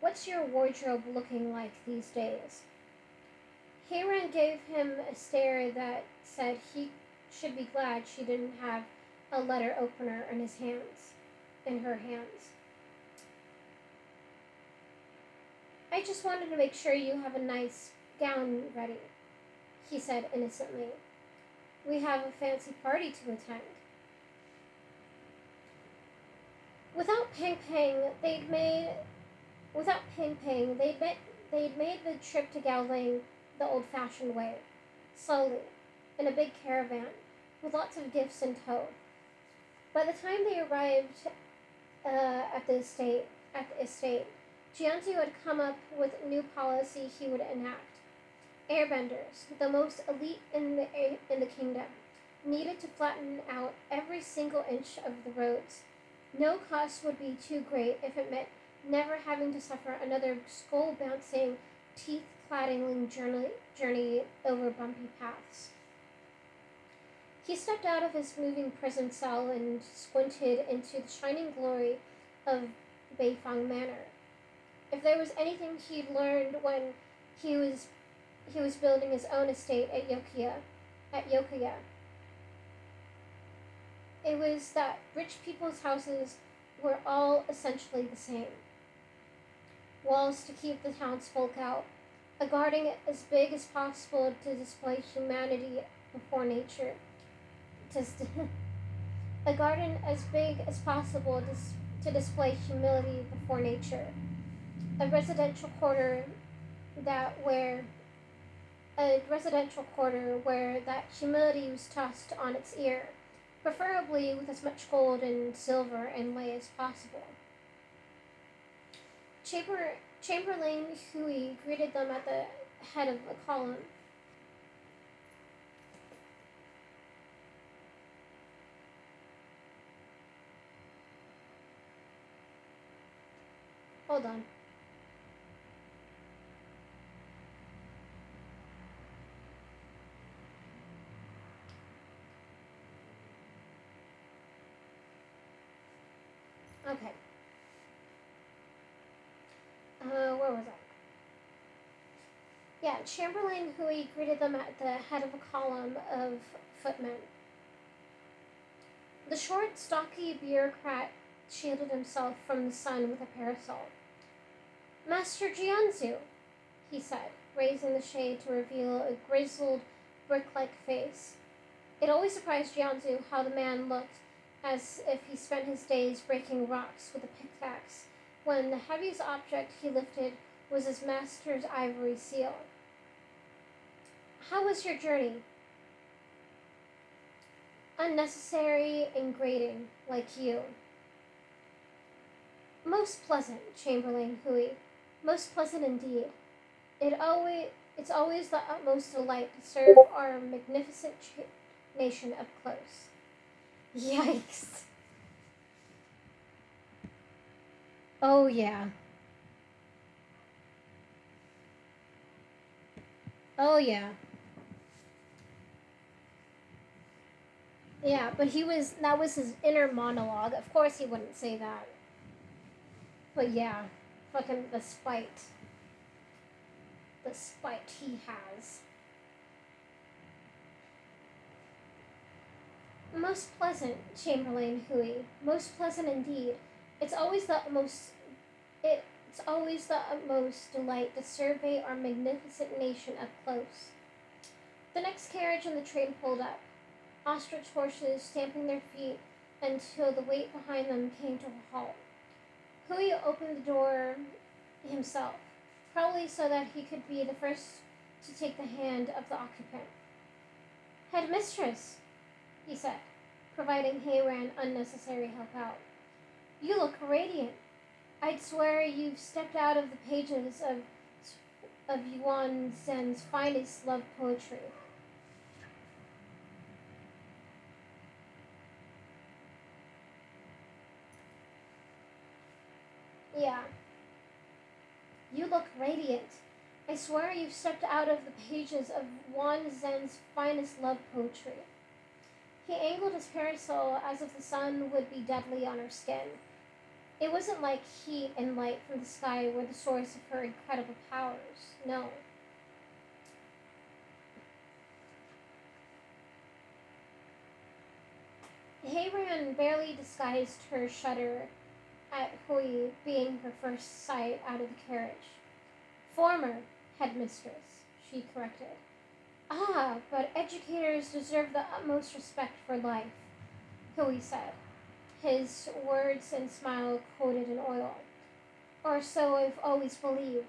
What's your wardrobe looking like these days? Hei-Ran gave him a stare that said he should be glad she didn't have a letter opener in his hands, in her hands. I just wanted to make sure you have a nice gown ready, he said innocently we have a fancy party to attend. Without Ping Ping, they'd made without Pengpeng, they'd they'd made the trip to Gaoling the old-fashioned way, slowly, in a big caravan, with lots of gifts in tow. By the time they arrived uh, at the estate, at the estate, Jianzhu had come up with a new policy he would enact. airbenders, the most elite in the in the kingdom, needed to flatten out every single inch of the roads. No cost would be too great if it meant never having to suffer another skull bouncing, teeth clattering journey, journey over bumpy paths. He stepped out of his moving prison cell and squinted into the shining glory of Beifong Manor. If there was anything he'd learned when he was he was building his own estate at Yokoya, at Yokoya, it was that rich people's houses were all essentially the same. Walls to keep the townsfolk out, a garden as big as possible to display humanity before nature, just a garden as big as possible to, to display humility before nature, a residential quarter that where a residential quarter where that humility was tossed on its ear, preferably with as much gold and silver inlay as possible. Chamber, Chamberlain Hui greeted them at the head of the column. Hold on. Okay. Uh, where was I? Yeah, Chamberlain Hui greeted them at the head of a column of footmen. The short, stocky bureaucrat shielded himself from the sun with a parasol. Master Jianzhu, he said, raising the shade to reveal a grizzled, brick-like face. It always surprised Jianzhu how the man looked as if he spent his days breaking rocks with a pickaxe, when the heaviest object he lifted was his master's ivory seal. How was your journey? Unnecessary and grating, like you. Most pleasant, Chamberlain Hui. Most pleasant indeed. It always, it's always the utmost delight to serve our magnificent nation up close. Yikes. Oh, yeah. Oh, yeah. Yeah, but he was, that was his inner monologue. Of course he wouldn't say that. But yeah, fucking the spite. The spite he has. Most pleasant, Chamberlain Hui. Most pleasant indeed. It's always the most. It's always the utmost delight to survey our magnificent nation up close. The next carriage in the train pulled up, ostrich horses stamping their feet until the weight behind them came to a halt. Hui opened the door himself, probably so that he could be the first to take the hand of the occupant. Headmistress, he said, providing Hei-Ran unnecessary help out. You look radiant. I'd swear you've stepped out of the pages of of Yuan Zen's finest love poetry. Yeah. You look radiant. I swear you've stepped out of the pages of Yuan Zen's finest love poetry. He angled his parasol as if the sun would be deadly on her skin. It wasn't like heat and light from the sky were the source of her incredible powers. No. Hei-Ran barely disguised her shudder at Hui being her first sight out of the carriage. Former headmistress, she corrected. Ah, but educators deserve the utmost respect for life, Hui said, his words and smile coated in oil. Or so I've always believed.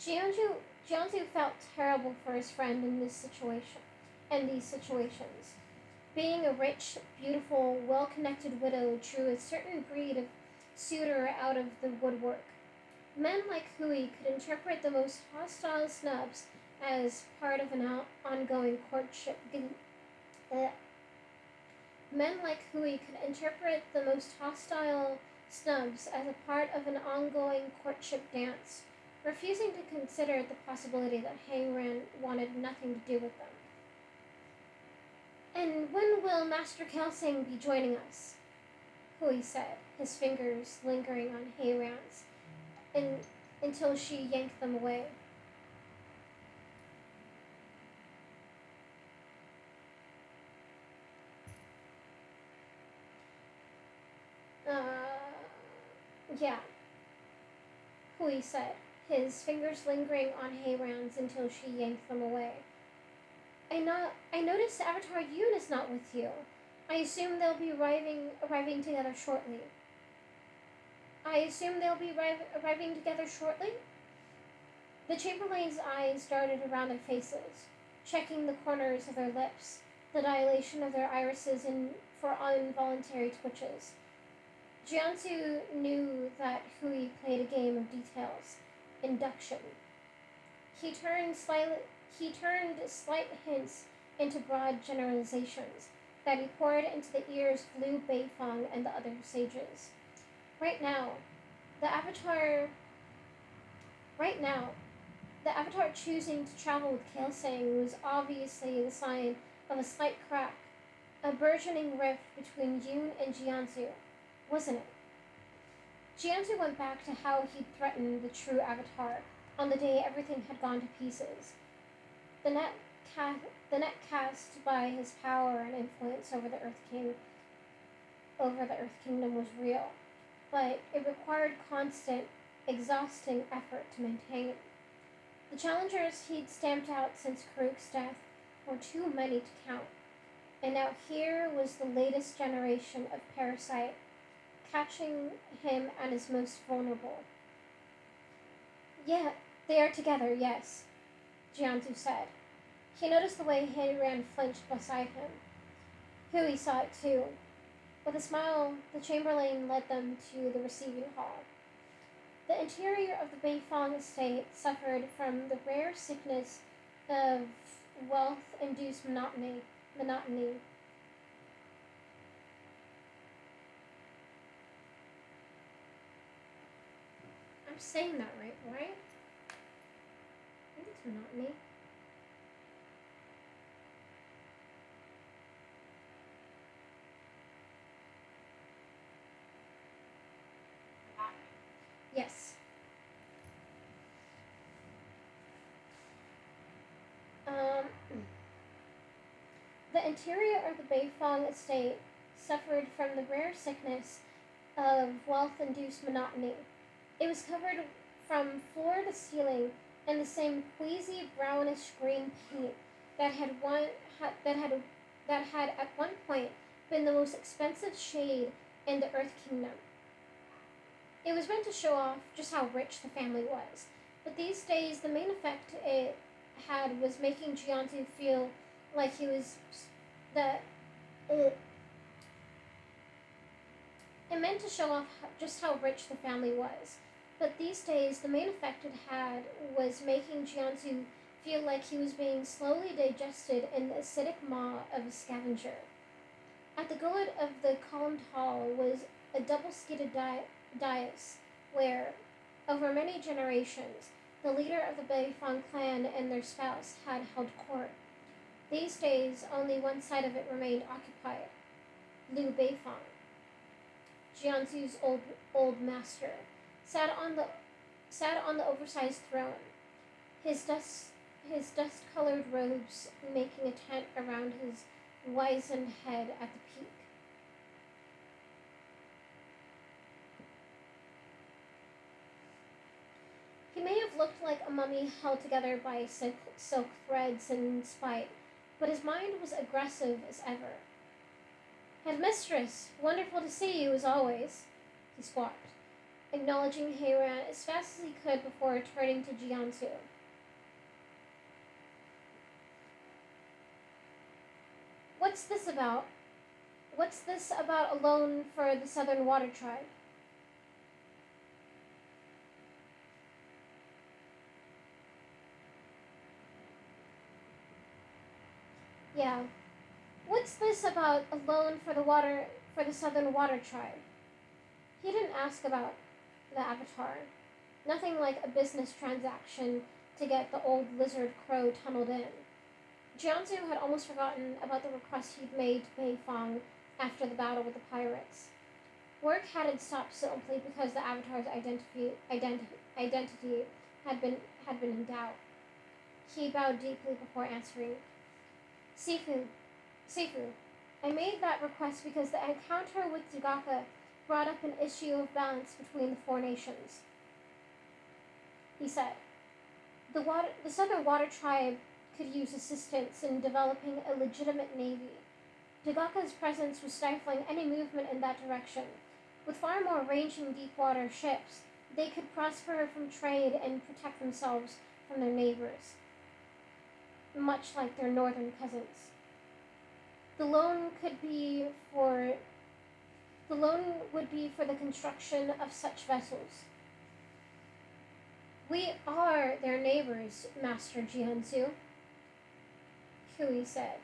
Jianzhu felt terrible for his friend in this situation, in these situations. Being a rich, beautiful, well-connected widow drew a certain breed of suitor out of the woodwork. Men like Hui could interpret the most hostile snubs as part of an out- ongoing courtship. Men like Hui could interpret the most hostile snubs as a part of an ongoing courtship dance, refusing to consider the possibility that Hei-Ran wanted nothing to do with them. And when will Master Kelsang be joining us? Hui said, his fingers lingering on Hei-Ran's, and until she yanked them away. Uh, yeah. Hui said, his fingers lingering on Hei-Ran's until she yanked them away. I not I noticed Avatar Yun is not with you. I assume they'll be arriving arriving together shortly. I assume they'll be arri- arriving together shortly? The Chamberlain's eyes darted around their faces, checking the corners of their lips, the dilation of their irises in, for involuntary twitches. Jianzhu knew that Hui played a game of details, induction. He turned slightly, he turned slight hints into broad generalizations that he poured into the ears of Liu Beifong and the other sages. Right now, the Avatar. Right now, the Avatar choosing to travel with Kelsang was obviously the sign of a slight crack, a burgeoning rift between Yun and Jianzhu, wasn't it? Jianzhu went back to how he'd threatened the true Avatar on the day everything had gone to pieces. The net, ca- the net cast by his power and influence over the Earth King, over the Earth Kingdom was real, but it required constant, exhausting effort to maintain. It. The challengers he'd stamped out since Kuruk's death were too many to count, and now here was the latest generation of parasite, catching him at his most vulnerable. Yeah, they are together, yes, Jianzhu said. He noticed the way Hei-Ran flinched beside him. Hui saw it too. With a smile, the chamberlain led them to the receiving hall. The interior of the Beifong estate suffered from the rare sickness of wealth-induced monotony. monotony. Saying that right, right? I think it's monotony. Yes. Um, the interior of the Beifong estate suffered from the rare sickness of wealth-induced monotony. It was covered from floor to ceiling in the same queasy brownish green paint that had one that had that had at one point been the most expensive shade in the Earth Kingdom. It was meant to show off just how rich the family was, but these days the main effect it had was making Jianzhu feel like he was that it, it meant to show off just how rich the family was. But these days, the main effect it had was making Jianzhu feel like he was being slowly digested in the acidic maw of a scavenger. At the gullet of the columned hall was a double-seated di- dais where, over many generations, the leader of the Beifong clan and their spouse had held court. These days, only one side of it remained occupied Liu Beifong, Jianzhu's old, old master, sat on the sat on the oversized throne, his dust his dust colored robes making a tent around his wizened head at the peak. He may have looked like a mummy held together by silk, silk threads and spite, but his mind was aggressive as ever. Headmistress, wonderful to see you as always, he squawked acknowledging Heira as fast as he could before returning to Jianzhu. What's this about? What's this about a loan for the Southern Water Tribe? Yeah. What's this about a loan for the water for the Southern Water Tribe? He didn't ask about the Avatar. Nothing like a business transaction to get the old lizard crow tunneled in. Jianzhu had almost forgotten about the request he'd made to Beifong after the battle with the pirates. Work hadn't stopped simply because the Avatar's identity, identi- identity had been had been in doubt. He bowed deeply before answering. Sifu, Sifu, I made that request because the encounter with Tagaka brought up an issue of balance between the four nations. He said, the, water, the Southern Water Tribe could use assistance in developing a legitimate navy. Tagaka's presence was stifling any movement in that direction. With far more ranging deep water ships, they could prosper from trade and protect themselves from their neighbors, much like their northern cousins. The loan could be for the loan would be for the construction of such vessels. We are their neighbors, Master Jianzhu, Hui said,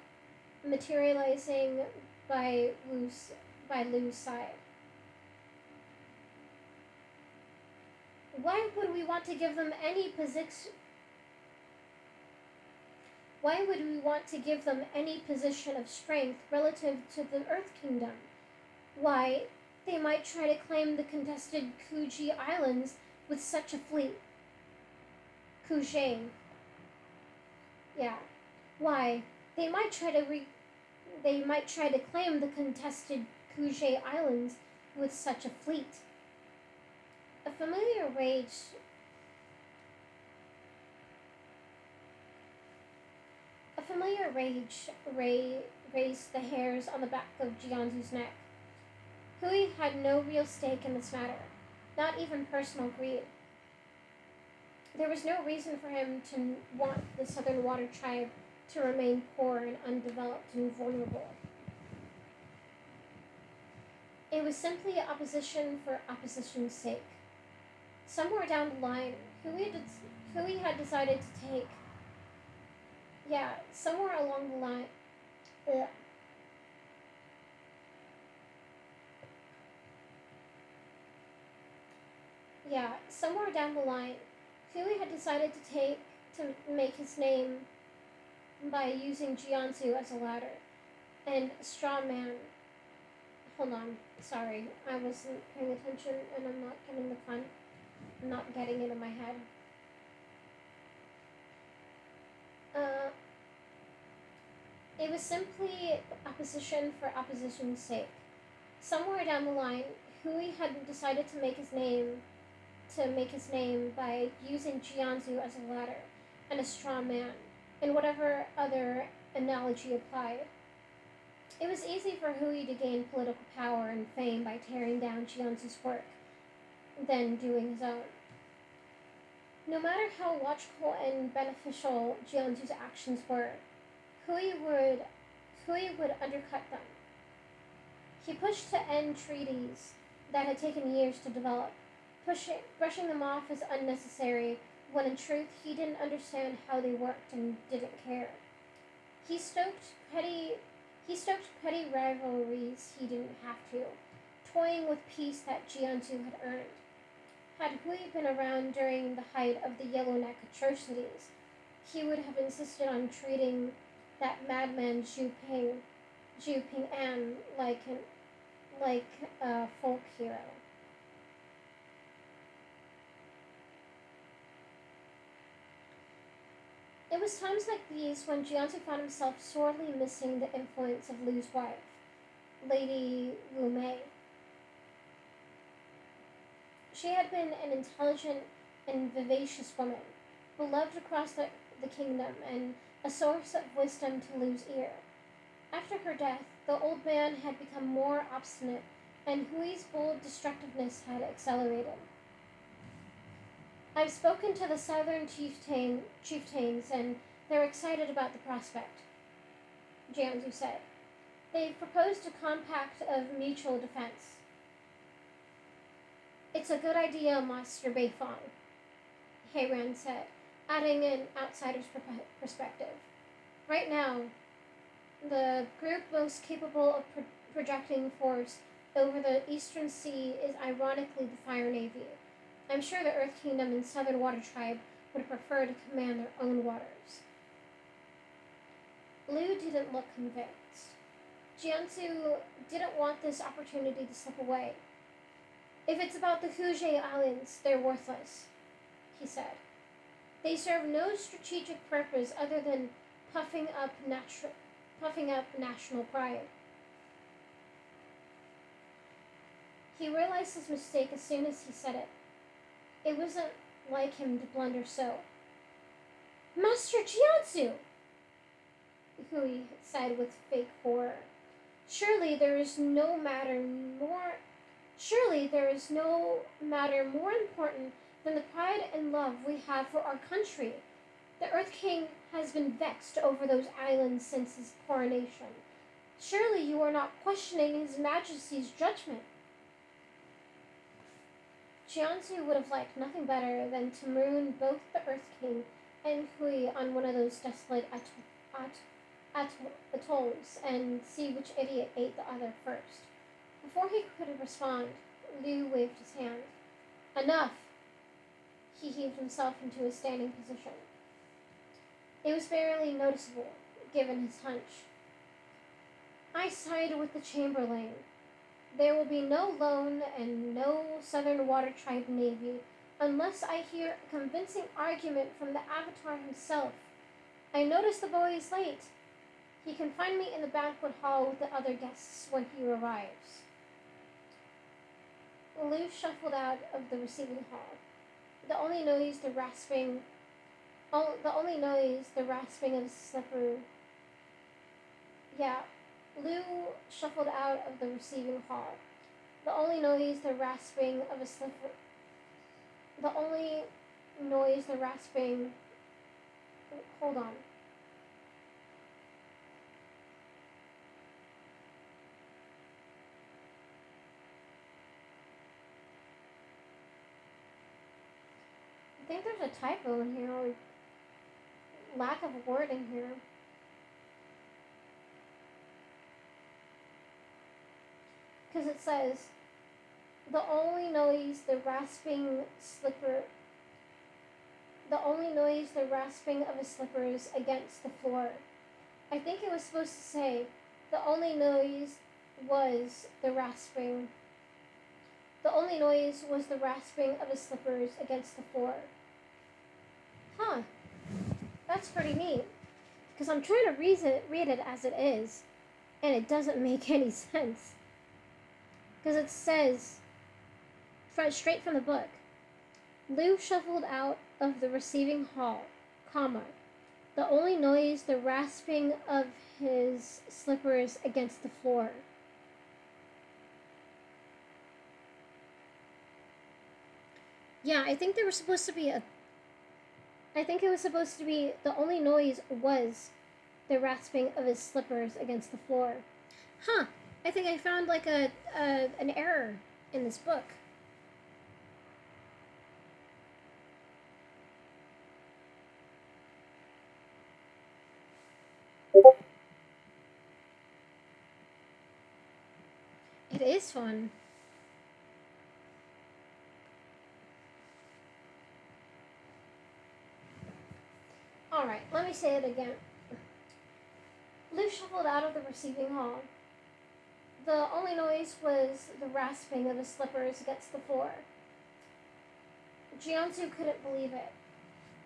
materializing by Liu's, by Liu's side. Why would we want to give them any position? Why would we want to give them any position of strength relative to the Earth Kingdom? Why, they might try to claim the contested Kuji Islands with such a fleet. Kujang. Yeah. Why, they might try to re- they might try to claim the contested Kujay Islands with such a fleet. A familiar rage a familiar rage raised the hairs on the back of Jianzhu's neck. Hui had no real stake in this matter, not even personal greed. There was no reason for him to want the Southern Water Tribe to remain poor and undeveloped and vulnerable. It was simply opposition for opposition's sake. Somewhere down the line, Hui, had, Hui had decided to take, yeah, somewhere along the line, ugh. Yeah, somewhere down the line, Hui had decided to take to make his name by using Jianzhu as a ladder. And Straw Man. Hold on, sorry, I wasn't paying attention and I'm not getting the pun. I'm not getting it in my head. Uh, it was simply opposition for opposition's sake. Somewhere down the line, Hui had decided to make his name to make his name by using Jianzhu as a ladder and a straw man, and whatever other analogy applied. It was easy for Hui to gain political power and fame by tearing down Jianzhu's work, then doing his own. No matter how logical and beneficial Jianzhu's actions were, Hui would, Hui would undercut them. He pushed to end treaties that had taken years to develop pushing, brushing them off as unnecessary when in truth he didn't understand how they worked and didn't care. He stoked petty he stoked petty rivalries he didn't have to, toying with peace that Jianzhu had earned. Had Hui been around during the height of the Yellowneck atrocities, he would have insisted on treating that madman Zhu Ping, Zhu Ping An like an, like a folk hero. It was times like these when Jianzhu found himself sorely missing the influence of Liu's wife, Lady Wu Mei. She had been an intelligent and vivacious woman, beloved across the, the kingdom and a source of wisdom to Liu's ear. After her death, the old man had become more obstinate, and Hui's bold destructiveness had accelerated. I've spoken to the southern chieftain, chieftains, and they're excited about the prospect, Jianzhu said. They've proposed a compact of mutual defense. It's a good idea, Master Beifong, Hei-Ran said, adding an outsider's perspective. Right now, The group most capable of pro- projecting force over the Eastern Sea is ironically the Fire Navy. I'm sure the Earth Kingdom and Southern Water Tribe would prefer to command their own waters. Liu didn't look convinced. Jianzhu didn't want this opportunity to slip away. If it's about the Hujie Islands, they're worthless, he said. They serve no strategic purpose other than puffing up, natu- puffing up national pride. He realized his mistake as soon as he said it. It wasn't like him to blunder so. Master Jianzhu! Hui said with fake horror. Surely there is no matter more surely there is no matter more important than the pride and love we have for our country. The Earth King has been vexed over those islands since his coronation. Surely you are not questioning His Majesty's judgment. Jianzhu would have liked nothing better than to maroon both the Earth King and Hui on one of those desolate at- at- at- atolls and see which idiot ate the other first. Before he could respond, Liu waved his hand. Enough! He heaved himself into a standing position. It was barely noticeable, given his hunch. I side with the Chamberlain. There will be no loan and no Southern Water Tribe Navy unless I hear a convincing argument from the Avatar himself. I notice the boy is late. He can find me in the banquet hall with the other guests when he arrives. Liu shuffled out of the receiving hall. The only noise the rasping oh, the only noise the rasping of a slipper Yeah. Liu shuffled out of the receiving hall. The only noise the rasping of a slipper the only noise the rasping hold on. I think there's a typo in here or lack of wording here. Because it says, the only noise the rasping slipper, the only noise the rasping of a slippers against the floor. I think it was supposed to say, the only noise was the rasping. The only noise was the rasping of his slippers against the floor. Huh. That's pretty neat. Because I'm trying to read it, read it as it is, and it doesn't make any sense. Because it says, straight from the book, Liu shuffled out of the receiving hall, comma, the only noise the rasping of his slippers against the floor. Yeah, I think there was supposed to be a. I think it was supposed to be the only noise was the rasping of his slippers against the floor. Huh. I think I found like a, a an error in this book. It is fun. Alright, let me say it again. Liv shuffled out of the receiving hall. The only noise was the rasping of his slippers against the floor. Jianzhu couldn't believe it.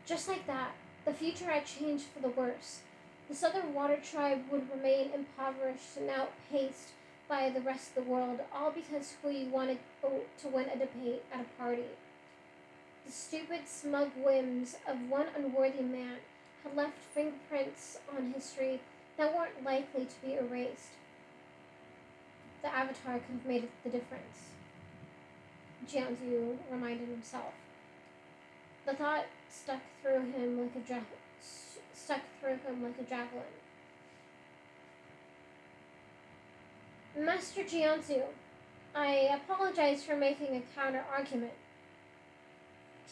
Just like that, the future had changed for the worse. The Southern Water Tribe would remain impoverished and outpaced by the rest of the world, all because Hui wanted to win a debate at a party. The stupid, smug whims of one unworthy man had left fingerprints on history that weren't likely to be erased. The Avatar could have made the difference. Jianzhu reminded himself. The thought stuck through him like a stuck through him like a javelin. Master Jianzhu, I apologize for making a counter argument,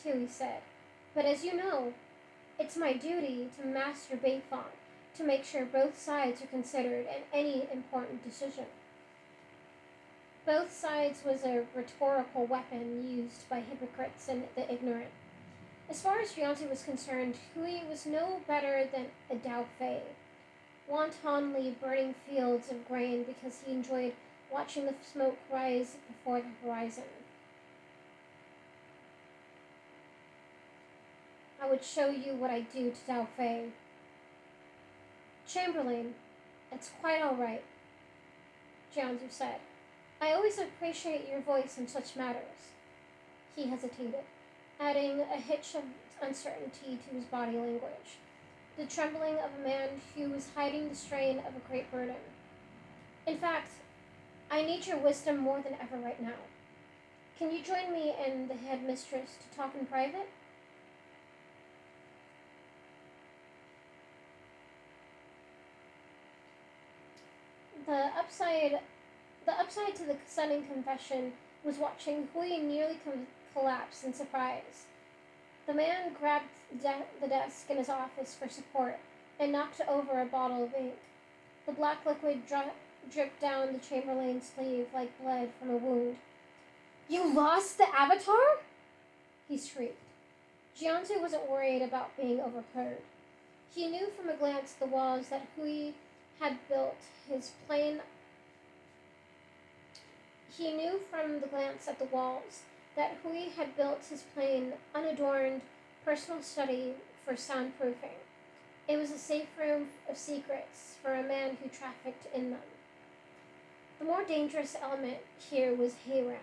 Hui said, but as you know, it's my duty to Master Beifong to make sure both sides are considered in any important decision. Both sides was a rhetorical weapon used by hypocrites and the ignorant. As far as Jianzhu was concerned, Hui was no better than a Fei, wantonly burning fields of grain because he enjoyed watching the smoke rise before the horizon. I would show you what I do to Fei. Chamberlain, it's quite all right, Jianzhu said. I always appreciate your voice in such matters. He hesitated, adding a hitch of uncertainty to his body language, the trembling of a man who was hiding the strain of a great burden. In fact, I need your wisdom more than ever right now. Can you join me and the headmistress to talk in private? The upside the upside to the sudden confession was watching Hui nearly com- collapse in surprise. The man grabbed de- the desk in his office for support and knocked over a bottle of ink. The black liquid dri- dripped down the Chamberlain's sleeve like blood from a wound. You lost the avatar? He shrieked. Jianzhu wasn't worried about being overheard. He knew from a glance at the walls that Hui had built his plain he knew from the glance at the walls that Hui had built his plain, unadorned personal study for soundproofing. It was a safe room of secrets for a man who trafficked in them. The more dangerous element here was Hei-Ran.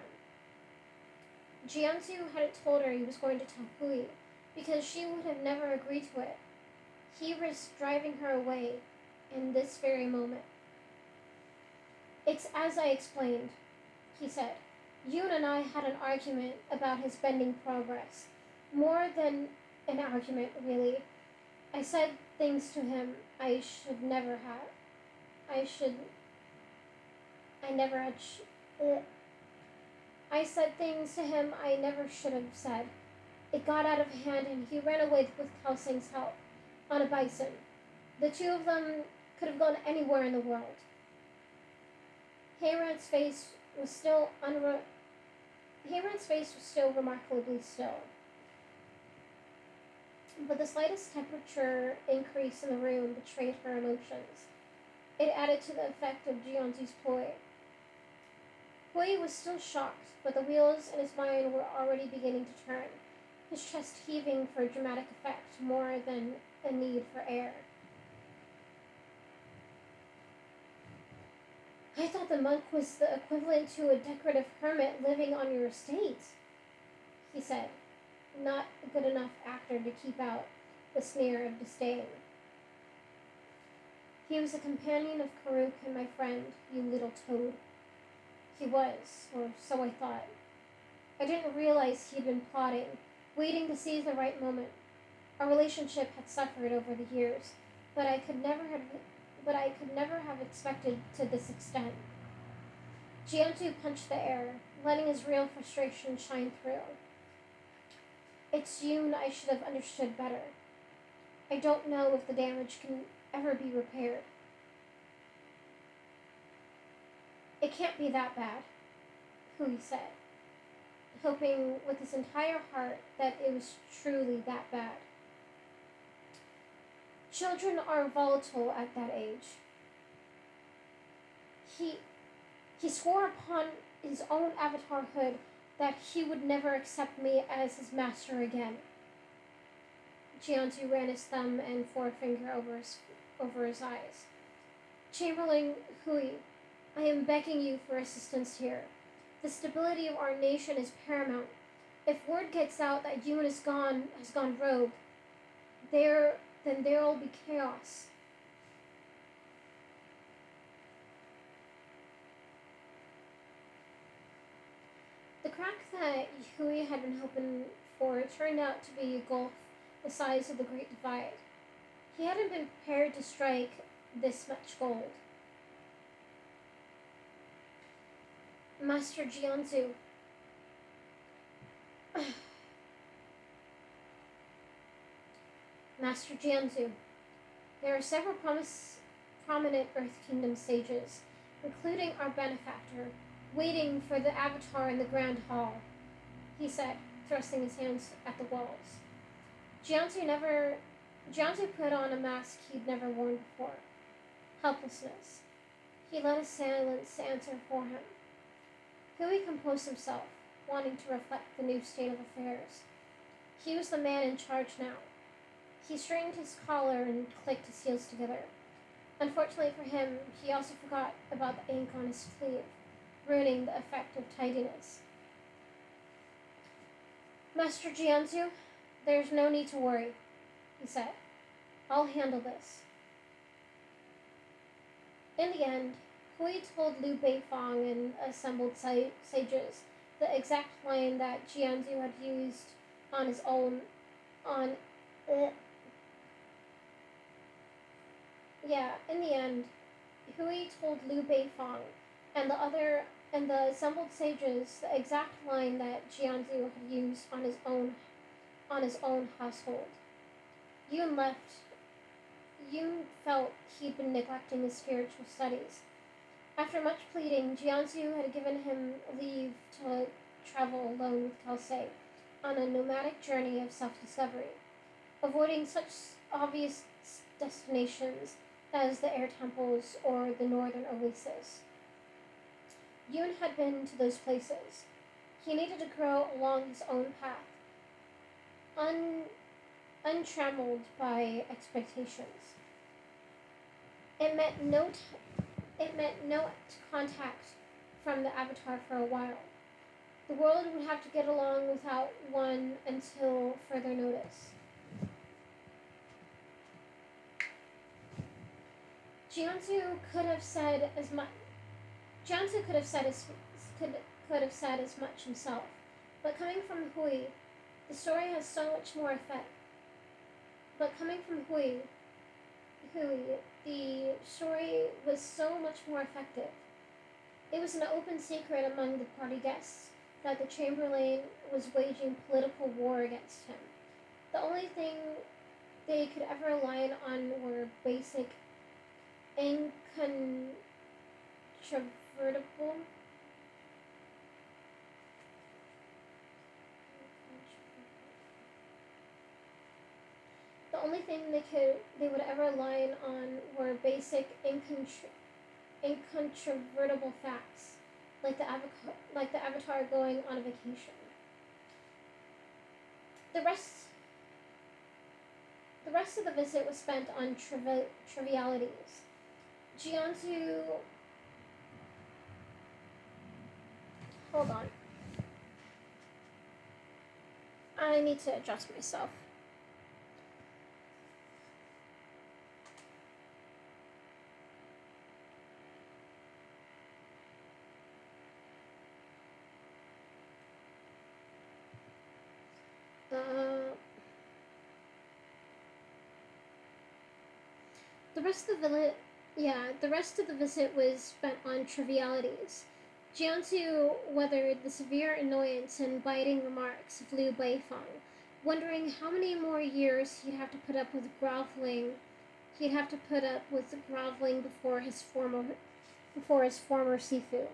Jianzhu hadn't told her he was going to tell Hui because she would have never agreed to it. He risked driving her away in this very moment. It's as I explained, he said. Yun and I had an argument about his bending progress. More than an argument, really. I said things to him I should never have. I should. I never had. Sh- uh, I said things to him I never should have said. It got out of hand and he ran away with Kelsang's help on a bison. The two of them could have gone anywhere in the world. Hei-Ran's face was still unre- Hei-Ran's face was still remarkably still. But the slightest temperature increase in the room betrayed her emotions. It added to the effect of Jianzhu's ploy. Hui was still shocked, but the wheels in his mind were already beginning to turn, his chest heaving for dramatic effect more than a need for air. I thought the monk was the equivalent to a decorative hermit living on your estate, he said, not a good enough actor to keep out the sneer of disdain. He was a companion of Kuruk and my friend, you little toad. He was, or so I thought. I didn't realize he'd been plotting, waiting to seize the right moment. Our relationship had suffered over the years, but I could never have but I could never have expected to this extent. Jianzhu punched the air, letting his real frustration shine through. It's Yun I should have understood better. I don't know if the damage can ever be repaired. It can't be that bad, Hui said, hoping with his entire heart that it was truly that bad. Children are volatile at that age. He, he swore upon his own avatarhood that he would never accept me as his master again. Jianzhu ran his thumb and forefinger over his, over his eyes. Chamberlain Hui, I am begging you for assistance here. The stability of our nation is paramount. If word gets out that Yun is gone, has gone rogue, there then there will be chaos. The crack that Hui had been hoping for turned out to be a gulf the size of the Great Divide. He hadn't been prepared to strike this much gold. Master Jianzhu. Master Jianzhu. There are several promise, prominent Earth Kingdom sages, including our benefactor, waiting for the Avatar in the Grand Hall, he said, thrusting his hands at the walls. Jianzhu never Jianzhu put on a mask he'd never worn before. Helplessness. He let his silence answer for him. Hui composed himself, wanting to reflect the new state of affairs. He was the man in charge now. He straightened his collar and clicked his heels together. Unfortunately for him, he also forgot about the ink on his sleeve, ruining the effect of tidiness. Master Jianzhu, there's no need to worry, he said. I'll handle this. In the end, Hui told Liu Beifong and assembled sages the exact line that Jianzhu had used on his own on uh, yeah, in the end, Hui told Liu Beifong and the other and the assembled sages the exact line that Jianzhu had used on his own on his own household. Yun left Yun felt he'd been neglecting his spiritual studies. After much pleading, Jianzhu had given him leave to travel alone with Kelsey on a nomadic journey of self-discovery, avoiding such obvious destinations as the air temples or the northern oasis. Yun had been to those places. He needed to grow along his own path, un, untrammeled by expectations. It meant no, t- it meant no contact from the Avatar for a while. The world would have to get along without one until further notice. Jianzhu could have said as much. Jianzhu could have said as could could have said as much himself, but coming from Hui, the story has so much more effect. But coming from Hui, Hui, the story was so much more effective. It was an open secret among the party guests that the Chamberlain was waging political war against him. The only thing they could ever rely on were basic incontrovertible the only thing they could they would ever rely on were basic incontro- incontrovertible facts, like the avatar, like the avatar going on a vacation. The rest the rest of the visit was spent on trivi- trivialities Jianzhu. Hold on. I need to adjust myself. Uh, the rest of the village yeah, the rest of the visit was spent on trivialities. Jianzhu weathered the severe annoyance and biting remarks of Liu Beifong, wondering how many more years he'd have to put up with groveling. He'd have to put up with groveling before his former, before his former Sifu.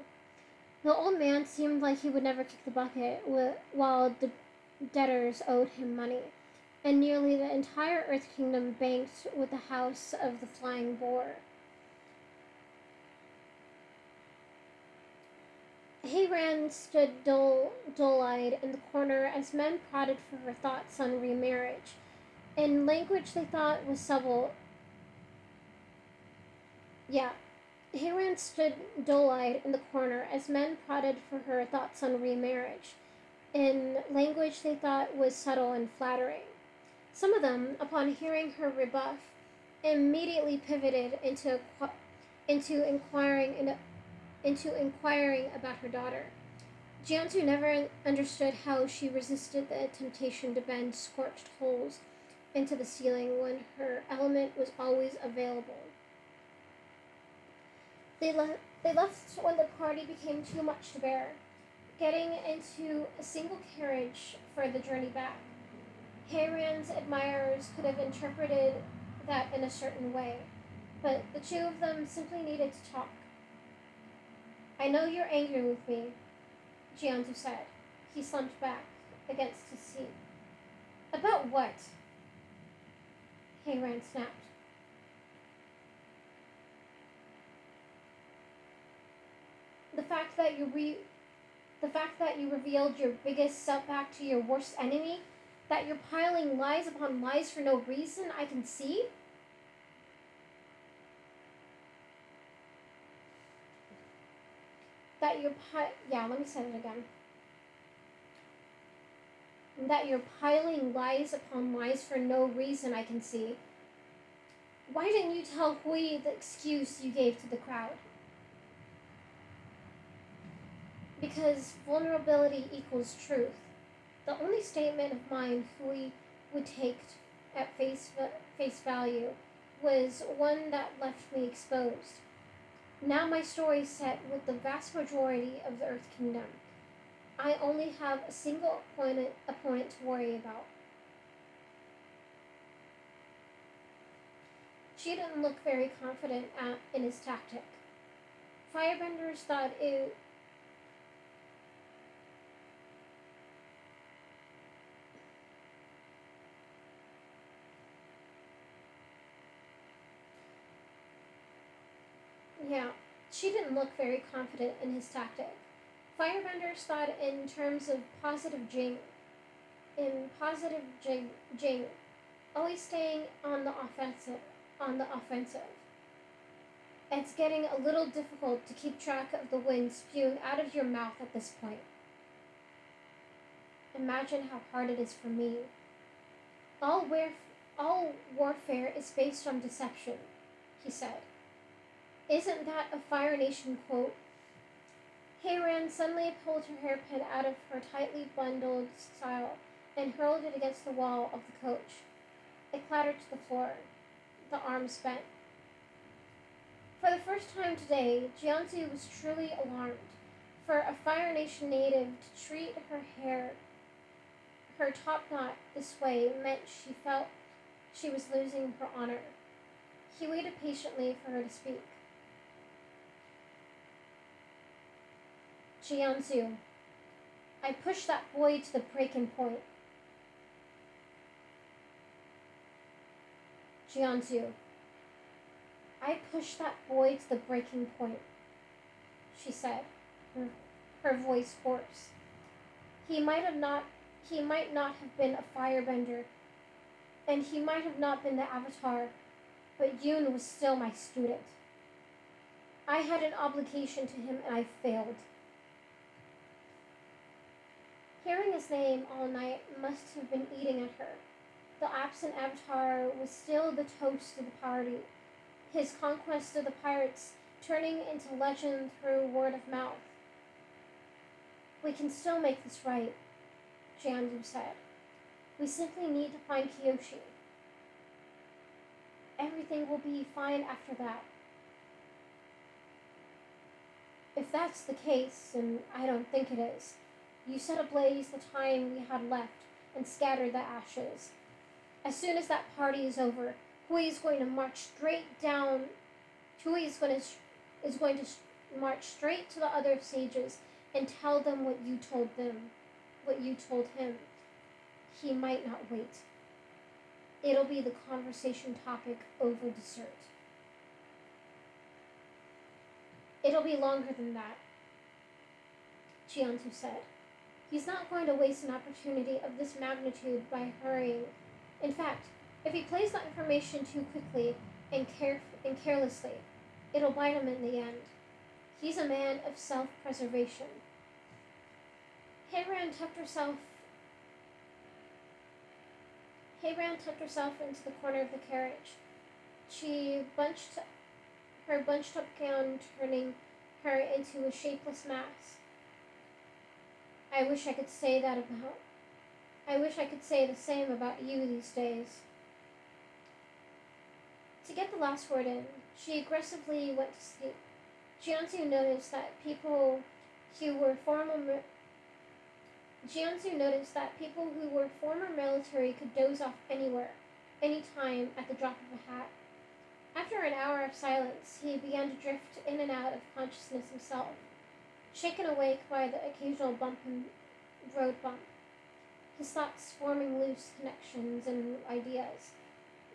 The old man seemed like he would never kick the bucket, while the debtors owed him money, and nearly the entire Earth Kingdom banked with the House of the Flying Boar. Hei-Ran stood dull, dull-eyed in the corner as men prodded for her thoughts on remarriage, in language they thought was subtle. Yeah, Hei-Ran stood dull-eyed in the corner as men prodded for her thoughts on remarriage, in language they thought was subtle and flattering. Some of them, upon hearing her rebuff, immediately pivoted into into inquiring into into inquiring about her daughter. Jianzhu never understood how she resisted the temptation to bend scorched holes into the ceiling when her element was always available. They, le- they left when the party became too much to bear, getting into a single carriage for the journey back. Hei-Ran's admirers could have interpreted that in a certain way, but the two of them simply needed to talk. I know you're angry with me, Jianzhu said. He slumped back against his seat. About what? Hei-Ran snapped. The fact that you re the fact that you revealed your biggest setback to your worst enemy, that you're piling lies upon lies for no reason, I can see. That you're pi- yeah, let me say it again. That you're piling lies upon lies for no reason, I can see. Why didn't you tell Hui the excuse you gave to the crowd? because vulnerability equals truth. The only statement of mine Hui would take at face, face value was one that left me exposed. Now my story is set with the vast majority of the Earth Kingdom. I only have a single opponent, opponent to worry about. She didn't look very confident at, in his tactic. Firebenders thought it Yeah, she didn't look very confident in his tactic. Firebenders thought in terms of positive Jing. In positive Jing, always staying on the offensive. On the offensive. It's getting a little difficult to keep track of the wind spewing out of your mouth at this point. Imagine how hard it is for me. All, warf- all warfare is based on deception, he said. Isn't that a Fire Nation quote? Hei-Ran suddenly pulled her hairpin out of her tightly bundled style and hurled it against the wall of the coach. It clattered to the floor. The arms bent. For the first time today, Jianzhu was truly alarmed. For a Fire Nation native to treat her hair, her top knot this way meant she felt she was losing her honor. He waited patiently for her to speak. Jianzhu. I pushed that boy to the breaking point. Jianzhu. I pushed that boy to the breaking point, she said, her, her voice hoarse. He might have not he might not have been a firebender, and he might have not been the avatar, but Yun was still my student. I had an obligation to him and I failed. Hearing his name all night must have been eating at her. The absent Avatar was still the toast of the party, his conquest of the pirates turning into legend through word of mouth. We can still make this right, Jianzhu said. We simply need to find Kyoshi. Everything will be fine after that. If that's the case, and I don't think it is, you set ablaze the time we had left and scattered the ashes. As soon as that party is over, Hui is going to march straight down. Hui is going to is going to march straight to the other sages and tell them what you told them, what you told him. He might not wait. It'll be the conversation topic over dessert. It'll be longer than that, Jianzhu said. He's not going to waste an opportunity of this magnitude by hurrying. In fact, if he plays that information too quickly and, care- and carelessly, it'll bite him in the end. He's a man of self preservation. Hei-Ran tucked herself Hei-Ran tucked herself into the corner of the carriage. She bunched her bunched up gown, turning her into a shapeless mass. I wish I could say that about. I wish I could say the same about you these days. To get the last word in, she aggressively went to sleep. Jianzhu noticed that people who were former Jianzhu noticed that people who were former military could doze off anywhere. any time at the drop of a hat. After an hour of silence, he began to drift in and out of consciousness himself, shaken awake by the occasional bump and road bump, his thoughts forming loose connections and ideas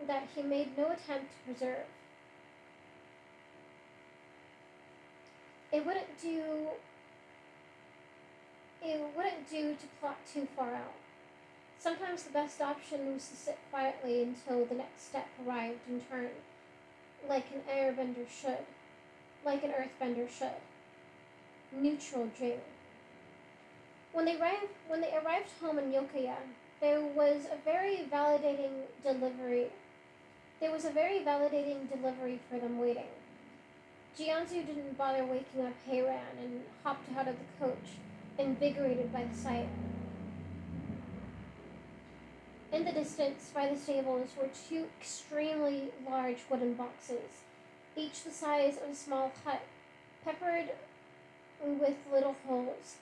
that he made no attempt to preserve. It wouldn't do it wouldn't do to plot too far out. Sometimes the best option was to sit quietly until the next step arrived in turn, like an airbender should, like an earthbender should. Neutral dream. When they arrived, when they arrived home in Yokoya, there was a very validating delivery. There was a very validating delivery for them waiting. Jianzhu didn't bother waking up Hei-Ran and hopped out of the coach, invigorated by the sight. In the distance, by the stables, were two extremely large wooden boxes, each the size of a small hut, peppered with little holes.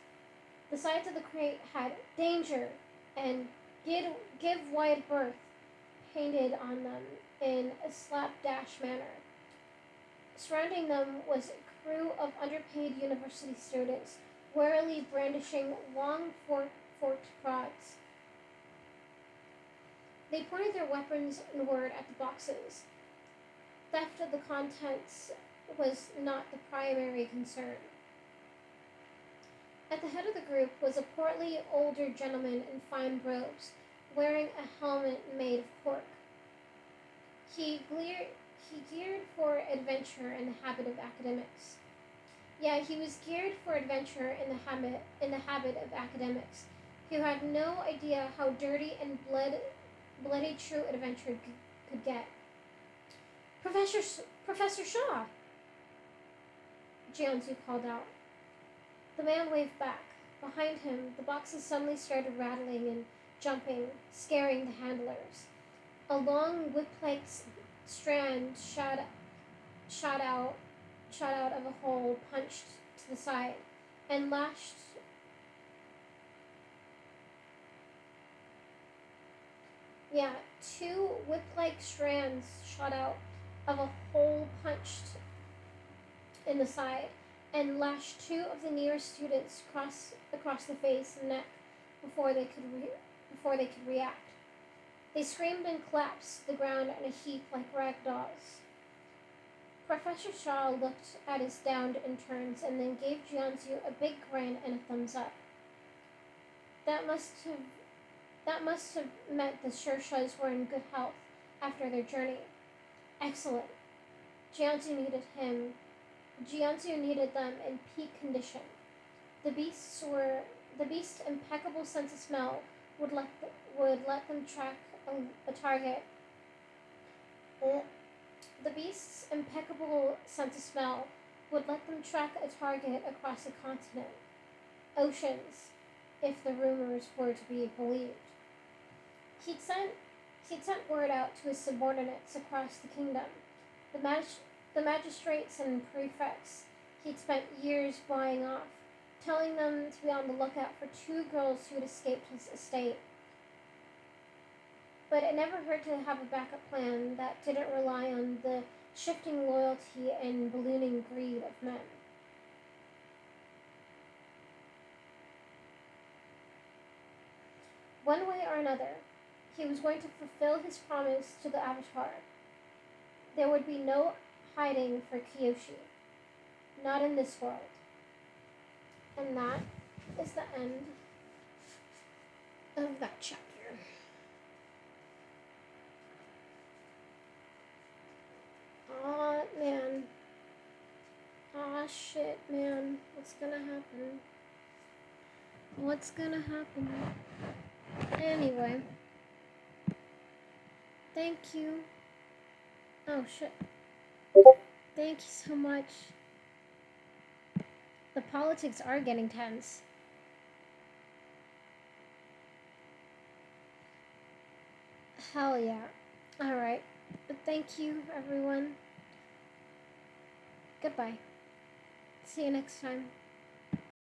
The sides of the crate had danger and give, give wide berth painted on them in a slapdash manner. Surrounding them was a crew of underpaid university students, warily brandishing long fork, forked prods. They pointed their weapons inward at the boxes. Theft of the contents was not the primary concern. At the head of the group was a portly older gentleman in fine robes, wearing a helmet made of cork. He, gleared, he geared for adventure in the habit of academics. Yeah, he was geared for adventure in the habit in the habit of academics, who had no idea how dirty and blood, bloody true adventure could get. Professor Professor Shaw, Jianzhu called out. The man waved back. Behind him, the boxes suddenly started rattling and jumping, scaring the handlers. A long whip-like strand shot, shot out, shot out of a hole punched to the side, and lashed. Yeah, two whip-like strands shot out of a hole punched in the side and lashed two of the nearest students across across the face and neck before they could re- before they could react. They screamed and collapsed to the ground in a heap like rag dolls. Professor Shaw looked at his downed interns and then gave Jianzhu a big grin and a thumbs up. That must have that must have meant the shirshus were in good health after their journey. Excellent. Jianzhu needed him Jianzhu needed them in peak condition. The beasts were the beast's impeccable sense of smell would let th- would let them track a, a target. Uh, The beast's impeccable sense of smell would let them track a target across a continent, oceans, if the rumors were to be believed. He'd sent he'd sent word out to his subordinates across the kingdom. The mag- the magistrates and prefects he'd spent years buying off, telling them to be on the lookout for two girls who had escaped his estate. But it never hurt to have a backup plan that didn't rely on the shifting loyalty and ballooning greed of men. One way or another, he was going to fulfill his promise to the Avatar. There would be no hiding for Kyoshi. Not in this world. And that is the end of that chapter. Aw, man. Aw, shit, man. What's gonna happen? What's gonna happen? Anyway. Thank you. Oh, shit. Thank you so much. The politics are getting tense. Hell yeah. Alright. But thank you, everyone. Goodbye. See you next time.